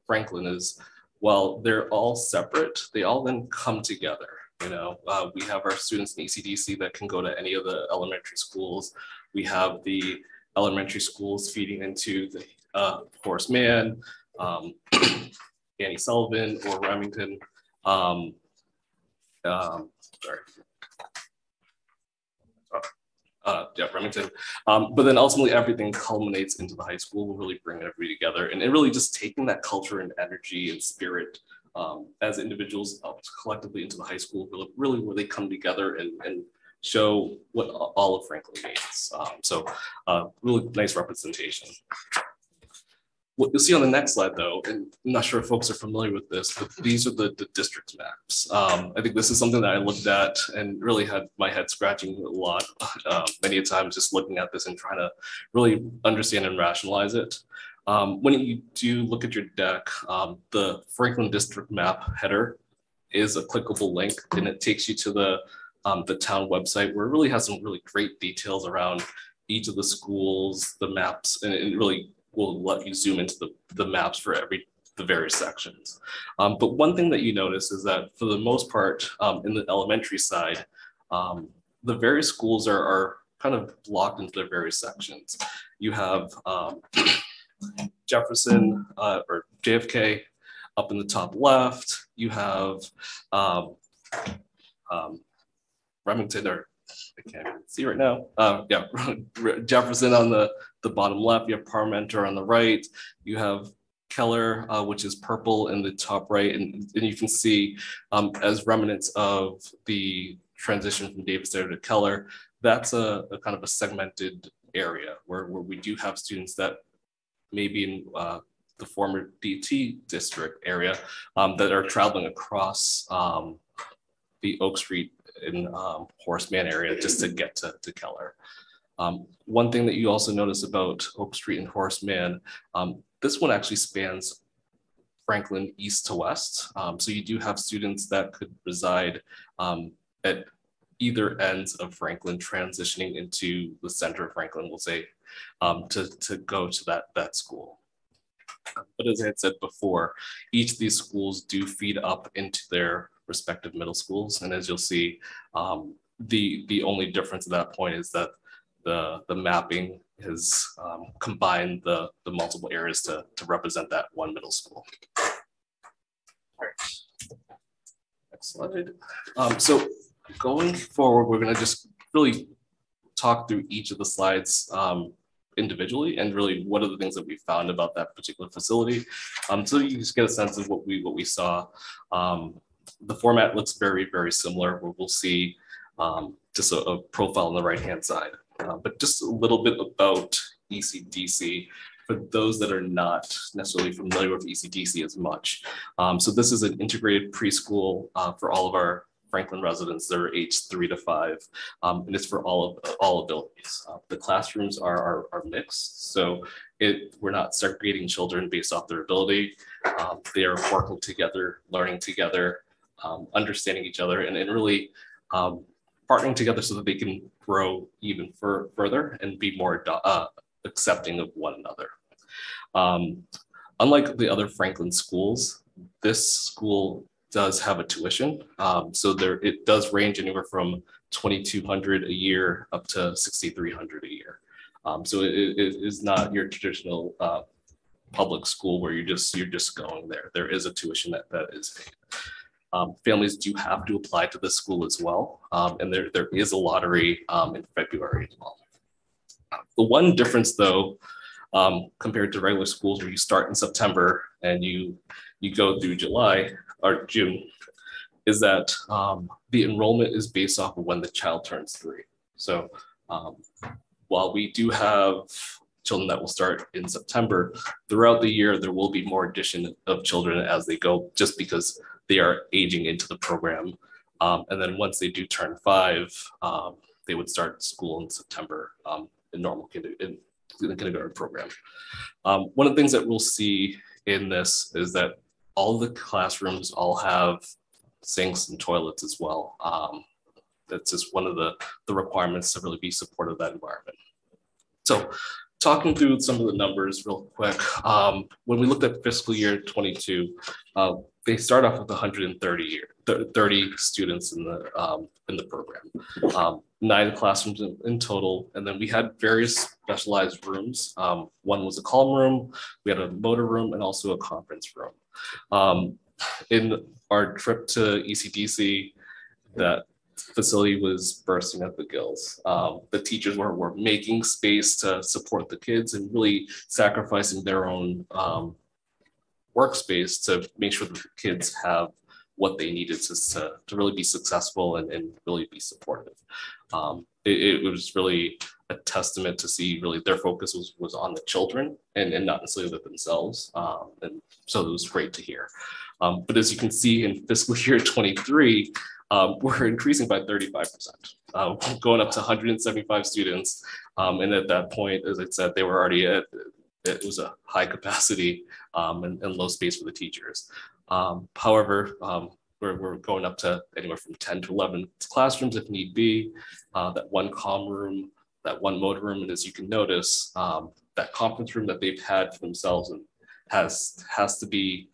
Franklin is, while they're all separate, they all then come together. You know, uh, we have our students in ECDC that can go to any of the elementary schools. We have the elementary schools feeding into the uh, Horace Mann, um, Annie Sullivan, or Remington. Um, um, sorry. Uh, yeah, Remington. Um, but then ultimately everything culminates into the high school. We'll really bring everybody together and, and really just taking that culture and energy and spirit um, as individuals uh, collectively into the high school, really, really where they come together and, and show what all of Franklin means. Um, so uh, really nice representation. What you'll see on the next slide though, and I'm not sure if folks are familiar with this, but these are the, the district maps. Um, I think this is something that I looked at and really had my head scratching a lot, uh, many a times just looking at this and trying to really understand and rationalize it. Um, when you do look at your deck, um, the Franklin district map header is a clickable link and it takes you to the, um, the town website where it really has some really great details around each of the schools, the maps, and it really will let you zoom into the, the maps for every the various sections. Um, but one thing that you notice is that for the most part um, in the elementary side, um, the various schools are, are kind of blocked into their various sections. You have um, Jefferson uh, or JFK up in the top left. You have um, um, Remington or I can't see right now. Um, yeah, Jefferson on the, the bottom left. You have Parmenter on the right. You have Keller, uh, which is purple in the top right. And, and you can see um, as remnants of the transition from Davis Thayer to Keller, that's a, a, kind of a segmented area where, where we do have students that maybe in uh, the former DT district area um, that are traveling across um, the Oak Street in um, Horace Mann area just to get to, to Keller. Um, one thing that you also notice about Oak Street and Horace Mann, um, this one actually spans Franklin east to west. Um, so you do have students that could reside at either ends of Franklin transitioning into the center of Franklin, we'll say, um, to, to go to that, that school. But as I had said before, each of these schools do feed up into their respective middle schools. And as you'll see, um, the, the only difference at that point is that the, the mapping has um, combined the, the multiple areas to, to represent that one middle school. Next slide. Um, so going forward, we're gonna just really talk through each of the slides um, individually and really what are the things that we found about that particular facility. Um, so you just get a sense of what we what we saw. Um, the format looks very, very similar where we'll see um, just a, a, profile on the right hand side. Uh, but just a little bit about ECDC for those that are not necessarily familiar with ECDC as much. Um, so this is an integrated preschool uh, for all of our Franklin residents that are aged three to five, um, and it's for all of all abilities. Uh, the classrooms are, are, are mixed, so it we're not segregating children based off their ability. Um, they are working together, learning together, um, understanding each other, and, and really um, partnering together so that they can grow even fur further and be more uh, accepting of one another. Um, unlike the other Franklin schools, this school does have a tuition. Um, so there it does range anywhere from 2,200 a year up to 6,300 a year. Um, so it, it is not your traditional uh, public school where you're just you're just going there. There is a tuition that, that is paid. Um, families do have to apply to the school as well, um, and there there is a lottery um, in February as well. The one difference, though, um, compared to regular schools where you start in September and you you go through July, or June, is that um, the enrollment is based off of when the child turns three. So um, while we do have children that will start in September, throughout the year, there will be more addition of children as they go, just because they are aging into the program. Um, and then once they do turn five, um, they would start school in September um, in normal in, the kindergarten program. Um, one of the things that we'll see in this is that all the classrooms all have sinks and toilets as well. Um, that's just one of the, the requirements to really be supportive of that environment. So talking through some of the numbers real quick, um, when we looked at fiscal year 22, uh, they start off with 130 year, 30 students in the um, in the program, um, nine classrooms in, in, total, and then we had various specialized rooms. Um, one was a calm room, we had a motor room, and also a conference room. Um, in our trip to ECDC, that facility was bursting at the gills. Um, the teachers were, were making space to support the kids and really sacrificing their own um, workspace to make sure the kids have what they needed to, to, to really be successful and, and really be supportive. Um, it, it was really a testament to see really their focus was, was on the children and, and not necessarily themselves. Um, and so it was great to hear. Um, but as you can see in fiscal year 23, um, we're increasing by 35%, uh, going up to 175 students. Um, and at that point, as I said, they were already at, it was a high capacity um, and, and, low space for the teachers. Um, however, um, we're, we're going up to anywhere from 10 to 11 classrooms if need be, uh, that one comm room, that one motor room. And as you can notice, um, that conference room that they've had for themselves and has, has to be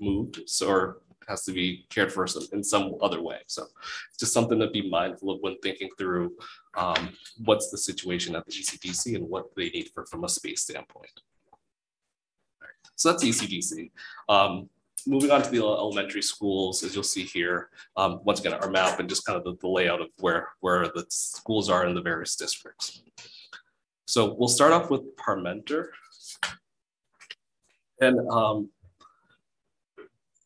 moved so, or has to be cared for some, in some other way. So it's just something to be mindful of when thinking through um, what's the situation at the ECDC and what they need for from a space standpoint. So that's ECDC. Um, moving on to the elementary schools, as you'll see here, um, once again, our map and just kind of the, the, layout of where, where the schools are in the various districts. So we'll start off with Parmenter. And um,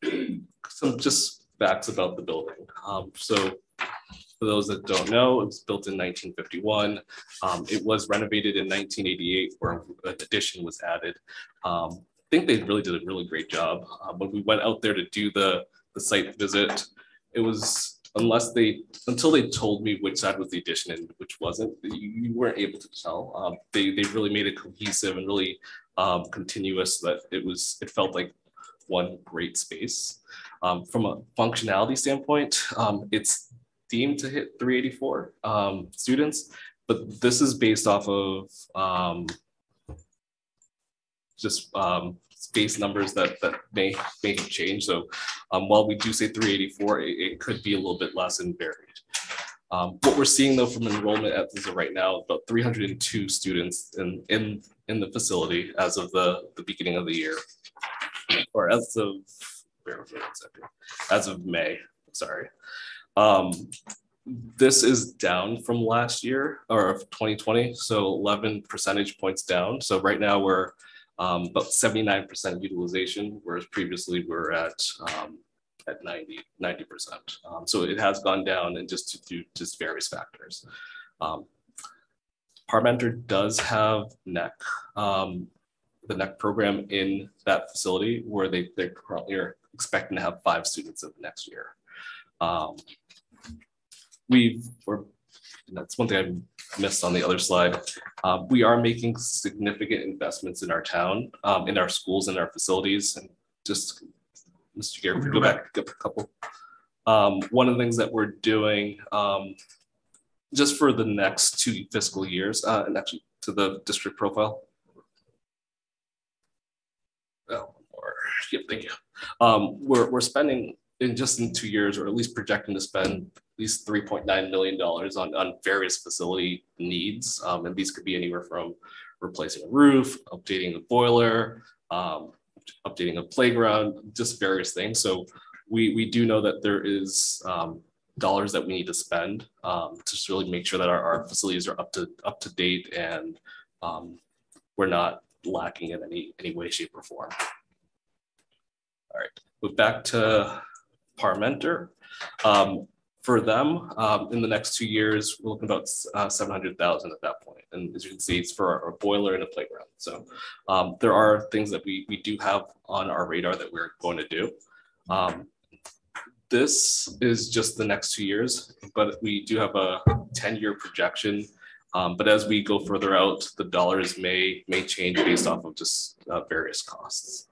some just facts about the building. Um, so for those that don't know, it was built in 1951. Um, it was renovated in 1988 where an addition was added. Um, think they really did a really great job. Uh, when we went out there to do the, the site visit, it was unless they until they told me which side was the addition and which wasn't you, you weren't able to tell um, they, they really made it cohesive and really um, continuous that it was it felt like one great space. Um, from a functionality standpoint, um, it's deemed to hit 384 um, students, but this is based off of um, just um, space numbers that, that may, may change. So um, while we do say 384, it, it, could be a little bit less and varied. Um, what we're seeing though from enrollment as of right now, about 302 students in, in, in the facility as of the, the beginning of the year or as of as of May, sorry. Um, this is down from last year or of 2020, so 11 percentage points down. So right now we're um, about 79% utilization, whereas previously we we're at um, at 90 90%. Um, so it has gone down and just due to just various factors. Um, Parmenter does have NEC. Um, the NEC program in that facility where they, they currently are expecting to have five students the next year. Um, we've, or that's one thing I missed on the other slide. Uh, we are making significant investments in our town, um, in our schools, and our facilities. And just, Mr. Gary, go back a couple. Um, one of the things that we're doing um, just for the next two fiscal years, uh, and actually to the district profile, oh, yep, thank you. Um, we're, we're spending in just in two years, or at least projecting to spend least $3.9 million on, on various facility needs. Um, and these could be anywhere from replacing a roof, updating the boiler, um, updating a playground, just various things. So we, we do know that there is um, dollars that we need to spend um, to really make sure that our, our facilities are up to up to date and um, we're not lacking in any any way, shape, or form. All right, move back to Parmenter. Um, for them, um, in the next two years, we're looking about uh, 700,000 at that point. And as you can see, it's for a boiler and a playground. So um, there are things that we, we do have on our radar that we're going to do. Um, this is just the next two years, but we do have a 10 year projection um, but as we go further out, the dollars may may change based off of just uh, various costs.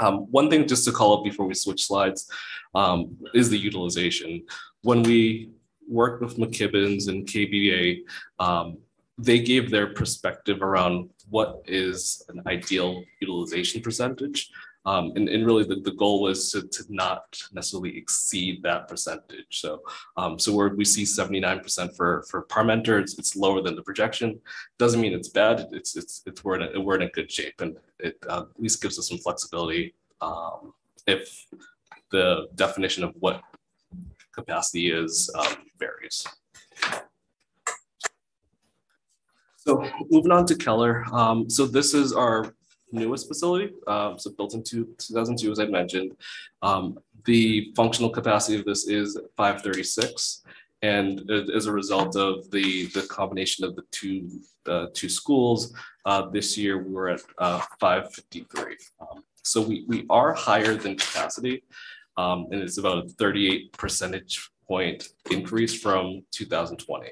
Um, one thing just to call out before we switch slides um, is the utilization. When we worked with McKibben's and KBA, um, they gave their perspective around what is an ideal utilization percentage. Um, and, and really the, the goal was to, to not necessarily exceed that percentage. So, um, so where we see 79% for, for Parmenter, it's, it's lower than the projection. Doesn't mean it's bad. It's, it's, it's we're, in a, we're in a good shape and it uh, at least gives us some flexibility um, if the definition of what capacity is um, varies. So moving on to Keller. Um, so this is our newest facility, um, so built in two, 2002, as I mentioned. Um, the functional capacity of this is 536. And as a result of the, the combination of the two, uh, two schools, uh, this year we were at uh, 553. Um, so we, we are higher than capacity. Um, and it's about a 38 percentage point increase from 2020.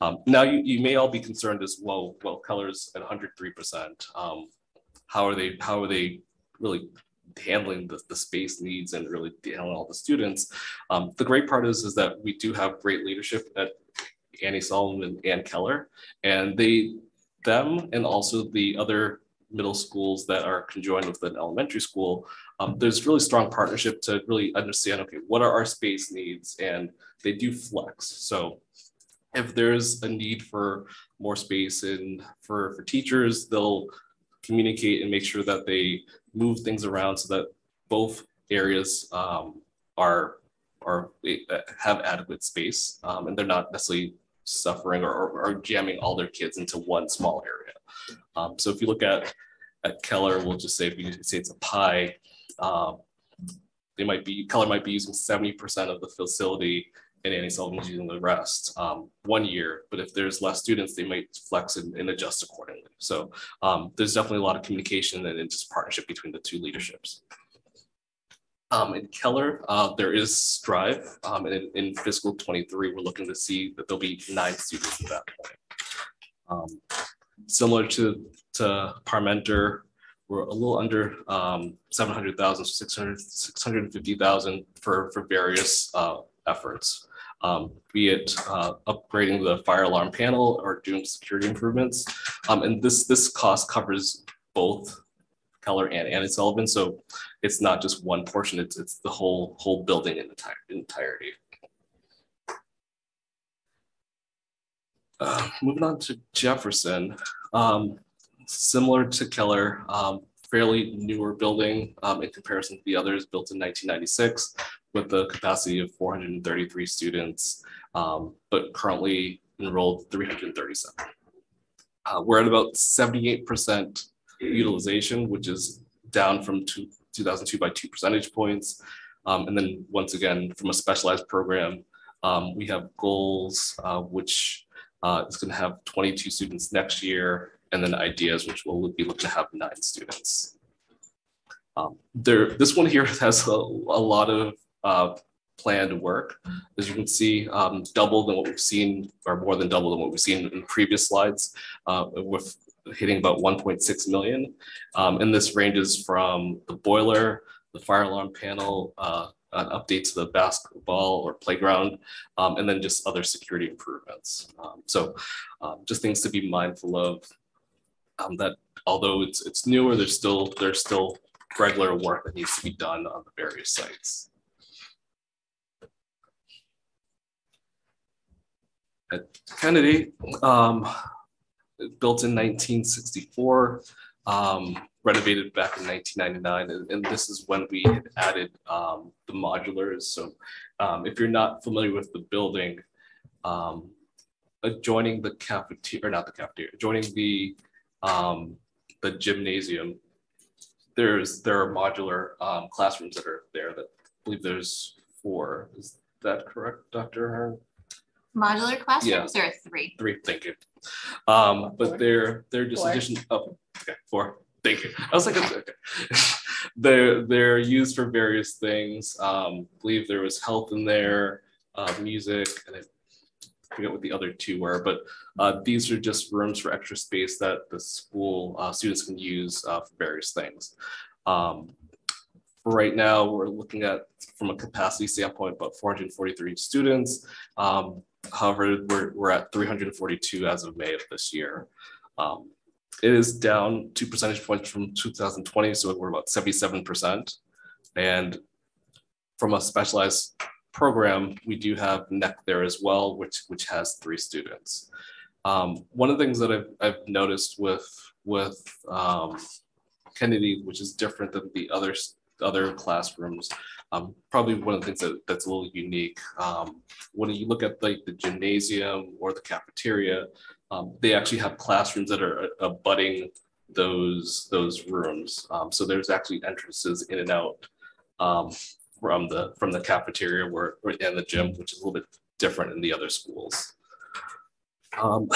Um, now you, you may all be concerned as well, well, Keller's at 103%. Um, how are they, how are they really handling the, the space needs and really handling all the students? Um, the great part is, is that we do have great leadership at Annie Sullivan and Ann Keller, and they, them and also the other middle schools that are conjoined with an elementary school, um, there's really strong partnership to really understand, okay, what are our space needs? And they do flex. So if there's a need for more space and for, for teachers, they'll communicate and make sure that they move things around so that both areas um, are are uh, have adequate space um, and they're not necessarily suffering or, or, or, jamming all their kids into one small area. Um, so if you look at at Keller, we'll just say if you say it's a pie, um, they might be Keller might be using 70% of the facility and Annie Sullivan's using the rest um, one year. But if there's less students, they might flex and, and adjust accordingly. So um, there's definitely a lot of communication and, and just partnership between the two leaderships. Um, in Keller, uh, there is Strive, um, and in, in, fiscal 23, we're looking to see that there'll be nine students at that point. Um, similar to, to Parmenter, we're a little under um, 700,000, 600, 650,000 for, for various uh, efforts um, be it uh, upgrading the fire alarm panel or doing security improvements. Um, and this, this cost covers both Keller and Annie Sullivan. So it's not just one portion, it's, it's the whole, whole building in the entirety. Uh, moving on to Jefferson, um, similar to Keller, um, fairly newer building um, in comparison to the others built in 1996 with the capacity of 433 students, um, but currently enrolled 337. Uh, we're at about 78% utilization, which is down from two, 2002 by two percentage points. Um, and then once again, from a specialized program, um, we have goals, uh, which uh, is going to have 22 students next year, and then ideas, which will be looking to have nine students. Um, there, this one here has a, a lot of uh, planned work. As you can see, um, double than what we've seen, or more than double than what we've seen in previous slides, uh, with hitting about 1.6 million. Um, and this ranges from the boiler, the fire alarm panel, uh, an update to the basketball or playground, um, and then just other security improvements. Um, so um, just things to be mindful of um, that although it's it's newer, there's still there's still regular work that needs to be done on the various sites. At Kennedy, um, built in 1964, um, renovated back in 1999, and, and, this is when we had added um, the modulars. So um, if you're not familiar with the building, um, adjoining the cafeteria, or not the cafeteria, adjoining the um, the gymnasium, there's there are modular classrooms that are there that I believe there's four. Is that correct, Dr. Ahern? Modular classrooms, there are three. Three, thank you. Um, but they're they're just four. addition oh okay, four. Thank you. I was like, okay. they're they're used for various things. Um, I believe there was health in there, uh, music, and I forget what the other two were, but uh, these are just rooms for extra space that the school uh, students can use uh, for various things. Um, for right now, we're looking at, from a capacity standpoint, about 443 students. Um, however, we're, we're at 342 as of May of this year. Um, it is down two percentage points from 2020, so we're about 77%. And from a specialized program, we do have NEC there as well, which which has three students. Um, one of the things that I've, I've noticed with with um, Kennedy, which is different than the other other classrooms, um, probably one of the things that, that's a little unique. Um, when you look at like the gymnasium or the cafeteria, um, they actually have classrooms that are abutting those those rooms. Um, so there's actually entrances in and out um, from the from the cafeteria where and the gym, which is a little bit different in the other schools. Um,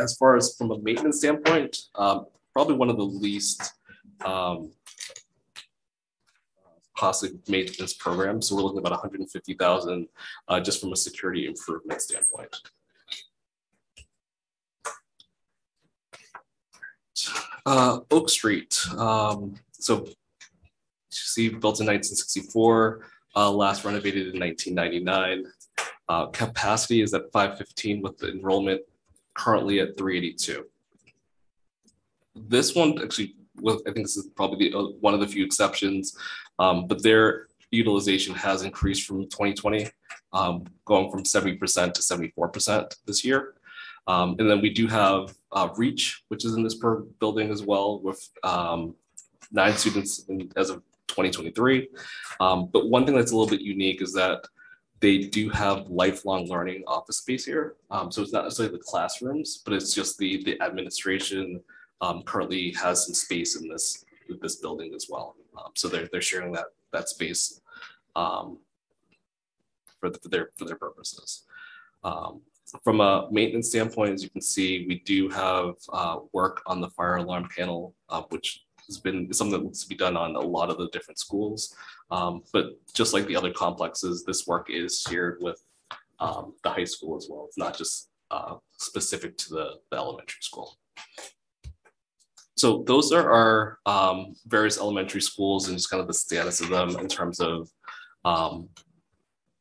as far as from a maintenance standpoint, probably one of the least um, costly maintenance program. So we're looking at about 150,000 uh, just from a security improvement standpoint. Uh, Oak Street. Um, so you see, built in 1964, uh, last renovated in 1999. Uh, capacity is at 515 with the enrollment currently at 382. This one actually, well, I think this is probably the, uh, one of the few exceptions, um, but their utilization has increased from 2020, um, going from 70% to 74% this year. Um, and then we do have uh, Reach, which is in this per building as well, with um, nine students in, as of 2023. Um, but one thing that's a little bit unique is that they do have lifelong learning office space here. Um, so it's not necessarily the classrooms, but it's just the the administration um, currently has some space in this this building as well. Um, so they're they're sharing that that space um, for, the, for their for their purposes. Um, from a maintenance standpoint, as you can see, we do have uh, work on the fire alarm panel, uh, which has been something that needs to be done on a lot of the different schools. Um, but just like the other complexes, this work is shared with um, the high school as well. It's not just uh, specific to the, the, elementary school. So those are our um, various elementary schools and just kind of the status of them in terms of um,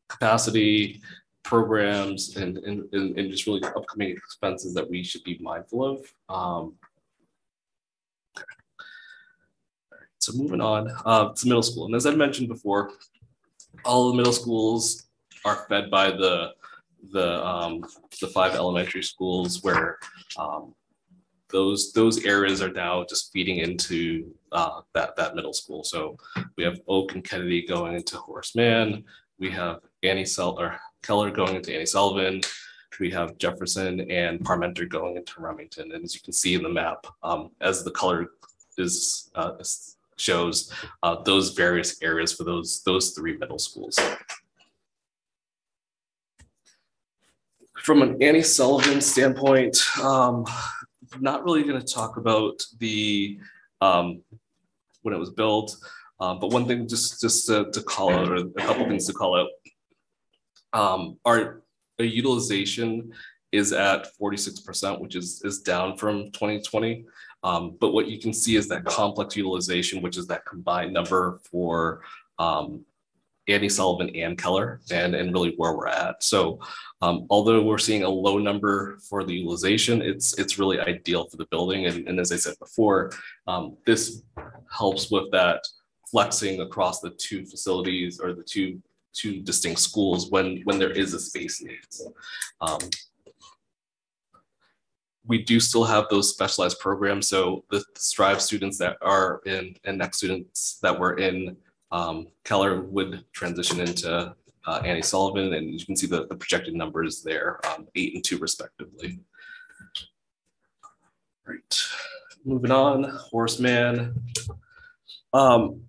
capacity, programs, and, and, and, just really upcoming expenses that we should be mindful of. Um, So moving on uh, to middle school. And as I mentioned before, all the middle schools are fed by the the um, the five elementary schools where um, those those areas are now just feeding into uh, that that middle school. So we have Oak and Kennedy going into Horace Mann. We have Annie Sel or Keller going into Annie Sullivan. We have Jefferson and Parmenter going into Remington. And as you can see in the map, um, as the color is, uh, shows uh, those various areas for those, those three middle schools. From an Annie Sullivan standpoint, um, not really going to talk about the um, when it was built, uh, but one thing just just to, to, call out, or a couple things to call out, um, our, our utilization is at 46%, which is is down from 2020. Um, but what you can see is that complex utilization, which is that combined number for um, Annie Sullivan and Keller and, and really where we're at. So um, although we're seeing a low number for the utilization, it's it's really ideal for the building. And, and as I said before, um, this helps with that flexing across the two facilities or the two two distinct schools when when there is a space need. Um, we do still have those specialized programs. So the Strive students that are in and next students that were in um, Keller would transition into uh, Annie Sullivan, and you can see the, the projected numbers there, um, eight and two respectively. Right, moving on, Horace Mann. Um,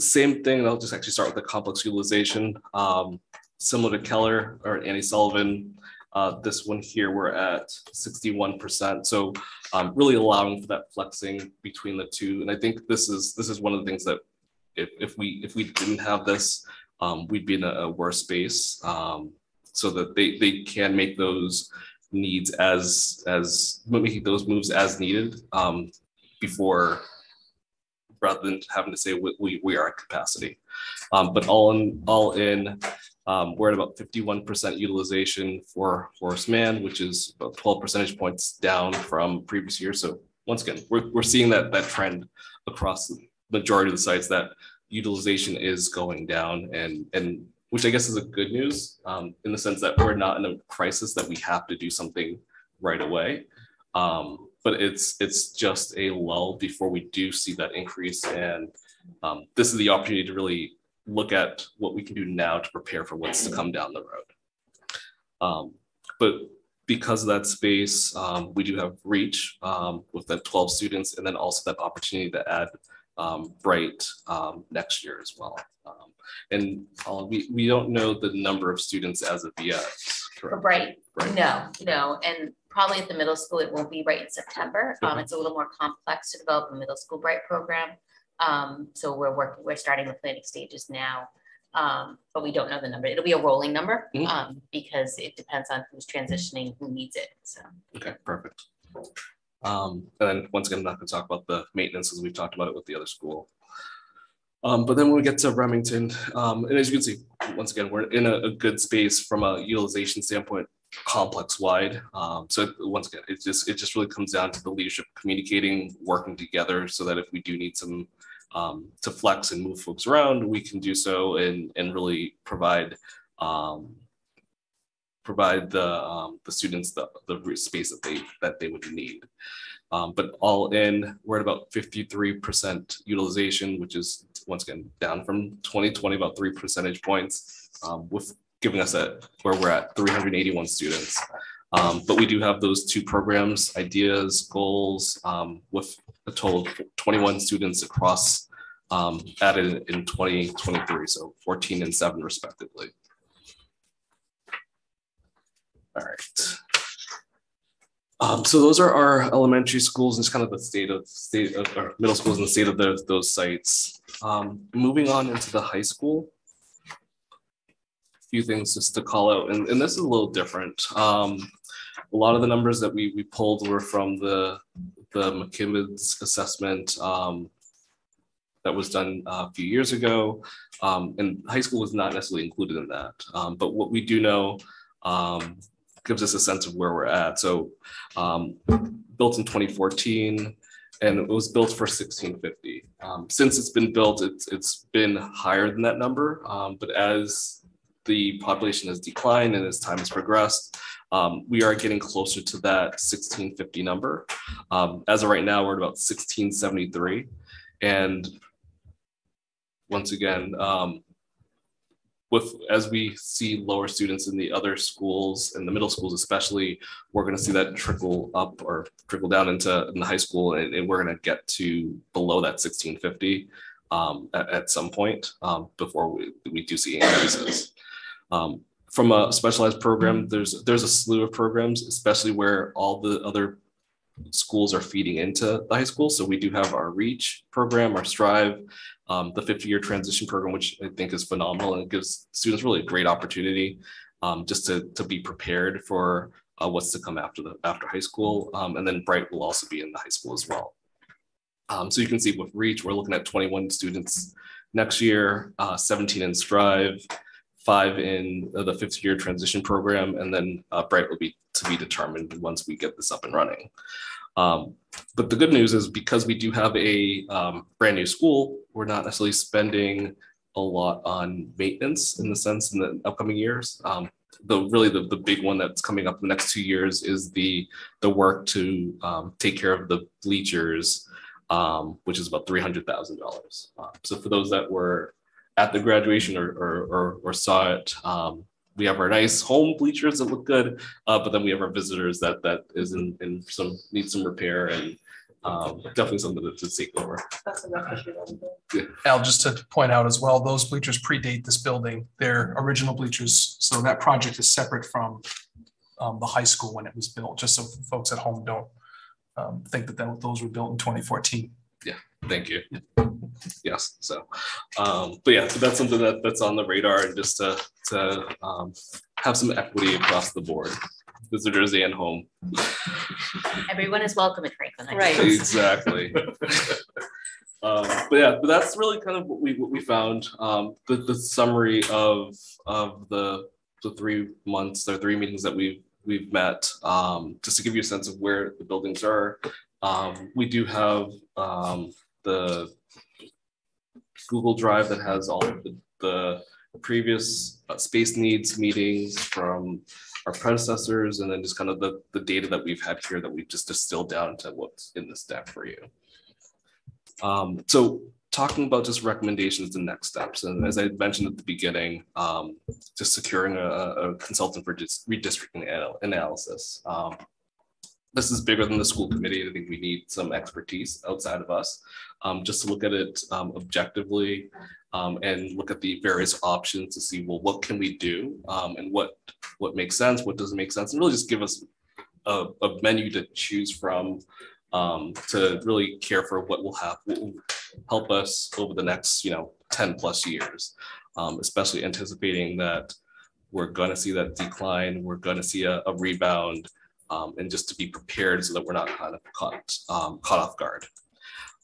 same thing, I'll just actually start with the complex utilization. Um, similar to Keller or Annie Sullivan, uh, this one here, we're at 61%. So um, really allowing for that flexing between the two. And I think this is this is one of the things that if, if we if we didn't have this, um, we'd be in a, a worse space. Um, so that they, they can make those needs as as making those moves as needed um, before rather than having to say we, we, we are at capacity. Um, but all in all in, um, we're at about 51% utilization for Horace Mann, which is about 12 percentage points down from previous year. So once again, we're, we're seeing that that trend across majority of the sites that utilization is going down and and which I guess is a good news um, in the sense that we're not in a crisis that we have to do something right away. Um, but it's it's just a lull before we do see that increase. And um, this is the opportunity to really look at what we can do now to prepare for what's to come down the road. Um, but because of that space, um, we do have reach um, with the 12 students and then also that opportunity to add um, Bright um, next year as well. Um, and uh, we, we don't know the number of students as of yet. For Bright, no, no, and probably at the middle school, it won't be right in September. Um, Mhm. it's a little more complex to develop a middle school Bright program. Um, so we're working, we're starting the planning stages now. Um, but we don't know the number. It'll be a rolling number, Mhm. um, because it depends on who's transitioning, who needs it, so. Okay, perfect. Um, and then once again, I'm not gonna talk about the maintenance as we've talked about it with the other school. Um, but then when we get to Remington, um, and as you can see, once again, we're in a, a good space from a utilization standpoint, complex wide. Um, so once again, it just, it just really comes down to the leadership communicating, working together so that if we do need some um, to flex and move folks around, we can do so and, and really provide um, provide the um, the students the, the space that they that they would need. Um, but all in, we're at about 53% utilization, which is once again down from 2020, about three percentage points, um, with giving us at where we're at 381 students. Um, but we do have those two programs, ideas, goals, um, with a total of 21 students across um, added in 2023, so 14 and seven respectively. All right. Um, so those are our elementary schools and it's kind of the state of state of our middle schools and the state of those those sites. Um, moving on into the high school. A few things just to call out, and, and this is a little different. Um, a lot of the numbers that we we pulled were from the the McKibben's assessment um, that was done uh, a few years ago, um, and high school was not necessarily included in that. Um, but what we do know gives us a sense of where we're at. So um, built in 2014 and it was built for 1650. Um, since it's been built, it's, it's been higher than that number. Um, but as the population has declined and as time has progressed, um, we are getting closer to that 1650 number. Um, as of right now, we're at about 1673. And once again, um, with as we see lower students in the other schools and the middle schools especially we're going to see that trickle up or trickle down into in the high school and, and we're going to get to below that 1650 um, at, at some point um, before we, we do see increases. Um, from a specialized program there's there's a slew of programs especially where all the other schools are feeding into the high school. So we do have our reach program our strive um, the 50 year transition program, which I think is phenomenal and gives students really a great opportunity um, just to, to be prepared for uh, what's to come after the after high school. Um, and then Bright will also be in the high school as well. Um, so you can see with Reach, we're looking at 21 students next year, uh, 17 in Strive, five in the 50 year transition program, and then uh, Bright will be to be determined once we get this up and running. Um, but the good news is because we do have a um, brand new school, we're not necessarily spending a lot on maintenance in the sense in the upcoming years. Um, the really the, the big one that's coming up in the next two years is the the work to um, take care of the bleachers, um, which is about three hundred thousand dollars. Uh, so for those that were at the graduation or or, or, or saw it, um, we have our nice home bleachers that look good, uh, but then we have our visitors that that is in, in some needs some repair and um, definitely something to, to take over. Al, just to point out as well, those bleachers predate this building. They're original bleachers, so that project is separate from um, the high school when it was built, just so folks at home don't um, think that tho- those were built in twenty fourteen. Yeah, thank you. Yes, so, um, but yeah, so that's something that, that's on the radar and just to, to, um, have some equity across the board, visitors and home. Everyone is welcome at Franklin. High Right. School. Exactly. Um, but yeah, but that's really kind of what we, what we found, um, the, the summary of, of the, the three months, the three meetings that we've, we've met, um, just to give you a sense of where the buildings are. Um, we do have, um, the Google Drive that has all of the, the previous uh, space needs meetings from our predecessors, and then just kind of the, the data that we've had here that we've just distilled down to what's in this deck for you. Um, so talking about just recommendations and next steps. And as I mentioned at the beginning, um, just securing a, a consultant for just redistricting anal- analysis. Um, this is bigger than the school committee. I think we need some expertise outside of us um, just to look at it um, objectively um, and look at the various options to see, well, what can we do um, and what what makes sense, what doesn't make sense, and really just give us a, a menu to choose from um, to really care for what will have what will help us over the next you know 10 plus years, um, especially anticipating that we're going to see that decline, we're going to see a, a rebound, um, and just to be prepared so that we're not kind of caught um, caught off guard.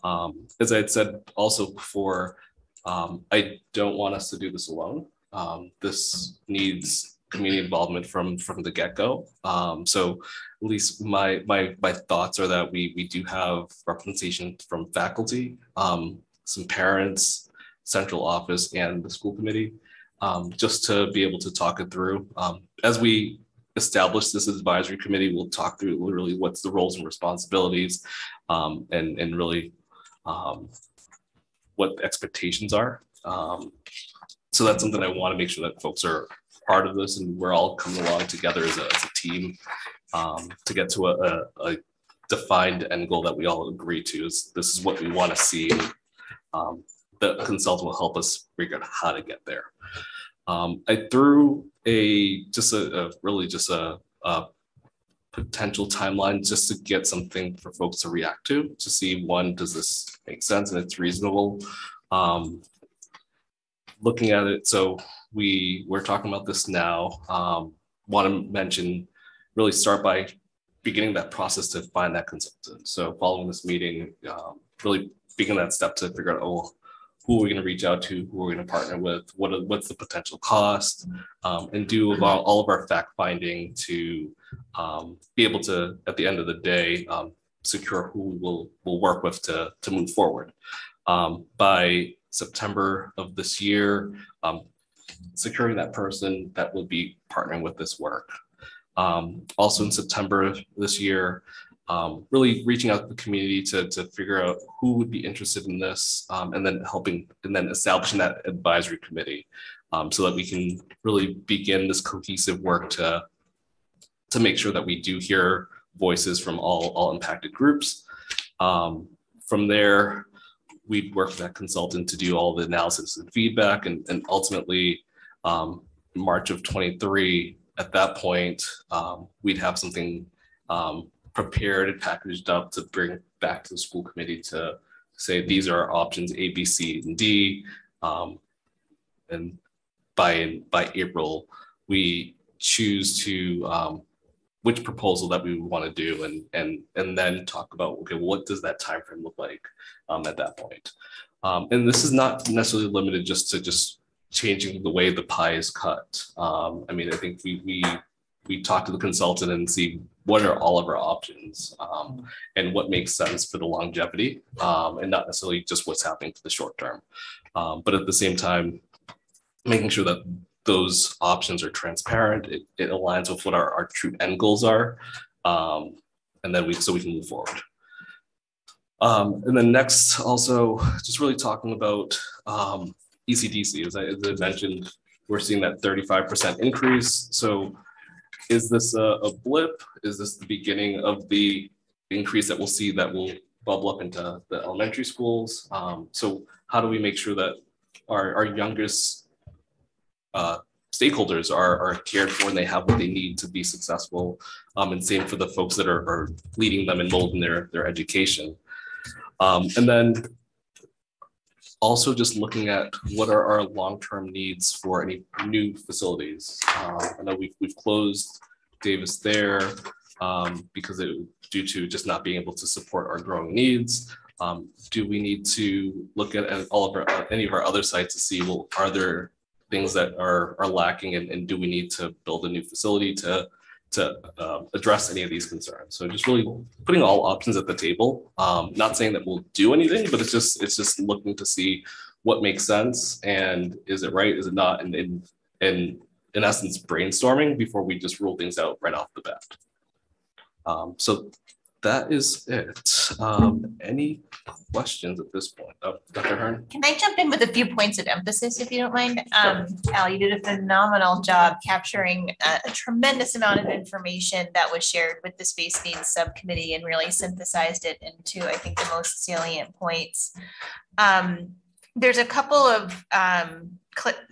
Um, as I had said also before, um, I don't want us to do this alone. Um, this needs community involvement from from the get go. Um, so at least my my my thoughts are that we we do have representation from faculty, some parents, central office, and the school committee, um, just to be able to talk it through. Um, as we establish this advisory committee, we'll talk through really what's the roles and responsibilities, um, and and really um, what the expectations are. Um, so that's something I want to make sure that folks are part of this and we're all coming along together as a, as a team um, to get to a, a, a, defined end goal that we all agree to is this is what we want to see. Um, the consultant will help us figure out how to get there. Um, I threw a just a, a really just a, a potential timeline just to get something for folks to react to to see one does this make sense and it's reasonable? Um, looking at it so we we're talking about this now. Um, want to mention really start by beginning that process to find that consultant. So following this meeting um, really begin that step to figure out oh who are we going to reach out to, who are we going to partner with, what are, what's the potential cost, um, and do about all of our fact finding to um, be able to, at the end of the day, um, secure who we'll, we'll work with to, to move forward. Um, by September of this year, um, securing that person that will be partnering with this work. Um, also in September of this year, um, really reaching out to the community to, to figure out who would be interested in this um, and then helping and then establishing that advisory committee um, so that we can really begin this cohesive work to, to make sure that we do hear voices from all, all impacted groups. Um, from there, we'd work with that consultant to do all the analysis and feedback and, and ultimately um, March of 23, at that point, um, we'd have something um, prepared and packaged up to bring back to the school committee to say these are our options A, B, C, and D. Um, and by by April, we choose to um, which proposal that we want to do, and and and then talk about okay, what does that time frame look like um, at that point? Um, and this is not necessarily limited just to just changing the way the pie is cut. Um, I mean, I think we we we talk to the consultant and see what are all of our options um, and what makes sense for the longevity um, and not necessarily just what's happening for the short term. Um, but at the same time, making sure that those options are transparent, it, it aligns with what our, our true end goals are. Um, and then we, so we can move forward. Um, and then next, also just really talking about um, ECDC, as I, as I mentioned, we're seeing that 35% increase. So is this a, a blip? Is this the beginning of the increase that we'll see that will bubble up into the elementary schools? Um, so how do we make sure that our, our youngest uh, stakeholders are, are cared for and they have what they need to be successful? Um, and same for the folks that are, are leading them and molding their, their education. Um, and then also just looking at what are our long-term needs for any new facilities. Uh, I know we've, we've closed Davis Thayer um, because it due to just not being able to support our growing needs. Um, do we need to look at, at all of our any of our other sites to see well are there things that are are lacking and, and do we need to build a new facility to to uh, address any of these concerns. So just really putting all options at the table. Um, not saying that we'll do anything, but it's just it's just looking to see what makes sense and is it right, is it not, and in in in essence brainstorming before we just rule things out right off the bat. Um, so that is it. Um, any questions at this point? Oh, Dr. Ahern? Can I jump in with a few points of emphasis, if you don't mind? Um, Al, you did a phenomenal job capturing a a tremendous amount of information that was shared with the Space Needs Subcommittee and really synthesized it into, I think, the most salient points. Um, there's a couple of um,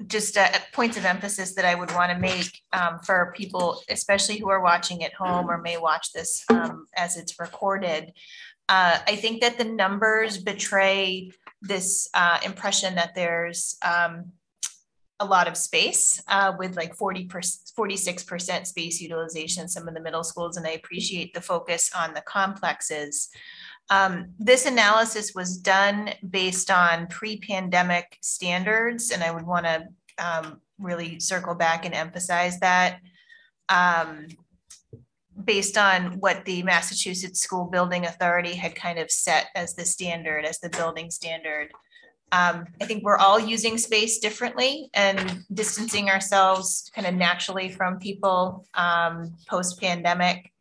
just uh, points of emphasis that I would want to make um, for people, especially who are watching at home or may watch this um, as it's recorded. Uh, I think that the numbers betray this uh, impression that there's um, a lot of space uh, with like 40 46% space utilization some of the middle schools. And I appreciate the focus on the complexes. Um, this analysis was done based on pre-pandemic standards, and I would want to um, really circle back and emphasize that. Um, based on what the Massachusetts School Building Authority had kind of set as the standard, as the building standard. Um, I think we're all using space differently and distancing ourselves kind of naturally from people um, post pandemic.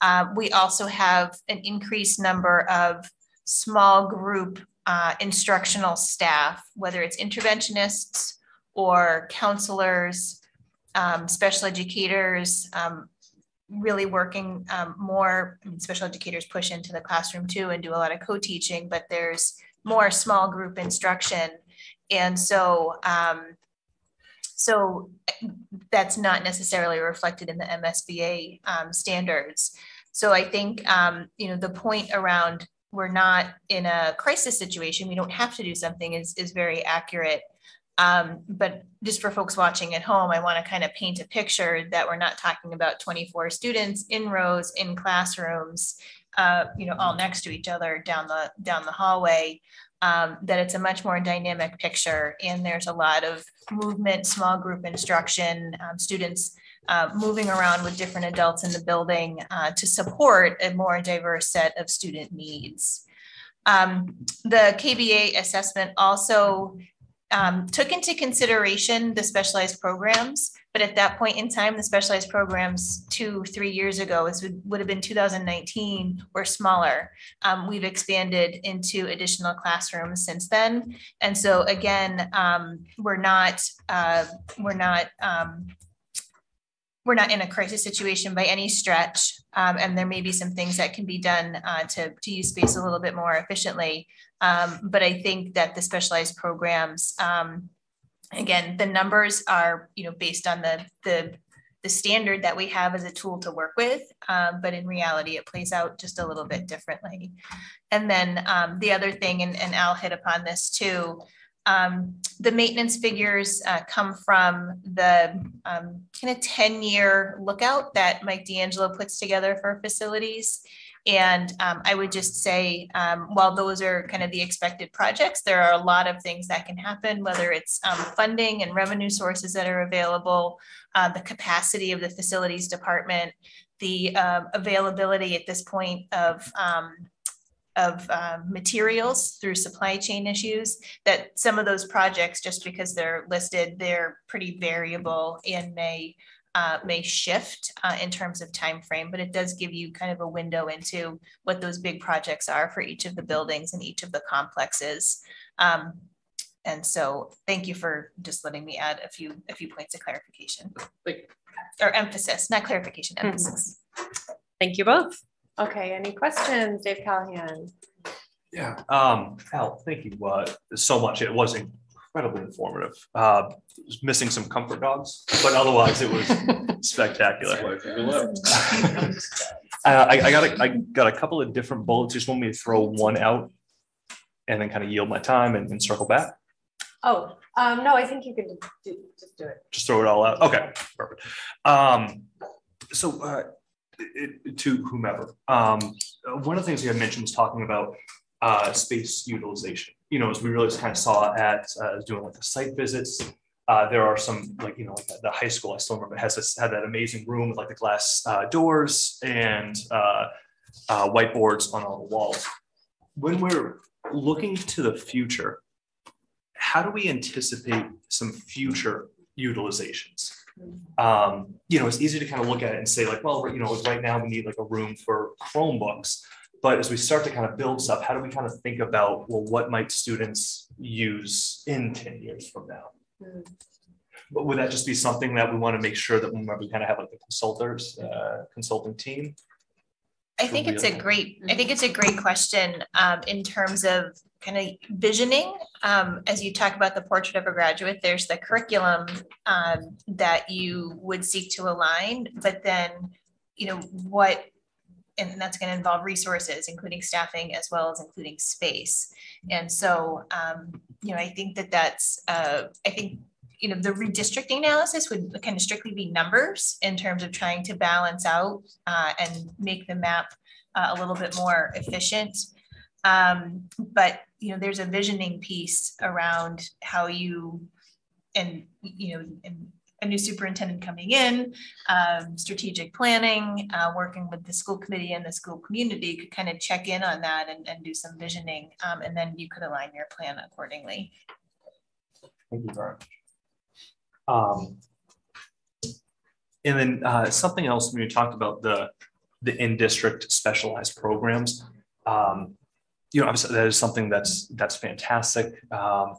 Uh, we also have an increased number of small group uh, instructional staff, whether it's interventionists or counselors, um, special educators, um, really working um, more. I mean, special educators push into the classroom too and do a lot of co-teaching, but there's more small group instruction. And so um, so that's not necessarily reflected in the MSBA um, standards. So I think, um, you know, the point around we're not in a crisis situation, we don't have to do something is, is very accurate. Um, but just for folks watching at home, I want to kind of paint a picture that we're not talking about 24 students in rows in classrooms, uh, you know, all next to each other down the down the hallway um, that it's a much more dynamic picture and there's a lot of movement, small group instruction, um, students uh, moving around with different adults in the building uh, to support a more diverse set of student needs. Um, the KBA assessment also um, took into consideration the specialized programs but at that point in time, the specialized programs two, three years ago, it would, would have been 2019, were smaller. Um, we've expanded into additional classrooms since then. And so again, um, we're not, uh, we're not, um, we're not in a crisis situation by any stretch. Um, and there may be some things that can be done uh, to, to use space a little bit more efficiently. Um, but I think that the specialized programs um, again, the numbers are, you know, based on the, the, the standard that we have as a tool to work with, um, but in reality, it plays out just a little bit differently. And then um, the other thing, and, and Al hit upon this too, um, the maintenance figures uh, come from the um, kind of 10 year lookout that Mike D'Angelo puts together for facilities. And um, I would just say, um, while those are kind of the expected projects, there are a lot of things that can happen, whether it's um, funding and revenue sources that are available, uh, the capacity of the facilities department, the uh, availability at this point of um, of uh, materials through supply chain issues that some of those projects just because they're listed they're pretty variable and may uh, may shift uh, in terms of time frame, but it does give you kind of a window into what those big projects are for each of the buildings and each of the complexes. Um, and so thank you for just letting me add a few a few points of clarification or emphasis, not clarification, Hmm. emphasis. Thank you both. Okay, any questions, Dave Callahan? Yeah, um, Al, thank you uh, so much. It was incredibly informative. Uh, was missing some comfort dogs, but otherwise it was spectacular. Uh, I, I got a, I got a couple of different bullets. You Just want me to throw one out and then kind of yield my time and, and circle back. Oh, um, no, I think you can do, just do it. Just throw it all out. Okay, perfect. Um, so uh, it, it- to whomever, um, one of the things you had mentioned was talking about uh, space utilization. You know, as we really kind of saw at uh, doing like the site visits. Uh, there are some like you know like the high school I still remember has this, had that amazing room with like the glass uh, doors and uh, uh, whiteboards on all the walls. When we're looking to the future, how do we anticipate some future utilizations? Um, you know, it's easy to kind of look at it and say like, well, you know, right now we need like a room for Chromebooks. But as we start to kind of build stuff, how do we kind of think about, well, what might students use in ten years from now? But would that just be something that we want to make sure that we kind of have like the consultants, uh, consulting team? I think it's a great, I think it's a great question um, in terms of kind of visioning. Um, as you talk about the portrait of a graduate, there's the curriculum um, that you would seek to align, but then, you know, what, and that's going to involve resources, including staffing as well as including space. And so, um, you know, I think that that's, uh, I think you know, the redistricting analysis would kind of strictly be numbers in terms of trying to balance out uh, and make the map uh, a little bit more efficient. Um, but you know, there's a visioning piece around how you and you know, and a new superintendent coming in, um, strategic planning, uh, working with the school committee and the school community could kind of check in on that and, and do some visioning, um, and then you could align your plan accordingly. Thank you very much. Um, and then uh, something else when you talked about the the in-district specialized programs, um, you know, obviously that is something that's that's fantastic. Um,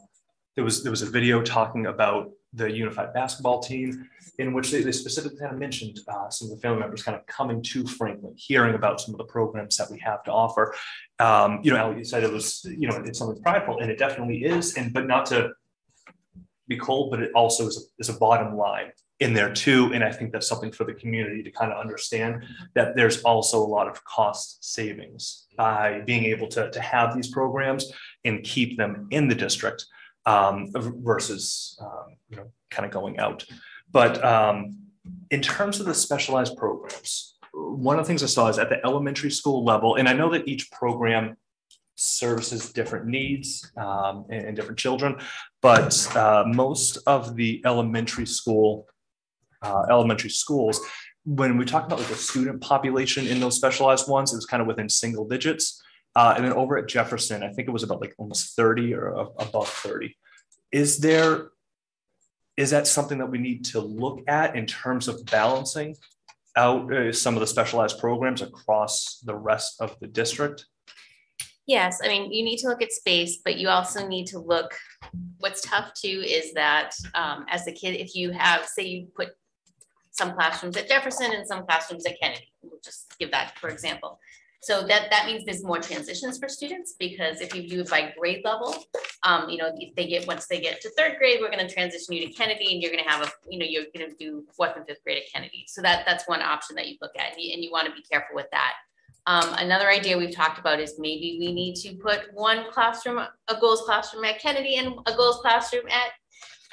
there was there was a video talking about the unified basketball team in which they, they specifically kind of mentioned uh, some of the family members kind of coming to Franklin, hearing about some of the programs that we have to offer. Um, you know, Ali, you said it was, you know, it's something prideful, and it definitely is. And but not to be cold, but it also is a, is a bottom line in there too. And I think that's something for the community to kind of understand that there's also a lot of cost savings by being able to, to have these programs and keep them in the district um, versus um, you know kind of going out. But um, in terms of the specialized programs, one of the things I saw is at the elementary school level, and I know that each program services different needs um, and, and, different children, but uh, most of the elementary school uh, elementary schools, when we talk about like the student population in those specialized ones, it was kind of within single digits. Uh, and then over at Jefferson, I think it was about like almost 30 or above 30. Is there, is that something that we need to look at in terms of balancing out uh, some of the specialized programs across the rest of the district? Yes, I mean, you need to look at space, but you also need to look, what's tough too is that um, as a kid, if you have, say you put some classrooms at Jefferson and some classrooms at Kennedy, we'll just give that for example. So that, that means there's more transitions for students because if you do it by grade level, um, you know, if they get, once they get to third grade, we're gonna transition you to Kennedy and you're gonna have a, you know, you're gonna do fourth and fifth grade at Kennedy. So that, that's one option that you look at and you, and you wanna be careful with that. Um, another idea we've talked about is maybe we need to put one classroom, a goals classroom at Kennedy and a goals classroom at,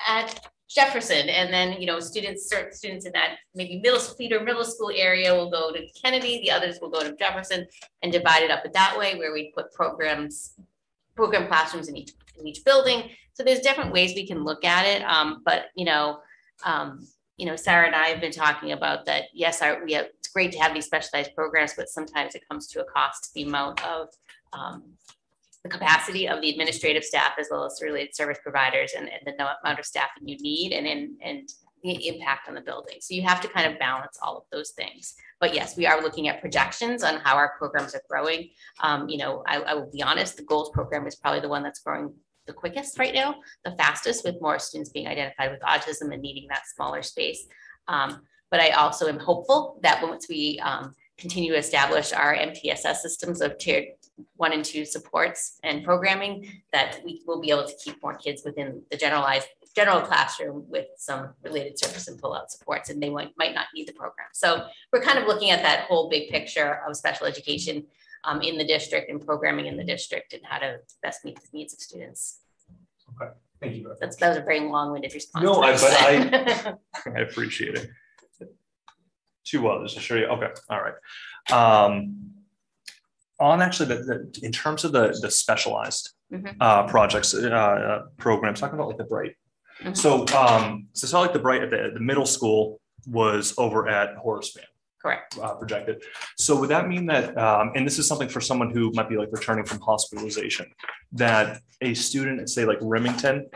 at Jefferson, and then you know students, certain students in that maybe middle feeder middle school area will go to Kennedy, the others will go to Jefferson, and divide it up that way, where we put programs, program classrooms in each in each building. So there's different ways we can look at it, um, but you know, um, you know, Sarah and I have been talking about that. Yes, our, we have, it's great to have these specialized programs, but sometimes it comes to a cost. The amount of um, the capacity of the administrative staff as well as the related service providers and, and the amount of staffing you need and, and, and the impact on the building. So you have to kind of balance all of those things. But yes, we are looking at projections on how our programs are growing. Um, you know, I, I, will be honest, the goals program is probably the one that's growing the quickest right now, the fastest with more students being identified with autism and needing that smaller space. Um, but I also am hopeful that once we um, continue to establish our MTSS systems of tiered one and two supports and programming that we will be able to keep more kids within the generalized general classroom with some related service and pull-out supports and they might, might not need the program. So we're kind of looking at that whole big picture of special education um, in the district and programming in the district and how to best meet the needs of students. Okay, thank you. That's, that was a very long-winded response. No, I, but I, I appreciate it. Two others to show you. Okay, all right. Um, on actually the, the in terms of the the specialized mm-hmm. uh, projects uh, uh, programs, talking about like the BRYT. Mm-hmm. So um, so it's not like the BRYT at the, the middle school was over at Horace Mann. Correct. Uh, projected. So would that mean that, um, and this is something for someone who might be like returning from hospitalization, that a student at say like Remington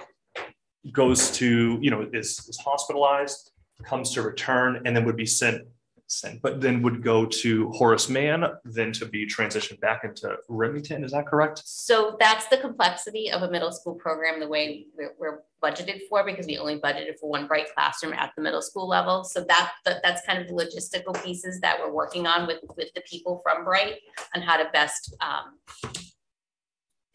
goes to, you know, is, is hospitalized, comes to return and then would be sent, but then would go to Horace Mann, then to be transitioned back into Remington. Is that correct? So that's the complexity of a middle school program, the way we're, we're budgeted for, because we only budgeted for one BRYT classroom at the middle school level. So that, that that's kind of the logistical pieces that we're working on with, with the people from BRYT on how to best um,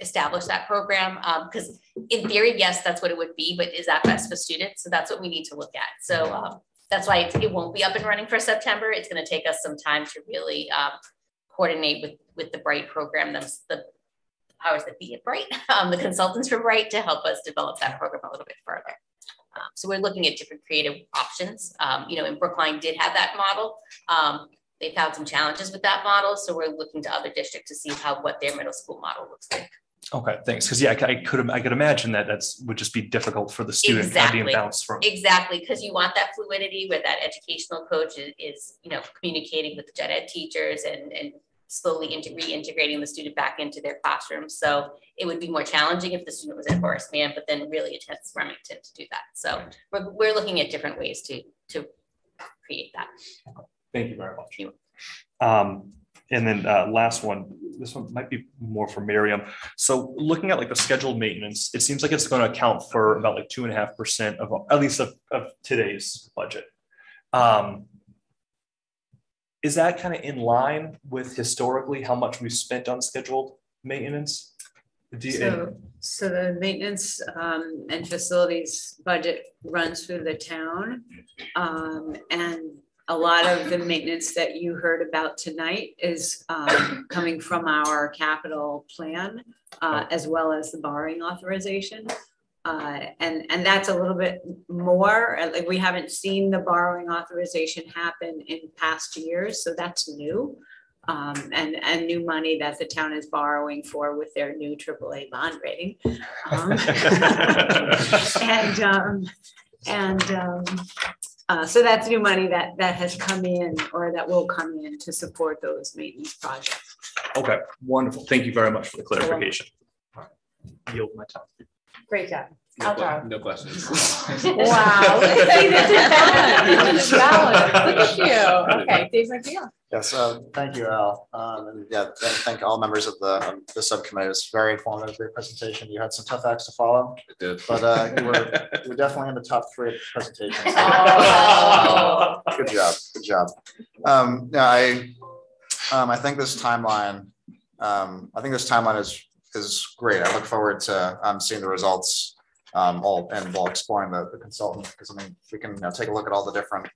establish that program. Because in theory, yes, that's what it would be, but is that best for students? So that's what we need to look at. So um, that's why it, it won't be up and running for September. It's going to take us some time to really um, coordinate with with the BRYT program, the, the powers that be at BRYT, um, the consultants from BRYT to help us develop that program a little bit further. Um, so we're looking at different creative options. Um, you know, and Brookline did have that model. Um, they found some challenges with that model. So we're looking to other districts to see how what their middle school model looks like. Okay, thanks. Because yeah, I, I could I could imagine that that's would just be difficult for the student of being bounced from. Exactly, because you want that fluidity where that educational coach is, is, you know, communicating with the gen ed teachers and, and slowly into reintegrating the student back into their classroom. So it would be more challenging if the student was at Horace Mann, but then really attends Remington to do that. So we're, we're looking at different ways to, to create that. Thank you very much. Um, and then uh, last one, this one might be more for Miriam. So looking at like the scheduled maintenance, it seems like it's going to account for about like two and a half percent of at least of, of today's budget. Um, is that kind of in line with historically how much we've spent on scheduled maintenance? Do you- So, so the maintenance um, and facilities budget runs through the town. Um, and a lot of the maintenance that you heard about tonight is um, coming from our capital plan, uh, as well as the borrowing authorization. Uh, and, and that's a little bit more, uh, like we haven't seen the borrowing authorization happen in past years, so that's new. Um, and, and new money that the town is borrowing for with their new AAA bond rating. Um, And, um, and, um, uh, so that's new money that, that has come in or that will come in to support those maintenance projects. Okay, wonderful. Thank you very much for the clarification. All right. Yield my time. Great job. No, que- no questions. Wow, look at- see, this is balance. This is balance. Look at you. Okay, Dave McNeil. Yes, uh, thank you, Al. Um, and yeah, th- thank all members of the, um, the subcommittee. It was very informative, great presentation. You had some tough acts to follow. It did. But, uh, you were, you were definitely in the top three presentations. Oh. Good job, good job. Um, yeah, I, um, I think this timeline, um, I think this timeline is, is great. I look forward to, um, seeing the results. Um, all, and while exploring the, the consultant, because I mean, we can, you know, take a look at all the different,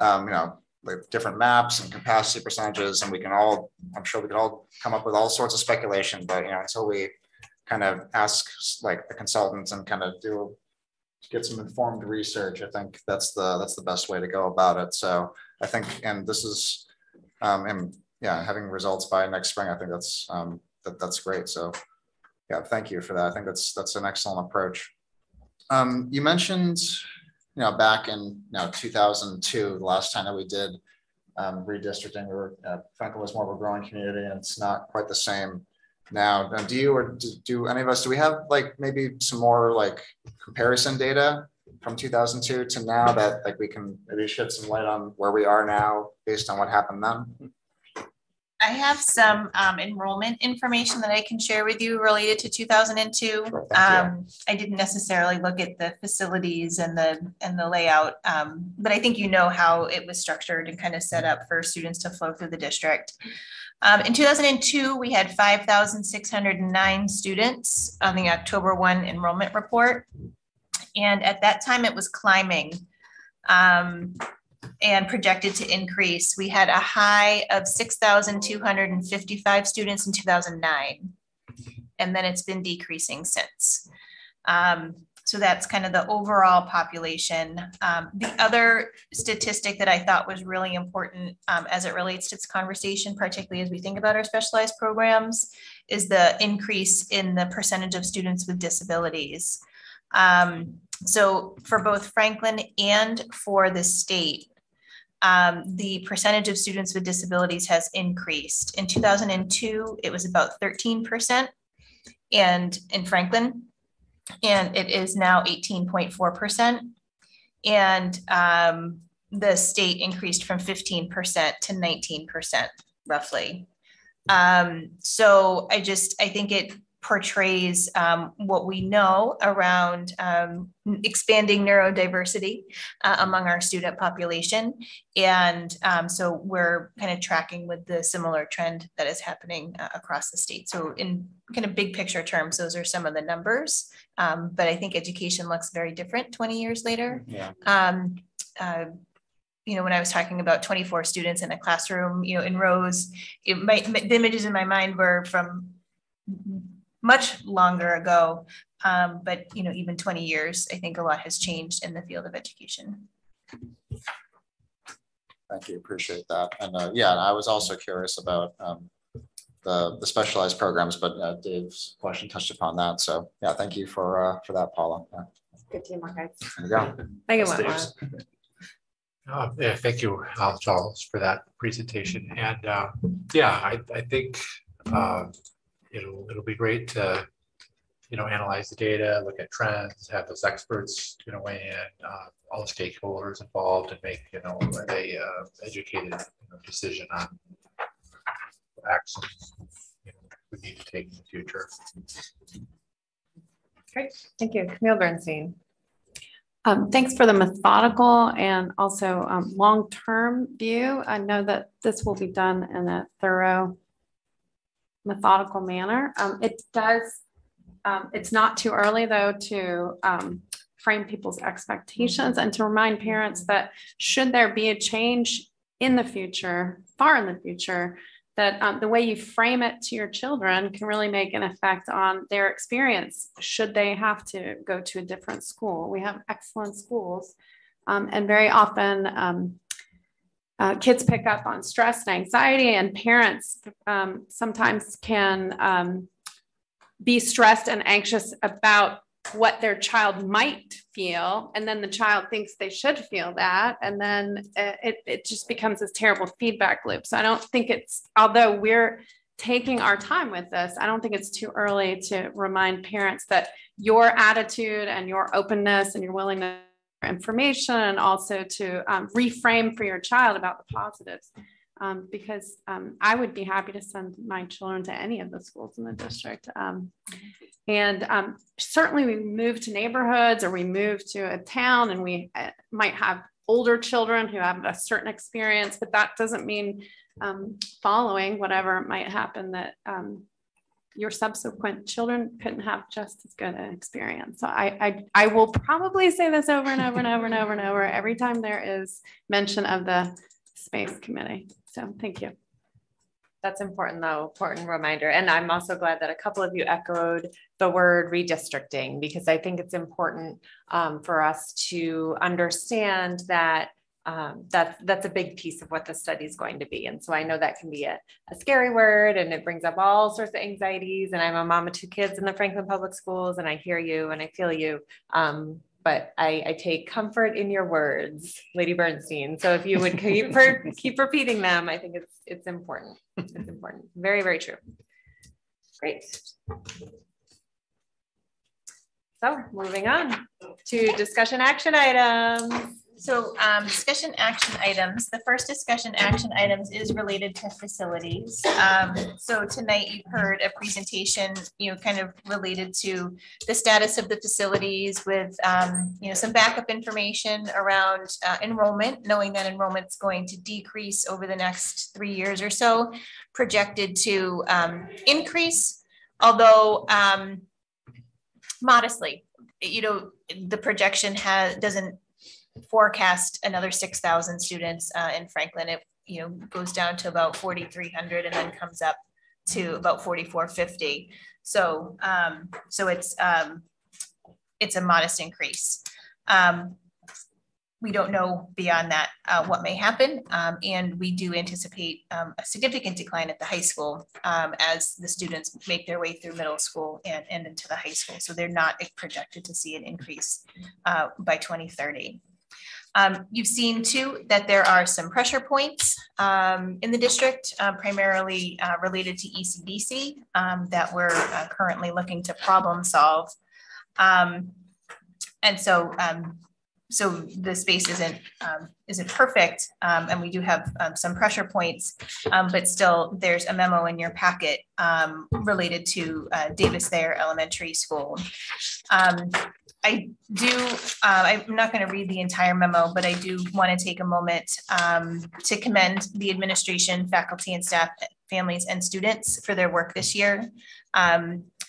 um, you know, like different maps and capacity percentages, and we can all, I'm sure we can all come up with all sorts of speculation, but you know, until we kind of ask like the consultants and kind of do get some informed research, I think that's the that's the best way to go about it. So I think, and this is, um, and yeah, having results by next spring, I think that's um, that that's great. So yeah, thank you for that. I think that's that's an excellent approach. Um, you mentioned, you know, back in you know 2002, the last time that we did um, redistricting, we were uh, Franklin was more of a growing community, and it's not quite the same now. Now, do you or do, do any of us? Do we have like maybe some more like comparison data from 2002 to now that like we can maybe shed some light on where we are now based on what happened then? I have some um, enrollment information that I can share with you related to 2002. Um, I didn't necessarily look at the facilities and the and the layout, um, but I think you know how it was structured and kind of set up for students to flow through the district. Um, in 2002, we had 5,609 students on the October 1 enrollment report. And at that time, it was climbing. And projected to increase. We had a high of 6,255 students in 2009. And then it's been decreasing since. Um, so that's kind of the overall population. Um, the other statistic that I thought was really important um, as it relates to this conversation, particularly as we think about our specialized programs, is the increase in the percentage of students with disabilities. Um, so for both Franklin and for the state, um, the percentage of students with disabilities has increased. In 2002, it was about 13%, and in Franklin, and it is now 18.4%. and um, the state increased from 15% to 19% roughly. Um, so I just, I think it portrays um, what we know around um, expanding neurodiversity uh, among our student population. And um, so we're kind of tracking with the similar trend that is happening uh, across the state. So in kind of big picture terms, those are some of the numbers. Um, but I think education looks very different 20 years later. Yeah. Um, uh, you know, when I was talking about 24 students in a classroom, you know, in rows, it might, the images in my mind were from much longer ago. Um, but, you know, even 20 years, I think a lot has changed in the field of education. Thank you, appreciate that. And uh, yeah, I was also curious about um, the, the specialized programs, but uh, Dave's question touched upon that. So yeah, thank you for, uh, for that, Paula. Yeah, Good teamwork, guys. There you go. Thank you, Thanks, Uh, yeah, thank you, uh, Charles, for that presentation. And uh, yeah, I, I think uh, it'll it'll be great to you know analyze the data, look at trends, have those experts you know weigh in, uh, all the stakeholders involved, and make you know a uh, educated you know, decision on actions you know, we need to take in the future. Great, thank you. Camille Bernstein. Um, thanks for the methodical and also um, long-term view. I know that this will be done in a thorough, methodical manner. Um, it does, um, it's not too early though to um, frame people's expectations and to remind parents that should there be a change in the future, far in the future, that um, the way you frame it to your children can really make an effect on their experience should they have to go to a different school. We have excellent schools, um, and very often um, uh, kids pick up on stress and anxiety, and parents um, sometimes can um, be stressed and anxious about what their child might feel and then the child thinks they should feel that and then uh, it, it just becomes this terrible feedback loop. So i don't think it's although we're taking our time with this i don't think it's too early to remind parents that your attitude and your openness and your willingness information and also to um, reframe for your child about the positives um, because um, I would be happy to send my children to any of the schools in the district. Um, and um, certainly, we move to neighborhoods or we move to a town, and we uh, might have older children who have a certain experience, but that doesn't mean um, following whatever might happen that your subsequent children couldn't have just as good an experience. So I, I, I will probably say this over and over and over and over and over every time there is mention of the space committee. So thank you. That's important though, important reminder. And I'm also glad that a couple of you echoed the word redistricting because I think it's important um, for us to understand that um, that's that's a big piece of what the study is going to be. And so I know that can be a, a scary word and it brings up all sorts of anxieties. And I'm a mom of two kids in the Franklin Public Schools and I hear you and I feel you. Um, but I, I, take comfort in your words, Lady Bernstein. So if you would keep keep repeating them, I think it's it's important. It's important. Very very true. Great. So moving on to discussion action items. So um, discussion action items, the first discussion action items is related to facilities. Um, so tonight you've heard a presentation, you know, kind of related to the status of the facilities with, um, you know, some backup information around uh, enrollment, knowing that enrollment's going to decrease over the next three years or so, projected to um, increase, although um, modestly. You know, the projection has doesn't forecast another 6,000 students uh, in Franklin. It you know goes down to about 4,300 and then comes up to about 4,450. So um, so it's um, it's a modest increase. Um, we don't know beyond that uh, what may happen, um, and we do anticipate um, a significant decline at the high school um, as the students make their way through middle school and, and into the high school. So they're not projected to see an increase uh, by 2030. Um, you've seen too that there are some pressure points um, in the district, uh, primarily uh, related to ECDC um, that we're uh, currently looking to problem solve. Um, and so um, so the space isn't um, isn't perfect, and we do have some pressure points, but still, there's a memo in your packet related to uh, Davis Thayer Elementary School. Um, I do. Uh, I'm not going to read the entire memo, but I do want to take a moment to commend the administration, faculty, and staff, families, and students for their work this year.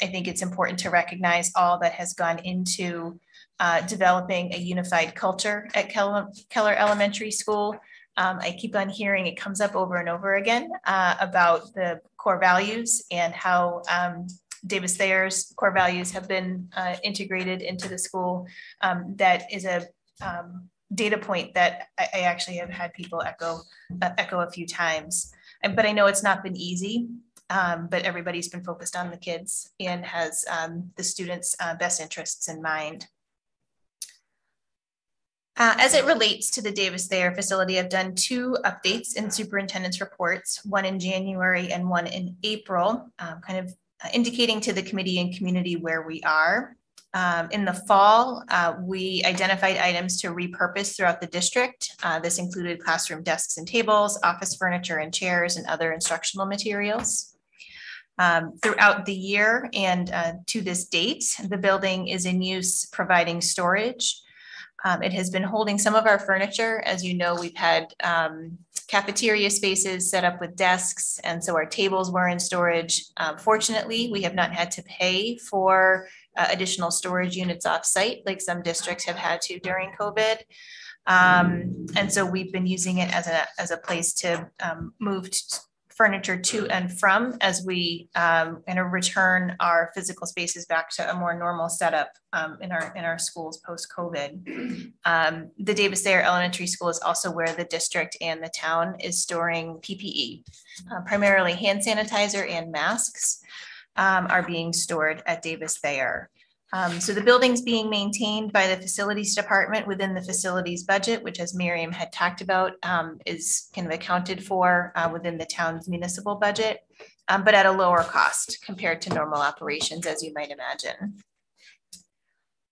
I think it's important to recognize all that has gone into uh, developing a unified culture at Keller, Keller Elementary School. Um, I keep on hearing it comes up over and over again uh, about the core values and how um, Davis Thayer's core values have been uh, integrated into the school. Um, that is a um, data point that I, I, actually have had people echo uh, echo a few times. But I know it's not been easy. Um, but everybody's been focused on the kids and has um, the students' uh, best interests in mind. Uh, as it relates to the Davis Thayer facility, I've done two updates in superintendent's reports, one in January and one in April, um, kind of indicating to the committee and community where we are. Um, in the fall, uh, we identified items to repurpose throughout the district. Uh, this included classroom desks and tables, office furniture and chairs, and other instructional materials. Um, throughout the year and uh, to this date, the building is in use providing storage, um, it has been holding some of our furniture. As you know, we've had um, cafeteria spaces set up with desks, and so our tables were in storage. Um, fortunately, we have not had to pay for uh, additional storage units off-site like some districts have had to during COVID. Um, and so we've been using it as a, as a place to um, move furniture to and from as we um, kind of return our physical spaces back to a more normal setup um, in our in our schools post COVID. Um, the Davis Thayer Elementary School is also where the district and the town is storing PPE, uh, primarily hand sanitizer and masks um, are being stored at Davis Thayer. Um, so the building's being maintained by the facilities department within the facilities budget, which as Miriam had talked about, um, is kind of accounted for uh, within the town's municipal budget, um, but at a lower cost compared to normal operations, as you might imagine.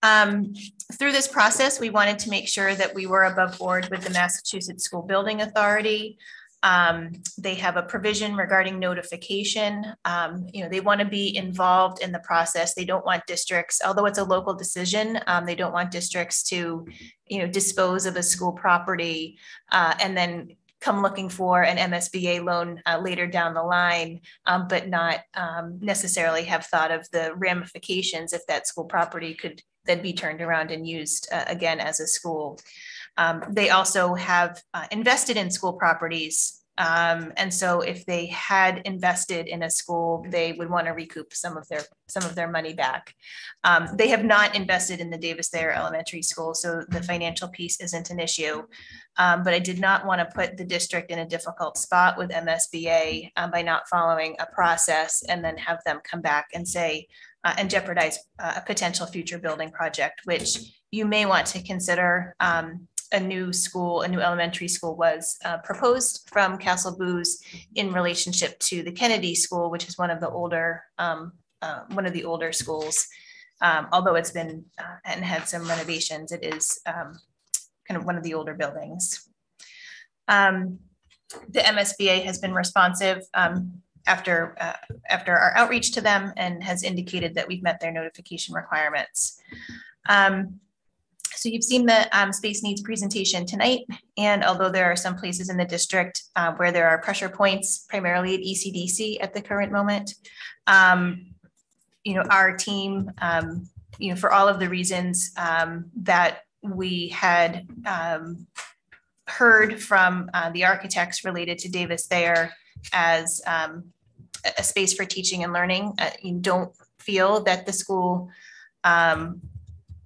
Um, through this process, we wanted to make sure that we were above board with the Massachusetts School Building Authority. Um, they have a provision regarding notification. Um, you know, they want to be involved in the process. They don't want districts, although it's a local decision, um, they don't want districts to, you know, dispose of a school property uh, and then come looking for an MSBA loan uh, later down the line, um, but not um, necessarily have thought of the ramifications if that school property could then be turned around and used uh, again as a school. Um, they also have uh, invested in school properties. Um, and so if they had invested in a school, they would want to recoup some of their some of their money back. Um, they have not invested in the Davis Thayer Elementary School, so the financial piece isn't an issue. Um, but I did not want to put the district in a difficult spot with MSBA um, by not following a process and then have them come back and say, uh, and jeopardize uh, a potential future building project, which you may want to consider um, a new school, a new elementary school was uh, proposed from Kaestle Boos in relationship to the Kennedy School, which is one of the older, um, uh, one of the older schools. Um, although it's been uh, and had some renovations, it is um, kind of one of the older buildings. Um, the MSBA has been responsive um, after uh, after our outreach to them and has indicated that we've met their notification requirements. Um, so you've seen the um, space needs presentation tonight, and although there are some places in the district uh, where there are pressure points, primarily at ECDC at the current moment, um, you know, our team, um, you know, for all of the reasons um, that we had um, heard from uh, the architects related to Davis Thayer as um, a space for teaching and learning. Uh, you don't feel that the school um,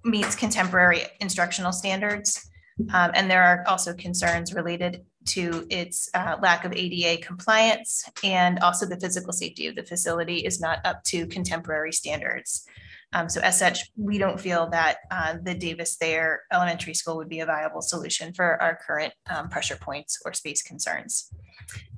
meets contemporary instructional standards. Um, and there are also concerns related to its uh, lack of ADA compliance and also the physical safety of the facility is not up to contemporary standards. Um, so as such, we don't feel that uh, the Davis Thayer Elementary School would be a viable solution for our current um, pressure points or space concerns.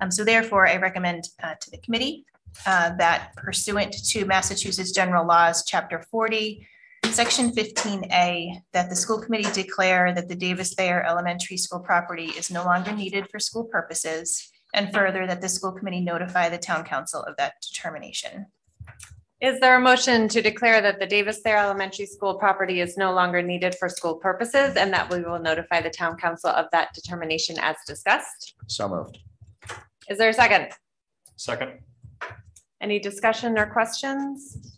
Um, so therefore, I recommend uh, to the committee uh, that pursuant to Massachusetts General Laws, Chapter 40, Section fifteen A, that the school committee declare that the Davis Thayer Elementary School property is no longer needed for school purposes. And further, that the school committee notify the town council of that determination. Is there a motion to declare that the Davis Thayer Elementary School property is no longer needed for school purposes and that we will notify the town council of that determination as discussed? So moved. Is there a second? Second. Any discussion or questions?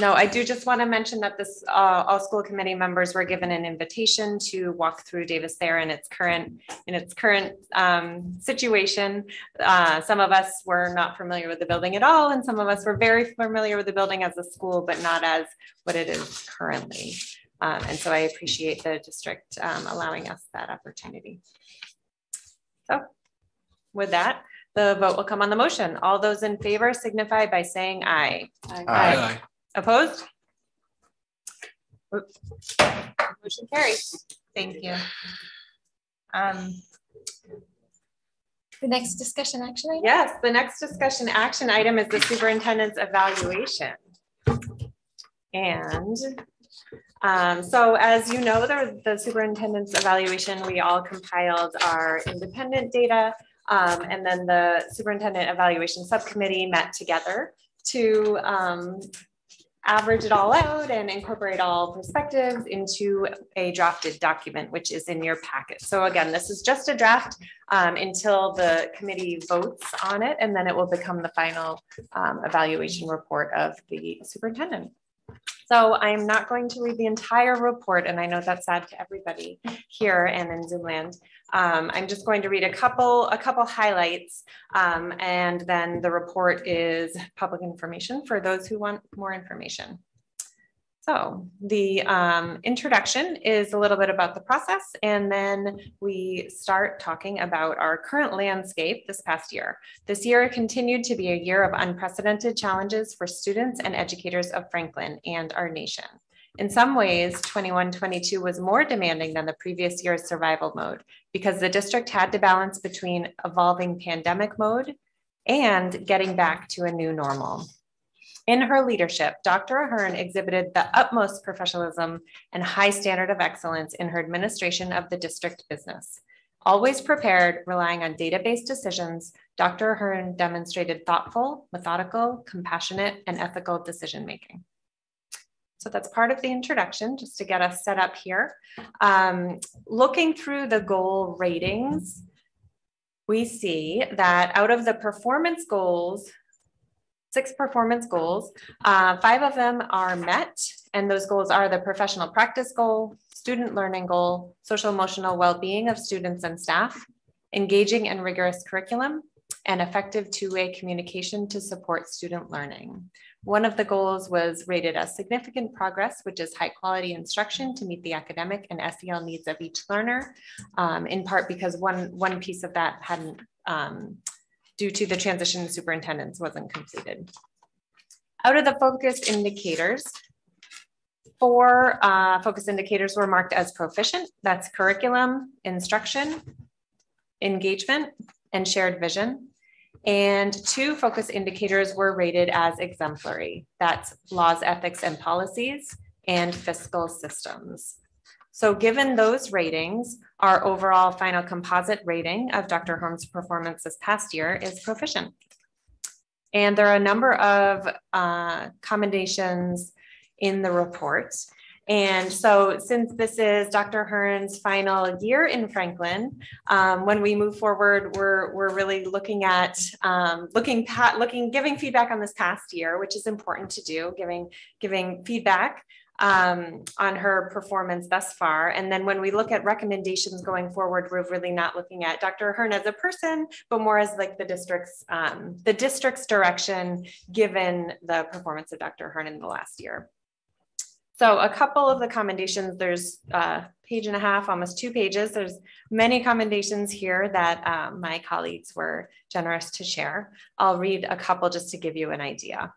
No, I do just want to mention that this, uh, all school committee members were given an invitation to walk through Davis Thayer in its current, in its current, um, situation. Uh, some of us were not familiar with the building at all, and some of us were very familiar with the building as a school, but not as what it is currently. Um, and so I appreciate the district, um, allowing us that opportunity. So with that, the vote will come on the motion. All those in favor signify by saying aye. Aye. Opposed? Oops. Motion carries. Thank you. Um, The next discussion action item? Yes, the next discussion action item is the superintendent's evaluation. And um, so as you know, the, the superintendent's evaluation, we all compiled our independent data. Um, and then the superintendent evaluation subcommittee met together to um, average it all out and incorporate all perspectives into a drafted document, which is in your packet. So again, this is just a draft um, until the committee votes on it, and then it will become the final um, evaluation report of the superintendent. So I'm not going to read the entire report, and I know that's sad to everybody here and in Zoomland. Um, I'm just going to read a couple, a couple highlights, um, and then the report is public information for those who want more information. So the um, introduction is a little bit about the process, and then we start talking about our current landscape this past year. This year continued to be a year of unprecedented challenges for students and educators of Franklin and our nation. In some ways, 21-22 was more demanding than the previous year's survival mode because the district had to balance between evolving pandemic mode and getting back to a new normal. In her leadership, Dr. Ahern exhibited the utmost professionalism and high standard of excellence in her administration of the district business. Always prepared, relying on data-based decisions, Dr. Ahern demonstrated thoughtful, methodical, compassionate, and ethical decision-making. So that's part of the introduction, just to get us set up here. Um, looking through the goal ratings, we see that out of the performance goals, six performance goals, uh, five of them are met. And those goals are the professional practice goal, student learning goal, social emotional well-being of students and staff, engaging and rigorous curriculum, and effective two-way communication to support student learning. One of the goals was rated as significant progress, which is high quality instruction to meet the academic and SEL needs of each learner, um, in part because one, one piece of that hadn't, um, due to the transition superintendents wasn't completed. Out of the focus indicators, four uh, focus indicators were marked as proficient. That's curriculum, instruction, engagement, and shared vision. And two focus indicators were rated as exemplary. That's laws, ethics, and policies, and fiscal systems. So given those ratings, our overall final composite rating of Dr. Holmes' performance this past year is proficient. And there are a number of uh, commendations in the report. And so since this is Dr. Ahern's final year in Franklin, um, when we move forward, we're, we're really looking at um, looking, pat, looking, giving feedback on this past year, which is important to do, giving, giving feedback um, on her performance thus far. And then when we look at recommendations going forward, we're really not looking at Dr. Ahern as a person, but more as like the district's um, the district's direction given the performance of Dr. Ahern in the last year. So a couple of the commendations, there's a page and a half, almost two pages. There's many commendations here that um, my colleagues were generous to share. I'll read a couple just to give you an idea.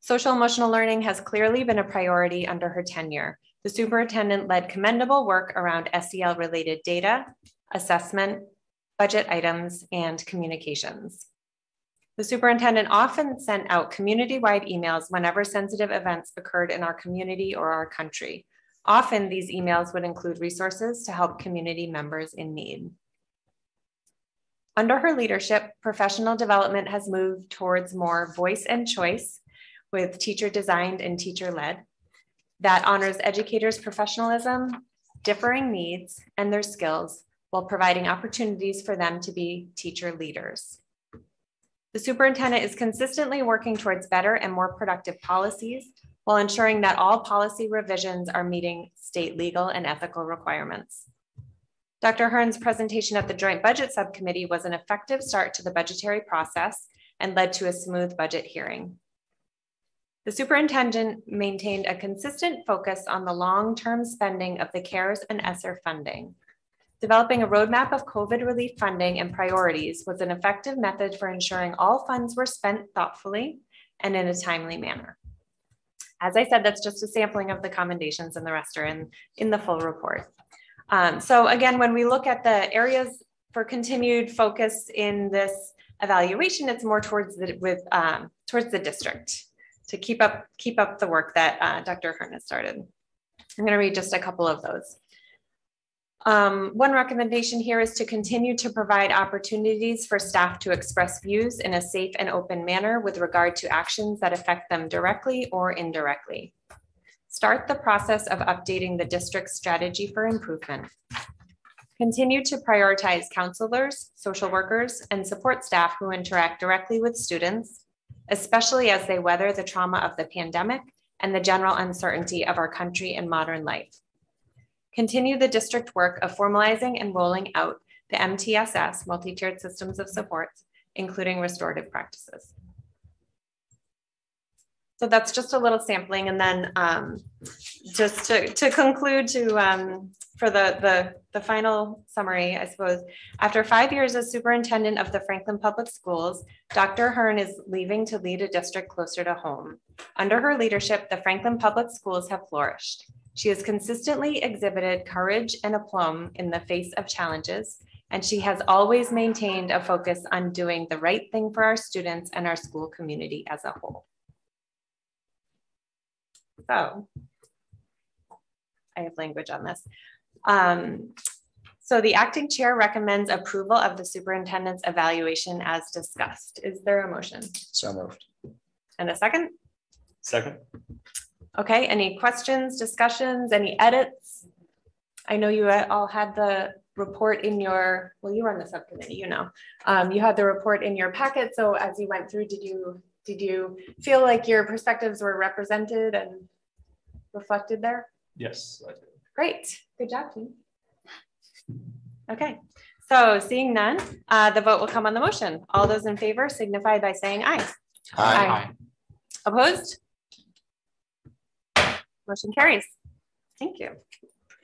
Social emotional learning has clearly been a priority under her tenure. The superintendent led commendable work around SEL related data, assessment, budget items, and communications. The superintendent often sent out community-wide emails whenever sensitive events occurred in our community or our country. Often these emails would include resources to help community members in need. Under her leadership, professional development has moved towards more voice and choice with teacher designed and teacher led that honors educators' professionalism, differing needs, and their skills while providing opportunities for them to be teacher leaders. The superintendent is consistently working towards better and more productive policies while ensuring that all policy revisions are meeting state legal and ethical requirements. Dr. Ahern's presentation at the Joint Budget Subcommittee was an effective start to the budgetary process and led to a smooth budget hearing. The superintendent maintained a consistent focus on the long-term spending of the CARES and ESSER funding. Developing a roadmap of COVID relief funding and priorities was an effective method for ensuring all funds were spent thoughtfully and in a timely manner. As I said, that's just a sampling of the commendations and the rest are in, in the full report. Um, so again, when we look at the areas for continued focus in this evaluation, it's more towards the, with, um, towards the district to keep up keep up the work that uh, Dr. Has started. I'm going to read just a couple of those. Um, one recommendation here is to continue to provide opportunities for staff to express views in a safe and open manner with regard to actions that affect them directly or indirectly. Start the process of updating the district's strategy for improvement. Continue to prioritize counselors, social workers, and support staff who interact directly with students especially as they weather the trauma of the pandemic and the general uncertainty of our country and modern life. Continue the district work of formalizing and rolling out the MTSS, multi-tiered systems of supports, including restorative practices. So that's just a little sampling. And then um, just to, to conclude to um, for the, the, the final summary, I suppose, after five years as superintendent of the Franklin Public Schools, Dr. Ahern is leaving to lead a district closer to home. Under her leadership, the Franklin Public Schools have flourished. She has consistently exhibited courage and aplomb in the face of challenges, and she has always maintained a focus on doing the right thing for our students and our school community as a whole. So I have language on this. Um, so the acting chair recommends approval of the superintendent's evaluation as discussed. Is there a motion? So moved. And a second? Second. Okay, any questions, discussions, any edits? I know you all had the report in your, well, you were on the subcommittee, you know. Um, you had the report in your packet. So as you went through, did you did you feel like your perspectives were represented and reflected there? Yes, I did. Great. Good job, team. Okay. So seeing none, uh, the vote will come on the motion. All those in favor signify by saying aye. Aye. aye. Opposed? Motion carries. Thank you.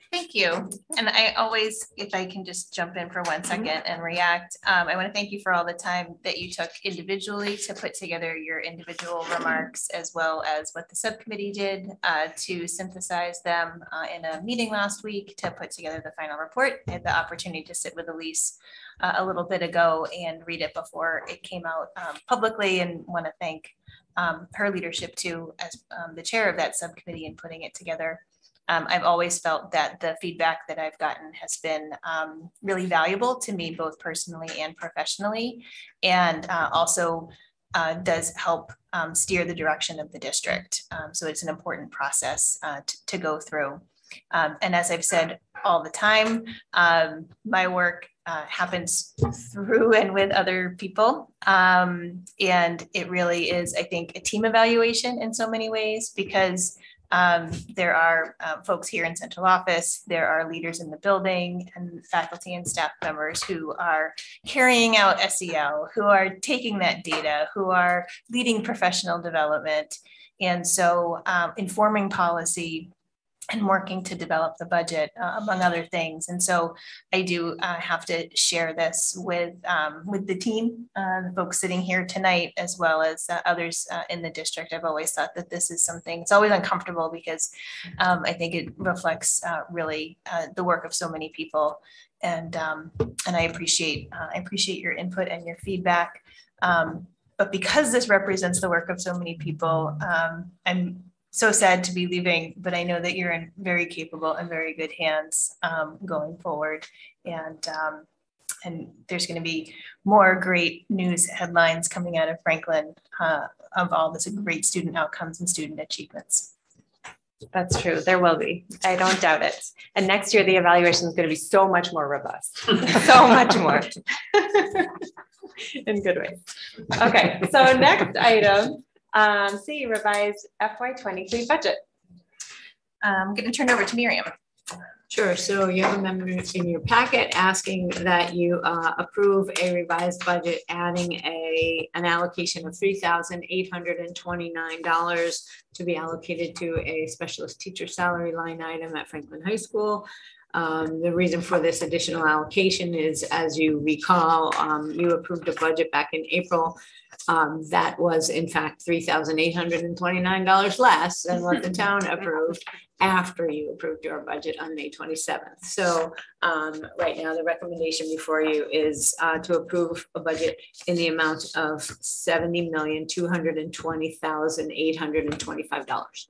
Thank you. And I always, if I can just jump in for one second and react, um, I want to thank you for all the time that you took individually to put together your individual remarks as well as what the subcommittee did uh, to synthesize them uh, in a meeting last week to put together the final report. I had the opportunity to sit with Elise uh, a little bit ago and read it before it came out um, publicly and want to thank um, her leadership too as um, the chair of that subcommittee in putting it together um, I've always felt that the feedback that I've gotten has been um, really valuable to me, both personally and professionally, and uh, also uh, does help um, steer the direction of the district. Um, so it's an important process uh, to go through. Um, and as I've said all the time, um, my work uh, happens through and with other people. Um, and it really is, I think, a team evaluation in so many ways because um, there are uh, folks here in central office, there are leaders in the building and faculty and staff members who are carrying out SEL, who are taking that data, who are leading professional development. And so um, informing policy and working to develop the budget, uh, among other things. And so I do uh, have to share this with um, with the team, uh, the folks sitting here tonight, as well as uh, others uh, in the district. I've always thought that this is something. It's always uncomfortable because um, I think it reflects uh, really the work of so many people, and um, and I appreciate I appreciate your input and your feedback. Um, but because this represents the work of so many people, um, I'm so sad to be leaving, but I know that you're in very capable and very good hands um, going forward. And um, and there's going to be more great news headlines coming out of Franklin uh, of all this great student outcomes and student achievements. That's true. There will be. I don't doubt it. And next year, the evaluation is going to be so much more robust, so much more in good ways. Okay, so next item, um, C, revised FY23 budget. I'm going to turn over to Miriam. Sure, so you have a amendment in your packet asking that you uh, approve a revised budget, adding a, an allocation of three thousand eight hundred and twenty-nine dollars to be allocated to a specialist teacher salary line item at Franklin High School. Um, the reason for this additional allocation is, as you recall, um, you approved a budget back in April um, that was in fact three thousand eight hundred and twenty-nine dollars less than what the town approved after you approved your budget on May twenty-seventh. So um, right now, the recommendation before you is uh, to approve a budget in the amount of seventy million two hundred and twenty thousand eight hundred and twenty-five dollars.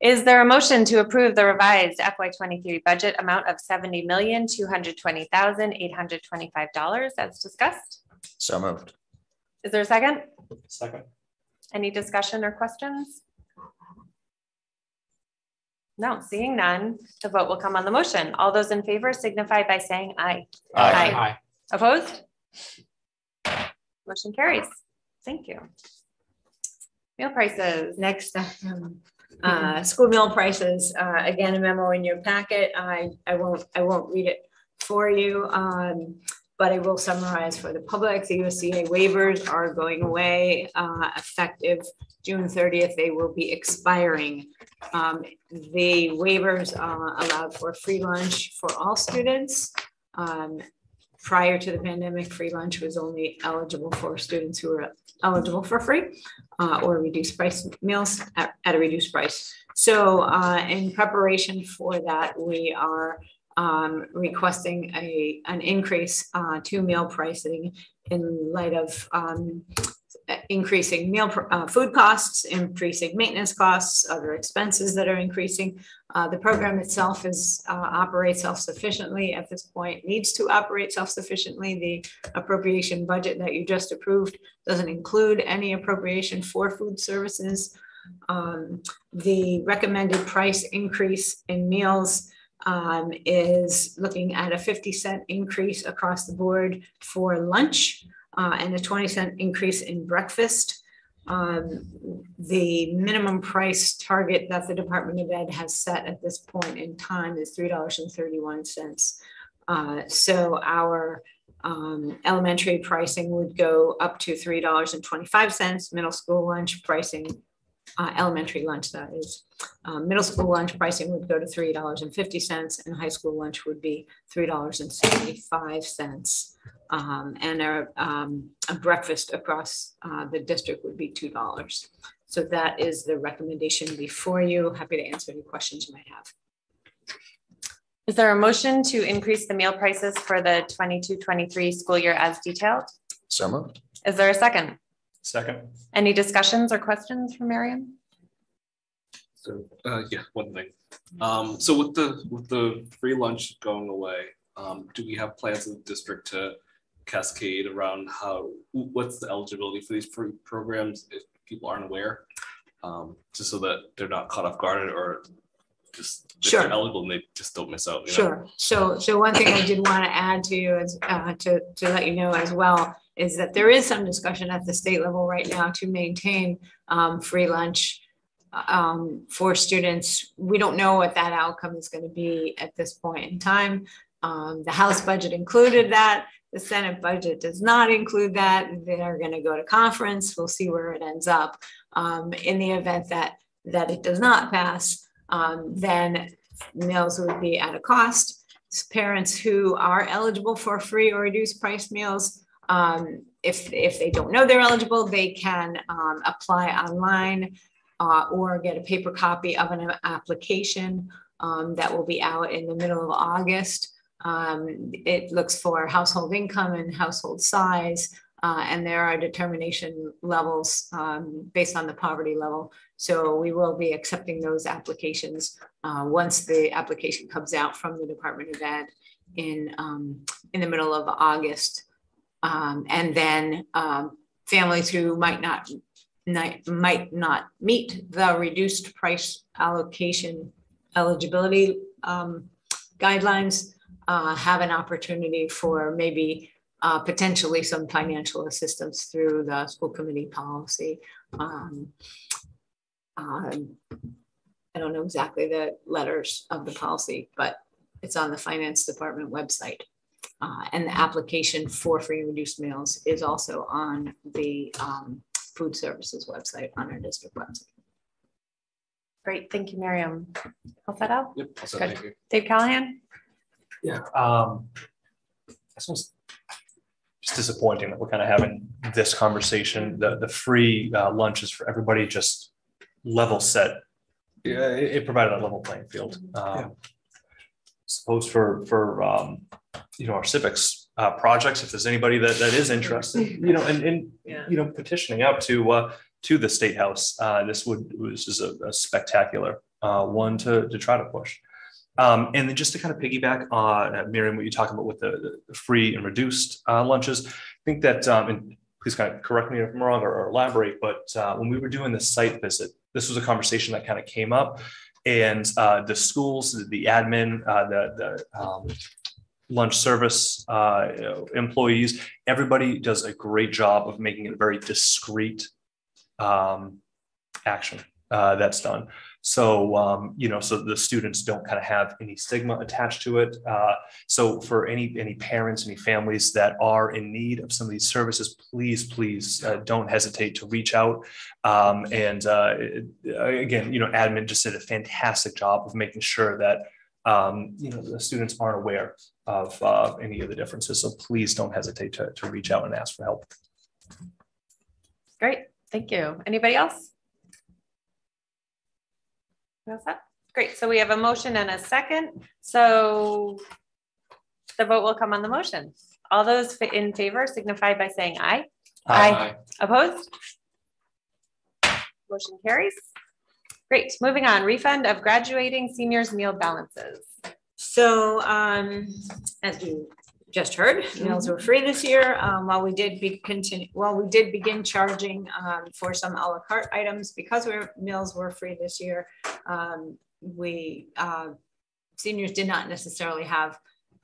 Is there a motion to approve the revised FY23 budget amount of seventy million two hundred twenty thousand eight hundred twenty-five dollars as discussed? So moved. Is there a second? Second. Any discussion or questions? No, seeing none, the vote will come on the motion. All those in favor signify by saying aye. Aye. Aye. Opposed? Motion carries. Thank you. Meal prices. Next, um, uh, school meal prices, uh, again, a memo in your packet. I, I won't, I won't read it for you. Um, but I will summarize for the public. The USDA waivers are going away uh, effective June 30th. They will be expiring. Um, the waivers uh, allowed for free lunch for all students. Um, prior to the pandemic, free lunch was only eligible for students who were eligible for free uh, or reduced price meals at, at a reduced price. So uh, in preparation for that, we are um, requesting a, an increase uh, to meal pricing in light of um, increasing meal uh, food costs, increasing maintenance costs, other expenses that are increasing. Uh, the program itself is uh, operates self-sufficiently at this point, needs to operate self-sufficiently. The appropriation budget that you just approved doesn't include any appropriation for food services. Um, the recommended price increase in meals um, is looking at a 50 cent increase across the board for lunch uh, and a 20 cent increase in breakfast. Um, the minimum price target that the Department of Ed has set at this point in time is $3.31. Uh, so our um, elementary pricing would go up to $3.25, middle school lunch pricing uh, elementary lunch, that is. Um, middle school lunch pricing would go to three dollars and fifty cents, and high school lunch would be three dollars and seventy-five cents. Um, and a, um, a breakfast across uh, the district would be two dollars. So that is the recommendation before you. Happy to answer any questions you might have. Is there a motion to increase the meal prices for the 22-23 school year as detailed? So moved. Is there a second? Second. Any discussions or questions from Miriam? So, uh, yeah, one thing. Um, so with the, with the free lunch going away, um, do we have plans in the district to cascade around how, what's the eligibility for these free programs if people aren't aware? Um, just so that they're not caught off guard or just Sure. they're eligible and they just don't miss out. you know? Sure. So, so one thing I did want to add to you is, uh, to, to let you know as well, is that there is some discussion at the state level right now to maintain, um, free lunch um, for students. We don't know what that outcome is going to be at this point in time. Um, the House budget included that. The Senate budget does not include that. They're going to go to conference. We'll see where it ends up. Um, in the event that that it does not pass, um, then meals would be at a cost. Parents who are eligible for free or reduced price meals, um, if if they don't know they're eligible, they can um, apply online uh, or get a paper copy of an application um, that will be out in the middle of August. Um, it looks for household income and household size, uh, and there are determination levels um, based on the poverty level. So we will be accepting those applications uh, once the application comes out from the Department of Ed in um, in the middle of August, um, and then um, families who might not might, not meet the reduced price allocation eligibility um, guidelines uh, have an opportunity for maybe uh, potentially some financial assistance through the school committee policy. Um, I don't know exactly the letters of the policy, but it's on the finance department website. Uh, and the application for free and reduced meals is also on the um, food services website on our district website. Great, thank you, Miriam. All set up? Yep, all set, Good. thank you. Dave Callahan? Yeah, um, this was just disappointing that we're kind of having this conversation. The, the free uh, lunches for everybody just level set. Yeah, it, it provided a level playing field. Um, Suppose for, for, um, you know, our civics, uh, projects, if there's anybody that, that is interested, you know, and, and, you know, petitioning out to, uh, to the State House, uh, this would, this is a a spectacular, uh, one to, to try to push. Um, and then just to kind of piggyback on uh, Miriam, what you talked about with the, the free and reduced uh, lunches, I think that, um, and please kind of correct me if I'm wrong or, or elaborate, but uh, when we were doing the site visit, this was a conversation that kind of came up. And uh, the schools, the admin, uh, the, the um, lunch service uh, employees, everybody does a great job of making it a very discreet um, action uh, that's done. So, um, you know, so the students don't kind of have any stigma attached to it. Uh, so for any, any parents, any families that are in need of some of these services, please, please uh, don't hesitate to reach out. Um, and uh, again, you know, admin just did a fantastic job of making sure that, um, you know, the students aren't aware of uh, any of the differences. So please don't hesitate to, to reach out and ask for help. Great, thank you. Anybody else? That's that. Great, so we have a motion and a second. So the vote will come on the motion. All those in favor signify by saying aye. Aye. Opposed? Motion carries. Great, moving on. Refund of graduating seniors meal balances. So, um, as you just heard, meals were free this year. Um, while we did be continue, while we did begin charging, um, for some à la carte items, because we meals were free this year. Um, we, uh, seniors did not necessarily have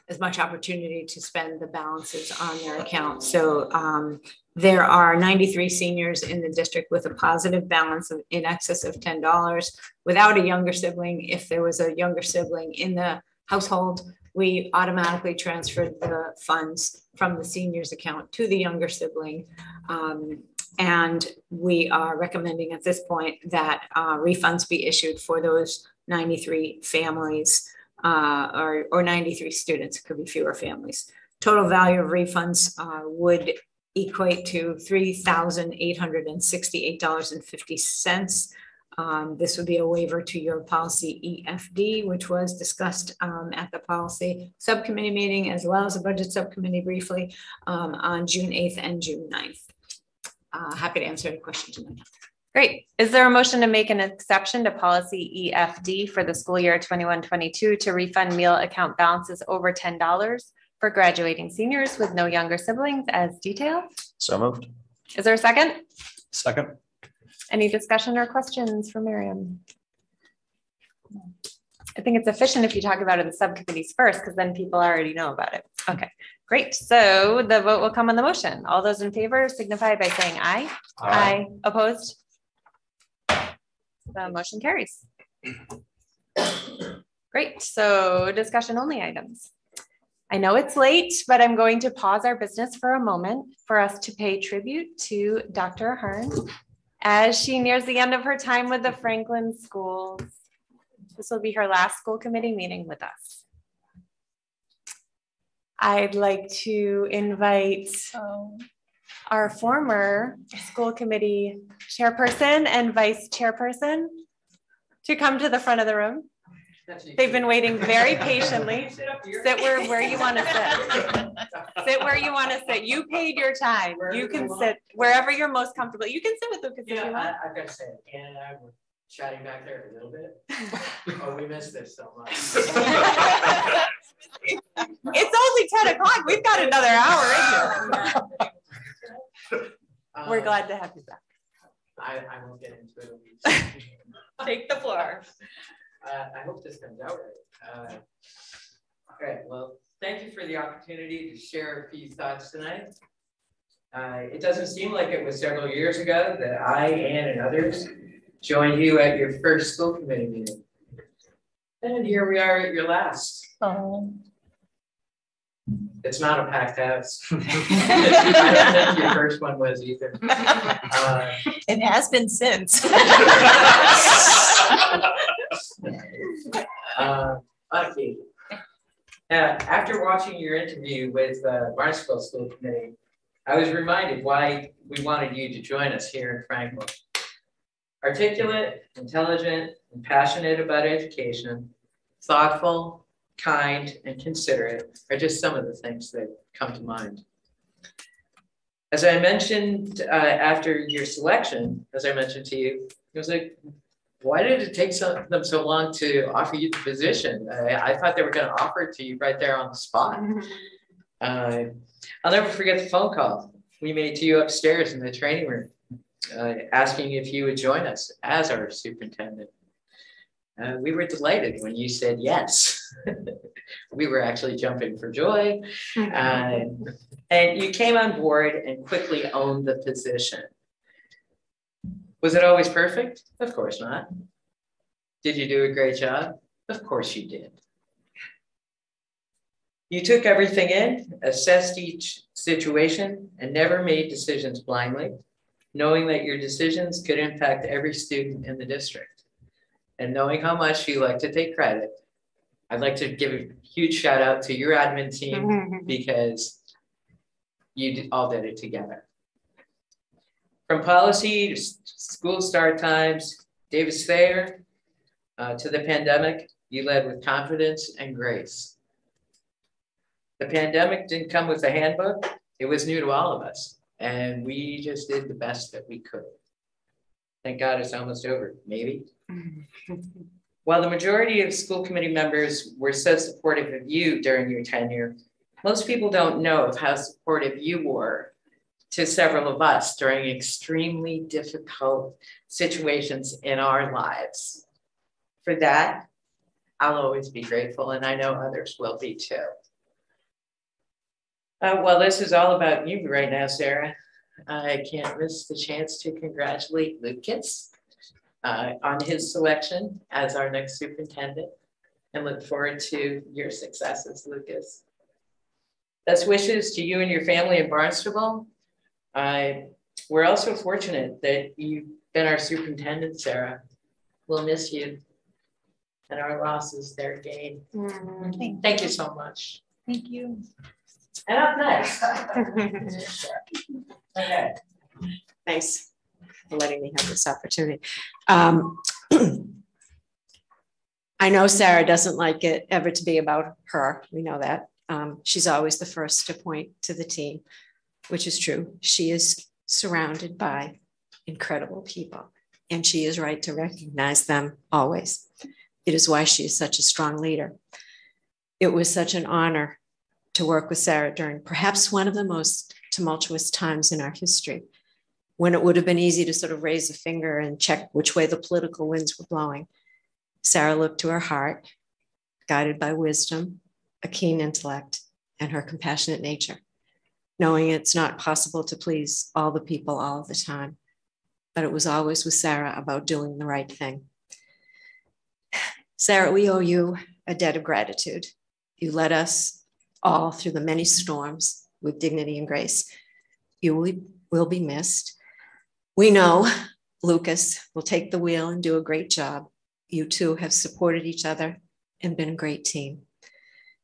as much opportunity to spend the balances on their account. So, um, there are ninety-three seniors in the district with a positive balance of in excess of ten dollars without a younger sibling. If there was a younger sibling in the household, we automatically transferred the funds from the senior's account to the younger sibling. Um, and we are recommending at this point that uh, refunds be issued for those 93 families uh, or, or 93 students. It could be fewer families. Total value of refunds uh, would equate to $3,868.50. Um, this would be a waiver to your policy EFD, which was discussed um, at the policy subcommittee meeting as well as the budget subcommittee briefly um, on June 8th and June 9th. Uh, happy to answer any questions. you might have. Great. Is there a motion to make an exception to policy EFD for the school year 21-22 to refund meal account balances over ten dollars for graduating seniors with no younger siblings as detailed? So moved. Is there a second? Second. Any discussion or questions for Miriam? I think it's efficient if you talk about it in the subcommittees first, because then people already know about it. Okay, great. So the vote will come on the motion. All those in favor signify by saying aye. Aye. Opposed? The motion carries. Great, so discussion only items. I know it's late, but I'm going to pause our business for a moment for us to pay tribute to Dr. Ahern as she nears the end of her time with the Franklin Schools. This will be her last school committee meeting with us. I'd like to invite oh. our former school committee chairperson and vice chairperson to come to the front of the room. They've been waiting very patiently. Sit where, where you want to sit. Sit where you want to sit. You paid your time. You can sit wherever you're most comfortable. You can sit with Lucas if you want. I, I've got to say, Ann and I were chatting back there a little bit. Oh, we missed this so much. It's only ten o'clock. We've got another hour in here. We're Um, glad to have you back. I, I won't get into it. Take the floor. Uh, I hope this comes out right. Uh, Okay, well, thank you for the opportunity to share a few thoughts tonight. Uh, it doesn't seem like it was several years ago that I, and others joined you at your first school committee meeting. And here we are at your last. It's not a packed house. I your first one was either. Uh, It has been since. uh, okay. Uh, after watching your interview with uh, Barnstable School Committee, I was reminded why we wanted you to join us here in Franklin. Articulate, intelligent, and passionate about education, thoughtful, kind, and considerate are just some of the things that come to mind. As I mentioned uh, after your selection, as I mentioned to you, it was like, why did it take so, them so long to offer you the position? I, I thought they were going to offer it to you right there on the spot. Uh, I'll never forget the phone call we made to you upstairs in the training room, uh, asking if you would join us as our superintendent. Uh, we were delighted when you said yes. we were actually jumping for joy. Uh, and you came on board and quickly owned the position. Was it always perfect? Of course not. Did you do a great job? Of course you did. You took everything in, assessed each situation, and never made decisions blindly, knowing that your decisions could impact every student in the district. And knowing how much you like to take credit, I'd like to give a huge shout out to your admin team because you all did it together. From policy to school start times, Davis Thayer, uh, to the pandemic, you led with confidence and grace. The pandemic didn't come with a handbook. It was new to all of us. And we just did the best that we could. Thank God it's almost over, maybe. While the majority of school committee members were so supportive of you during your tenure, most people don't know of how supportive you were to several of us during extremely difficult situations in our lives. For that, I'll always be grateful, and I know others will be too. Uh, well, this is all about you right now, Sarah. I can't miss the chance to congratulate Lucas uh, on his selection as our next superintendent and look forward to your successes, Lucas. Best wishes to you and your family in Barnstable. I, we're also fortunate that you've been our superintendent, Sarah. We'll miss you. And our loss is their gain. Thank you so much. Thank you. And up next. Okay. Thanks for letting me have this opportunity. Um, I know Sarah doesn't like it ever to be about her. We know that. Um, she's always the first to point to the team, which is true. She is surrounded by incredible people, and she is right to recognize them always. It is why she is such a strong leader. It was such an honor to work with Sarah during perhaps one of the most tumultuous times in our history, when it would have been easy to sort of raise a finger and check which way the political winds were blowing. Sarah looked to her heart, guided by wisdom, a keen intellect, and her compassionate nature, knowing it's not possible to please all the people all the time. But it was always with Sarah about doing the right thing. Sarah, we owe you a debt of gratitude. You led us all through the many storms with dignity and grace. You will, will be missed. We know Lucas will take the wheel and do a great job. You two have supported each other and been a great team.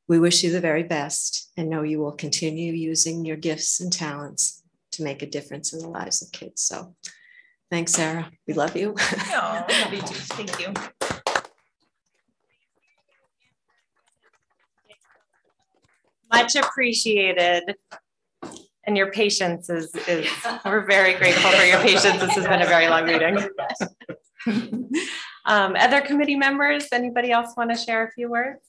We wish you the very best and know you will continue using your gifts and talents to make a difference in the lives of kids. So thanks, Sarah. We love you. Oh, love you too. Thank you. Much appreciated. And your patience is, is, we're very grateful for your patience. This has been a very long meeting. Um, other committee members, anybody else want to share a few words?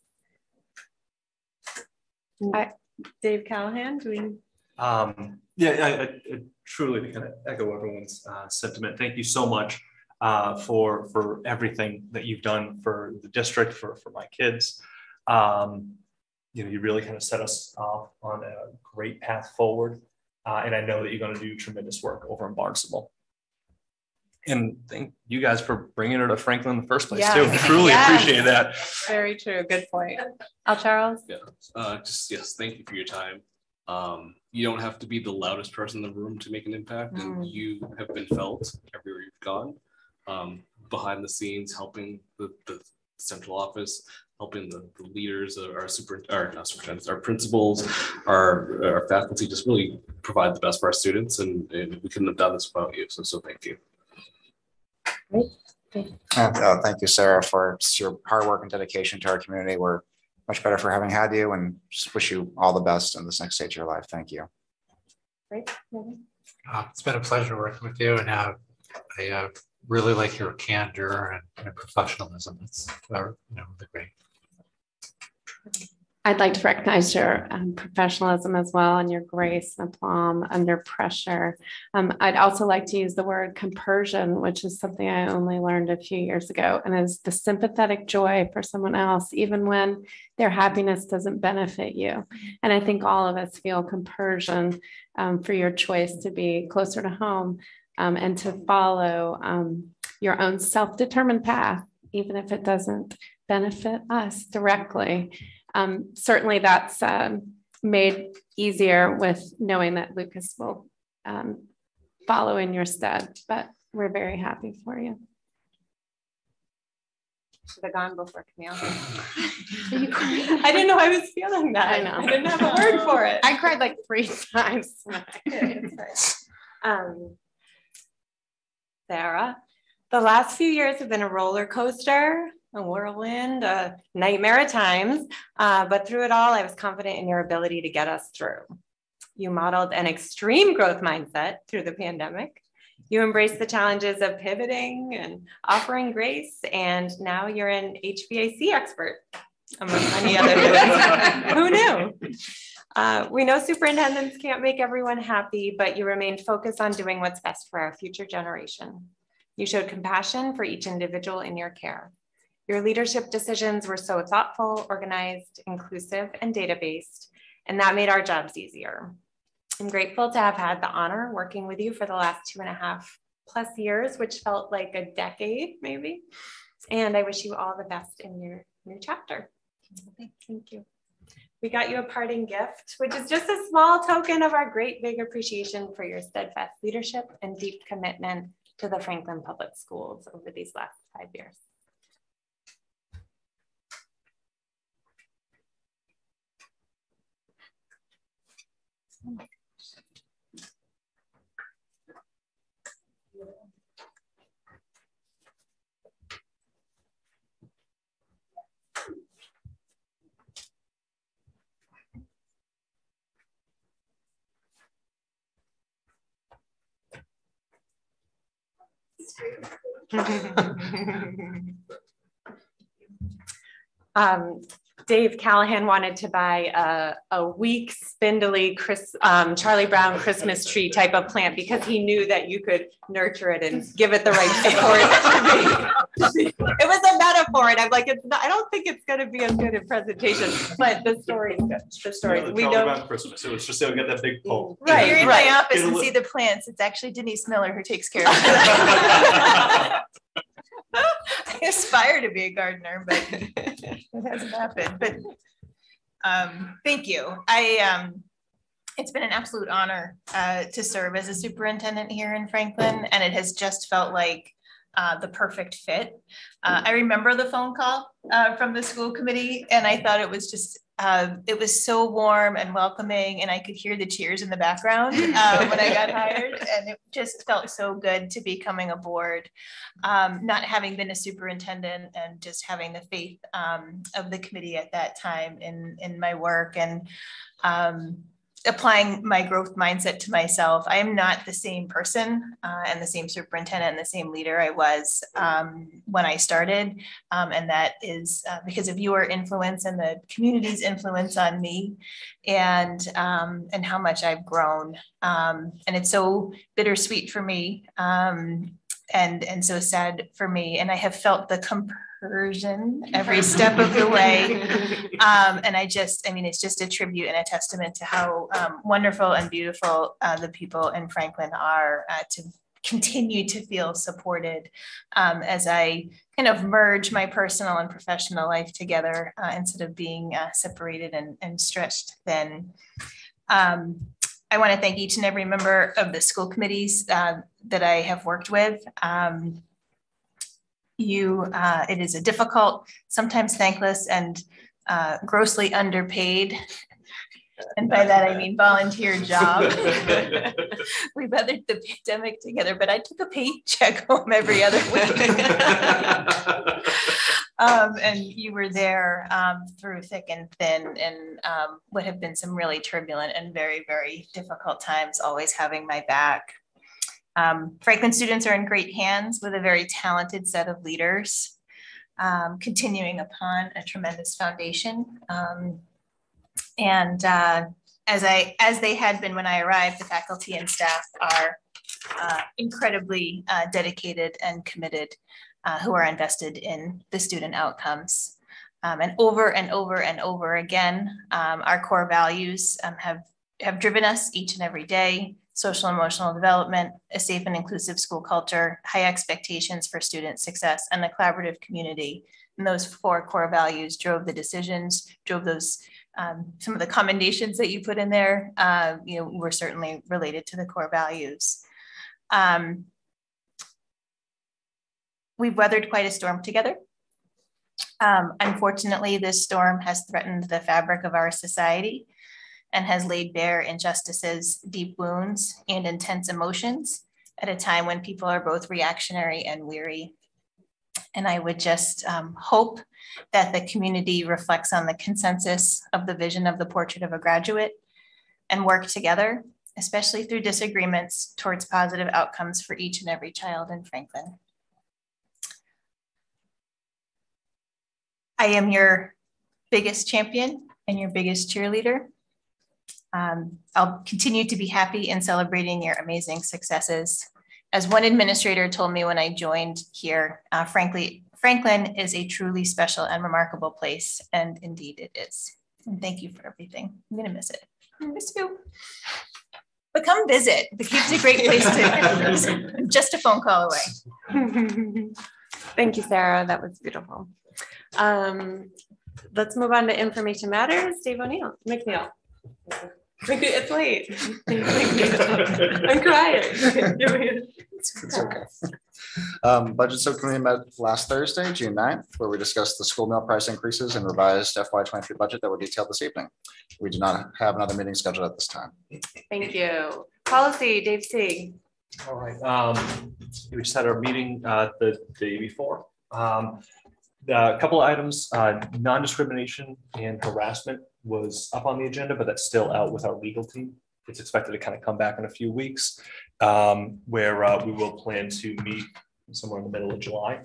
I- Dave Callahan, do we? Um, yeah, I, I, I truly kind of echo everyone's uh, sentiment. Thank you so much uh, for for everything that you've done for the district, for for my kids. Um, you know, you really kind of set us off on a great path forward, uh, and I know that you're going to do tremendous work over in Barnstable. And thank you guys for bringing her to Franklin in the first place too. Truly Yes. appreciate that. Very true. Good point. Al Charles? Yeah, uh, just yes, thank you for your time. Um, you don't have to be the loudest person in the room to make an impact, and Mm. you have been felt everywhere you've gone. Um, behind the scenes, helping the, the central office, helping the, the leaders, uh, our super, or not superintendents, our principals, our, our faculty, just really provide the best for our students, and, and we couldn't have done this without you. So, so thank you. And, uh, thank you, Sarah, for your hard work and dedication to our community. We're much better for having had you and just wish you all the best in this next stage of your life. Thank you. Great. Uh, it's been a pleasure working with you and uh, I uh, really like your candor and, and professionalism. It's, uh, you know, the great. I'd like to recognize your um, professionalism as well and your grace and aplomb under pressure. Um, I'd also like to use the word compersion, which is something I only learned a few years ago, and is the sympathetic joy for someone else, even when their happiness doesn't benefit you. And I think all of us feel compersion um, for your choice to be closer to home um, and to follow um, your own self determined path, even if it doesn't benefit us directly. Um, certainly, that's um, made easier with knowing that Lucas will um, follow in your stead, but we're very happy for you. Should have gone before Camille. You? I didn't know I was feeling that. I know. I didn't have a word for it. I cried like three times. Um, Sarah, the last few years have been a roller coaster, a whirlwind, a nightmare at times, uh, but through it all, I was confident in your ability to get us through. You modeled an extreme growth mindset through the pandemic. You embraced the challenges of pivoting and offering grace, and now you're an HVAC expert, among many other things. Who knew? Uh, we know superintendents can't make everyone happy, but you remained focused on doing what's best for our future generation. You showed compassion for each individual in your care. Your leadership decisions were so thoughtful, organized, inclusive, and data-based, and that made our jobs easier. I'm grateful to have had the honor working with you for the last two and a half plus years, which felt like a decade maybe. And I wish you all the best in your new chapter. Thank you. We got you a parting gift, which is just a small token of our great big appreciation for your steadfast leadership and deep commitment to the Franklin Public Schools over these last five years. um, Dave Callahan wanted to buy a, a weak, spindly Chris, um, Charlie Brown Christmas tree type of plant because he knew that you could nurture it and give it the right support. it was a metaphor, and I'm like, it's not, I don't think it's going to be as good in presentation, but the story is good. The story, Yeah, the we Charlie know. Brown Christmas. It was just, they'll get that big pole. Right, you're in right. my office and li- see the plants. It's actually Denise Miller who takes care of it. I aspire to be a gardener, but it hasn't happened. But um, thank you. I um, it's been an absolute honor uh, to serve as a superintendent here in Franklin, and it has just felt like uh, the perfect fit. Uh, I remember the phone call uh, from the school committee, and I thought it was just uh, it was so warm and welcoming, and I could hear the cheers in the background uh, when I got hired, and it just felt so good to be coming aboard. Um, not having been a superintendent and just having the faith um, of the committee at that time in in my work and um, applying my growth mindset to myself. I am not the same person uh, and the same superintendent and the same leader I was um, when I started. Um, and that is uh, because of your influence and the community's influence on me and, um, and how much I've grown. Um, and it's so bittersweet for me um, and, and so sad for me. And I have felt the compersion every step of the way. Um, and I just, I mean, it's just a tribute and a testament to how um, wonderful and beautiful uh, the people in Franklin are uh, to continue to feel supported um, as I kind of merge my personal and professional life together uh, instead of being uh, separated and, and stretched thin. Um, I want to thank each and every member of the school committees uh, that I have worked with. You, uh, it is a difficult, sometimes thankless and uh, grossly underpaid. And by that, I mean volunteer job. we weathered the pandemic together, but I took a paycheck home every other week. um, and you were there um, through thick and thin and um, what have been some really turbulent and very, very difficult times, always having my back. Um, Franklin students are in great hands with a very talented set of leaders, um, continuing upon a tremendous foundation. Um, and uh, as I as they had been when I arrived, the faculty and staff are uh, incredibly uh, dedicated and committed, uh, who are invested in the student outcomes. Um, and over and over and over again, um, our core values um, have have driven us each and every day social emotional development, a safe and inclusive school culture, high expectations for student success, and a collaborative community. And those four core values drove the decisions, drove those um, some of the commendations that you put in there, uh, you know, were certainly related to the core values. Um, we've weathered quite a storm together. Um, unfortunately, this storm has threatened the fabric of our society and has laid bare injustices, deep wounds, and intense emotions at a time when people are both reactionary and weary. And I would just um, hope that the community reflects on the consensus of the vision of the portrait of a graduate and work together, especially through disagreements, towards positive outcomes for each and every child in Franklin. I am your biggest champion and your biggest cheerleader. Um, I'll continue to be happy in celebrating your amazing successes. As one administrator told me when I joined here, uh, frankly, Franklin is a truly special and remarkable place, and indeed it is. And thank you for everything. I'm gonna miss it. I miss you. But come visit. The Cape's a great place to, just a phone call away. Thank you, Sarah. That was beautiful. Um, let's move on to information matters. Dave O'Neill, McNeil. It's late. I'm crying. It's it's okay. Um, Budget Subcommittee met last Thursday, June 9th, where we discussed the school meal price increases and revised FY twenty-three budget that were detailed this evening. We do not have another meeting scheduled at this time. Thank you. Policy, Dave Sieg. All right, um, we just had our meeting, uh, the day before. Um, a couple of items, uh, non-discrimination and harassment was up on the agenda, but that's still out with our legal team. It's expected to kind of come back in a few weeks, um, where uh, we will plan to meet somewhere in the middle of July.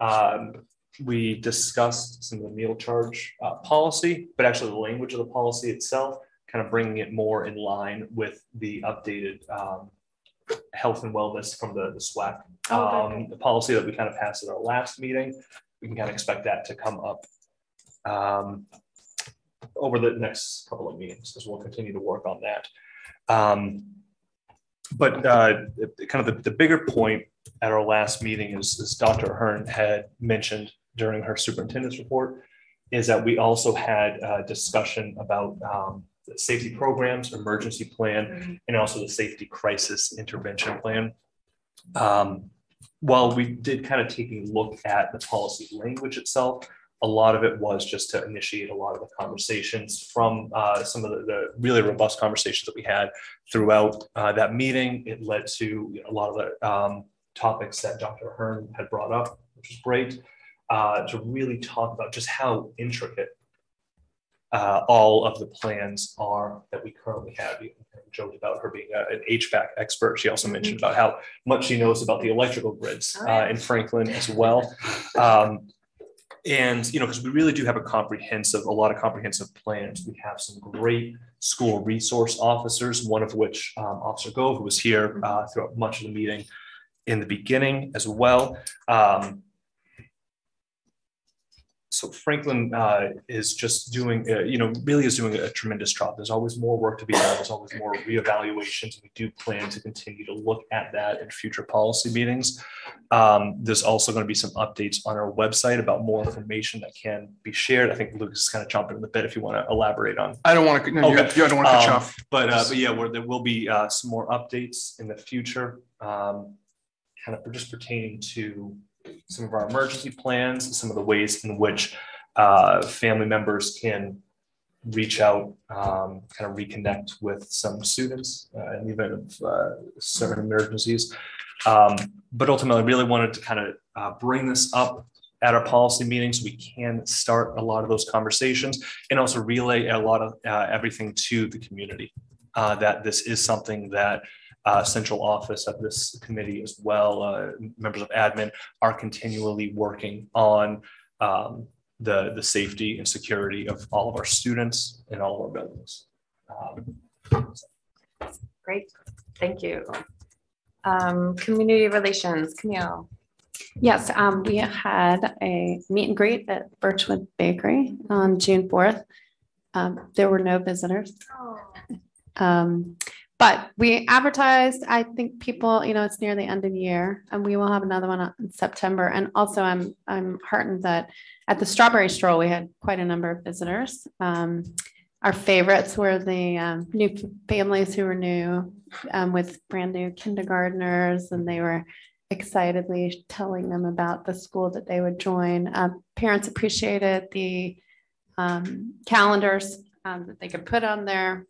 Um, we discussed some of the meal charge uh, policy, but actually the language of the policy itself, kind of bringing it more in line with the updated um, health and wellness from the, the SWAC. Oh, Um, the policy that we kind of passed at our last meeting, we can kind of expect that to come up um, over the next couple of meetings, because we'll continue to work on that. Um, but uh, kind of the, the bigger point at our last meeting is, as Dr. Ahern had mentioned during her superintendent's report, is that we also had a discussion about um, the safety programs, emergency plan, and also the safety crisis intervention plan. Um, while we did kind of take a look at the policy language itself, a lot of it was just to initiate a lot of the conversations from uh, some of the, the really robust conversations that we had throughout uh, that meeting. It led to a lot of the um, topics that Dr. Ahern had brought up, which was great, uh, to really talk about just how intricate uh, all of the plans are that we currently have. You joked about her being a, an HVAC expert. She also mentioned about how much she knows about the electrical grids uh, in Franklin as well. Um, and you know, because we really do have a comprehensive, a lot of comprehensive plans. We have some great school resource officers, one of which um, Officer Gove, who was here uh, throughout much of the meeting in the beginning as well. Um, so Franklin uh, is just doing, uh, you know, really is doing a tremendous job. There's always more work to be done. There's always more reevaluations. We do plan to continue to look at that in future policy meetings. Um, there's also going to be some updates on our website about more information that can be shared. I think Lucas is kind of jumping in the bit if you want to elaborate on. I don't want to, no, you Okay. you don't want to cut you Um, off. But, uh, but yeah, where there will be, uh, some more updates in the future, um, kind of just pertaining to some of our emergency plans, some of the ways in which, uh, family members can reach out, um, kind of reconnect with some students, uh, in the event of, uh, certain emergencies. Um, but ultimately, really wanted to kind of, uh, bring this up at our policy meetings. We can start a lot of those conversations and also relay a lot of, uh, everything to the community. Uh, that this is something that, uh, central office of this committee as well, uh, members of admin are continually working on, um, the, the safety and security of all of our students and all of our buildings. Um, Great, thank you. Um, community relations, Camille. Yes, um, we had a meet and greet at Birchwood Bakery on June fourth. Um, there were no visitors. Um, but we advertised, I think people, you know, it's near the end of the year and we will have another one in September. And also I'm, I'm heartened that at the Strawberry Stroll, we had quite a number of visitors. Um, our favorites were the um, new families who were new um, with brand new kindergartners and they were excitedly telling them about the school that they would join. Uh, parents appreciated the um, calendars um, that they could put on their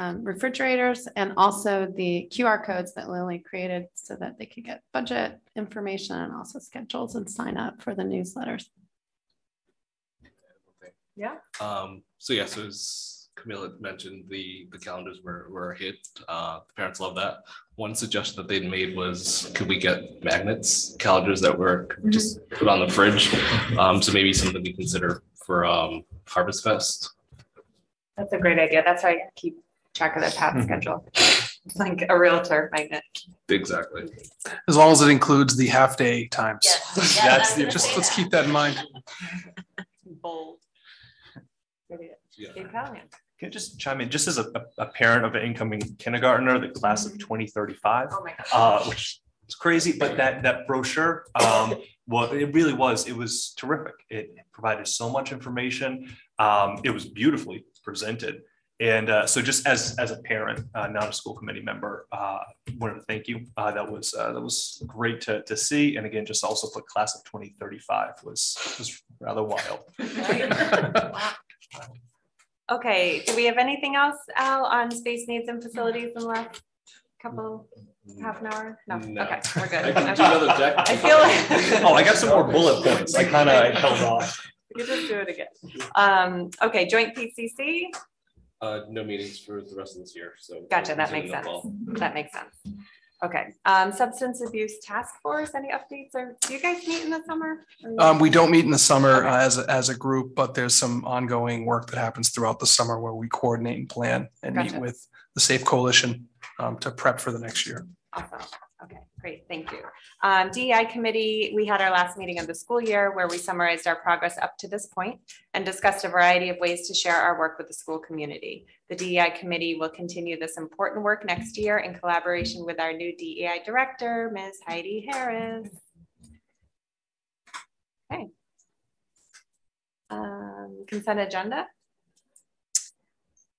um, refrigerators and also the QR codes that Lily created so that they could get budget information and also schedules and sign up for the newsletters. Yeah. Um, so yeah, so as Camille had mentioned, the, the calendars were, were a hit. Uh, the parents love that. One suggestion that they'd made was, could we get magnets, calendars that were just put on the fridge? Um, so maybe something we consider for, um, Harvest Fest. That's a great idea. That's how I keep track of the path schedule. It's like a realtor magnet. Exactly. As long as it includes the half day times. Yes. Yeah, That's, I just, let's keep that in mind. Bold. Big Italian. Can I just chime in, just as a, a- a parent of an incoming kindergartner, the class of twenty thirty-five? Oh my gosh. Uh, which is crazy, but that, that brochure, um, well, it really was, it was terrific. It provided so much information. Um, it was beautifully presented. And, uh, so just as, as a parent, uh, not a school committee member, uh, wanted to thank you. Uh, that was, uh, that was great to, to see. And again, just also put class of twenty thirty-five was, was rather wild. Okay, do we have anything else, Al, on space needs and facilities in the last couple, half an hour? No, No. okay, we're good. I can do another deck. I feel like. Oh, I got some more bullet points. I kind of held off. We could just do it again. Um, okay, joint PCC, Uh, no meetings for the rest of this year, so. gotcha, that makes sense. fall. That makes sense. Okay, um, substance abuse task force, any updates or, do you guys meet in the summer? Um, we don't meet in the summer uh, as, a- as a group, but there's some ongoing work that happens throughout the summer where we coordinate and plan and meet Gotcha. with the Safe Coalition um, to prep for the next year. Awesome. Okay, great. Thank you. Um, DEI committee, we had our last meeting of the school year where we summarized our progress up to this point and discussed a variety of ways to share our work with the school community. The DEI committee will continue this important work next year in collaboration with our new DEI director, Ms. Heidi Harris. Okay. Um, consent agenda?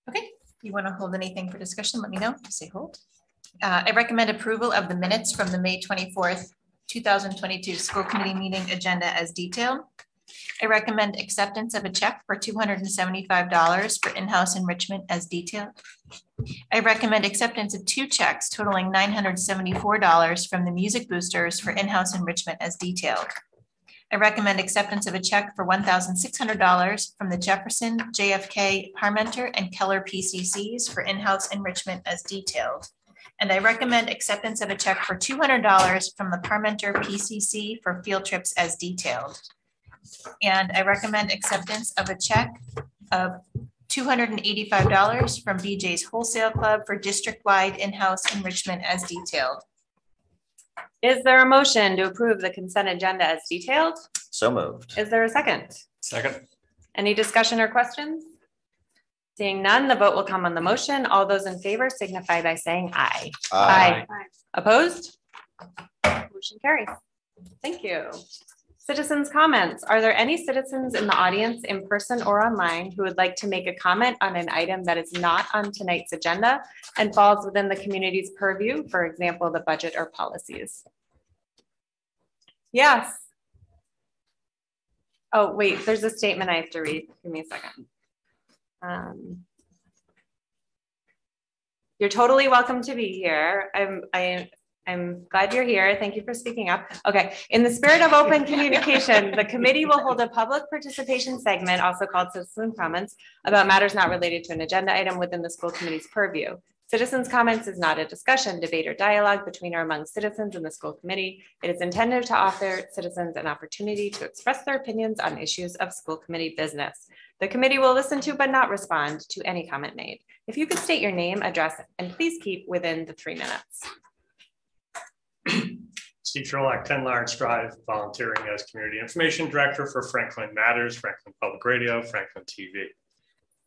Okay, you want to hold anything for discussion, let me know, say hold. Uh, I recommend approval of the minutes from the May twenty-fourth, two thousand twenty-two school committee meeting agenda as detailed. I recommend acceptance of a check for two hundred and seventy-five dollars for in-house enrichment as detailed. I recommend acceptance of two checks totaling nine hundred seventy-four dollars from the Music Boosters for in-house enrichment as detailed. I recommend acceptance of a check for one thousand six hundred dollars from the Jefferson, JFK, Parmenter, and Keller PCCs for in-house enrichment as detailed. And I recommend acceptance of a check for two hundred dollars from the Parmenter PCC for field trips as detailed. And I recommend acceptance of a check of two hundred and eighty-five dollars from BJ's Wholesale Club for district-wide in-house enrichment as detailed. Is there a motion to approve the consent agenda as detailed? So moved. Is there a second? Second. Any discussion or questions? Seeing none, the vote will come on the motion. All those in favor signify by saying aye. Aye. Opposed? Motion carries. Thank you. Citizens' comments. Are there any citizens in the audience in person or online who would like to make a comment on an item that is not on tonight's agenda and falls within the community's purview, for example, the budget or policies? Yes. Oh, wait, there's a statement I have to read. Give me a second. Um, You're totally welcome to be here. I'm, I, I'm glad you're here. Thank you for speaking up. Okay, in the spirit of open communication, the committee will hold a public participation segment, also called citizen comments, about matters not related to an agenda item within the school committee's purview. Citizens' comments is not a discussion, debate, or dialogue between or among citizens and the school committee. It is intended to offer citizens an opportunity to express their opinions on issues of school committee business. The committee will listen to but not respond to any comment made. If you could state your name, address, and please keep within the three minutes. Steve Sherlock, 10 Lawrence Drive, volunteering as Community Information Director for Franklin Matters, Franklin Public Radio, Franklin TV.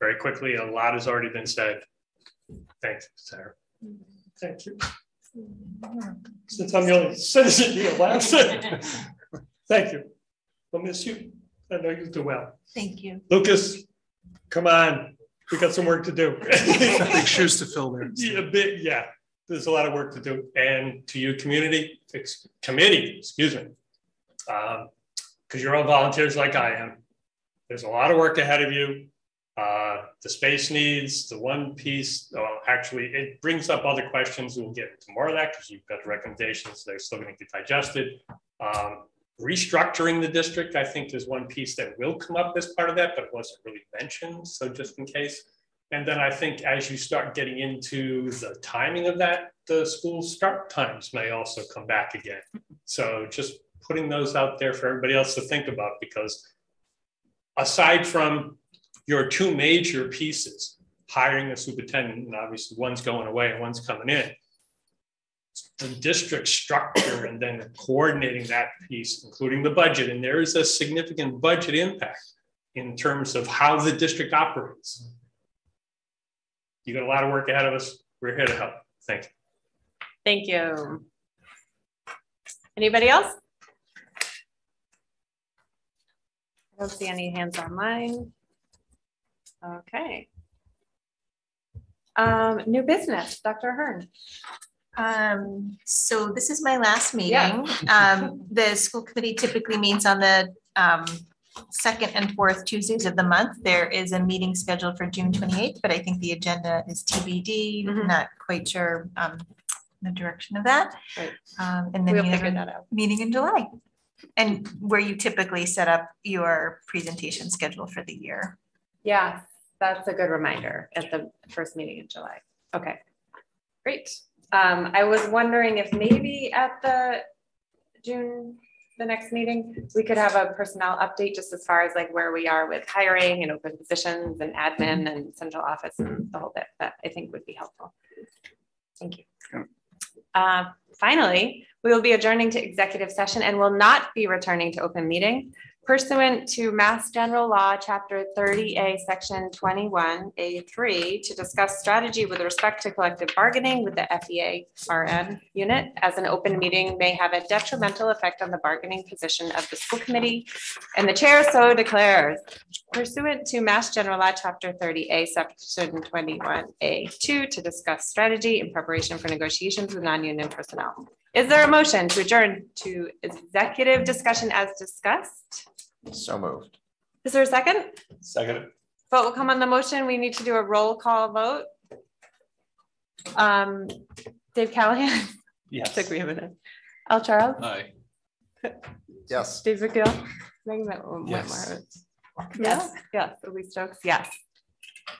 Very quickly, a lot has already been said. Thanks, Sarah. Thank you. Since I'm the only citizen here left. Thank you. I'll miss you. I know you do well. Thank you. Lucas, come on. We got some work to do. Big shoes to fill there. Yeah, a bit, yeah. There's a lot of work to do. And to you, community, ex- committee, excuse me. Um, because you're all volunteers like I am. There's a lot of work ahead of you. Uh, the space needs, the one piece, oh, actually, it brings up other questions. We'll get into more of that because you've got the recommendations. They're still going to get digested. Um, restructuring the district, I think, is one piece that will come up as part of that, but it wasn't really mentioned. So just in case. And then I think as you start getting into the timing of that, the school start times may also come back again. So just putting those out there for everybody else to think about because aside from your two major pieces, hiring a superintendent, and obviously one's going away and one's coming in, the district structure and then coordinating that piece, including the budget. And there is a significant budget impact in terms of how the district operates. You got a lot of work ahead of us. We're here to help. Thank you. Thank you. Anybody else? I don't see any hands on mine. Okay. Um, new business, Dr. Ahern. Um, so this is my last meeting. Um, the school committee typically meets on the, um, second and fourth Tuesdays of the month. There is a meeting scheduled for June twenty-eighth, but I think the agenda is TBD. Mm-hmm. Not quite sure, um, the direction of that. Right. Um, and then We'll have figure a that out. meeting in July. And where you typically set up your presentation schedule for the year. Yeah, that's a good reminder at the first meeting in July. Okay, great. Um, I was wondering if maybe at the June, the next meeting, we could have a personnel update just as far as like where we are with hiring and open positions and admin and central office and the whole bit. That I think would be helpful. Thank you. Uh, finally, we will be adjourning to executive session and will not be returning to open meeting pursuant to Mass General Law, Chapter 30A, Section 21A3, to discuss strategy with respect to collective bargaining with the FEA RN unit, as an open meeting may have a detrimental effect on the bargaining position of the school committee, and the chair so declares. Pursuant to Mass General Law, Chapter 30A, Section 21A2, to discuss strategy in preparation for negotiations with non-union personnel. Is there a motion to adjourn to executive discussion as discussed? So moved. Is there a second? Second. Vote will come on the motion. We need to do a roll call vote. Um, Dave Callahan. Yes. Took me a minute. Al Charles. Aye. Yes. Steve McGill. Megan Yes. Whitmore. Yes. Yes. Elise Stokes. Yes.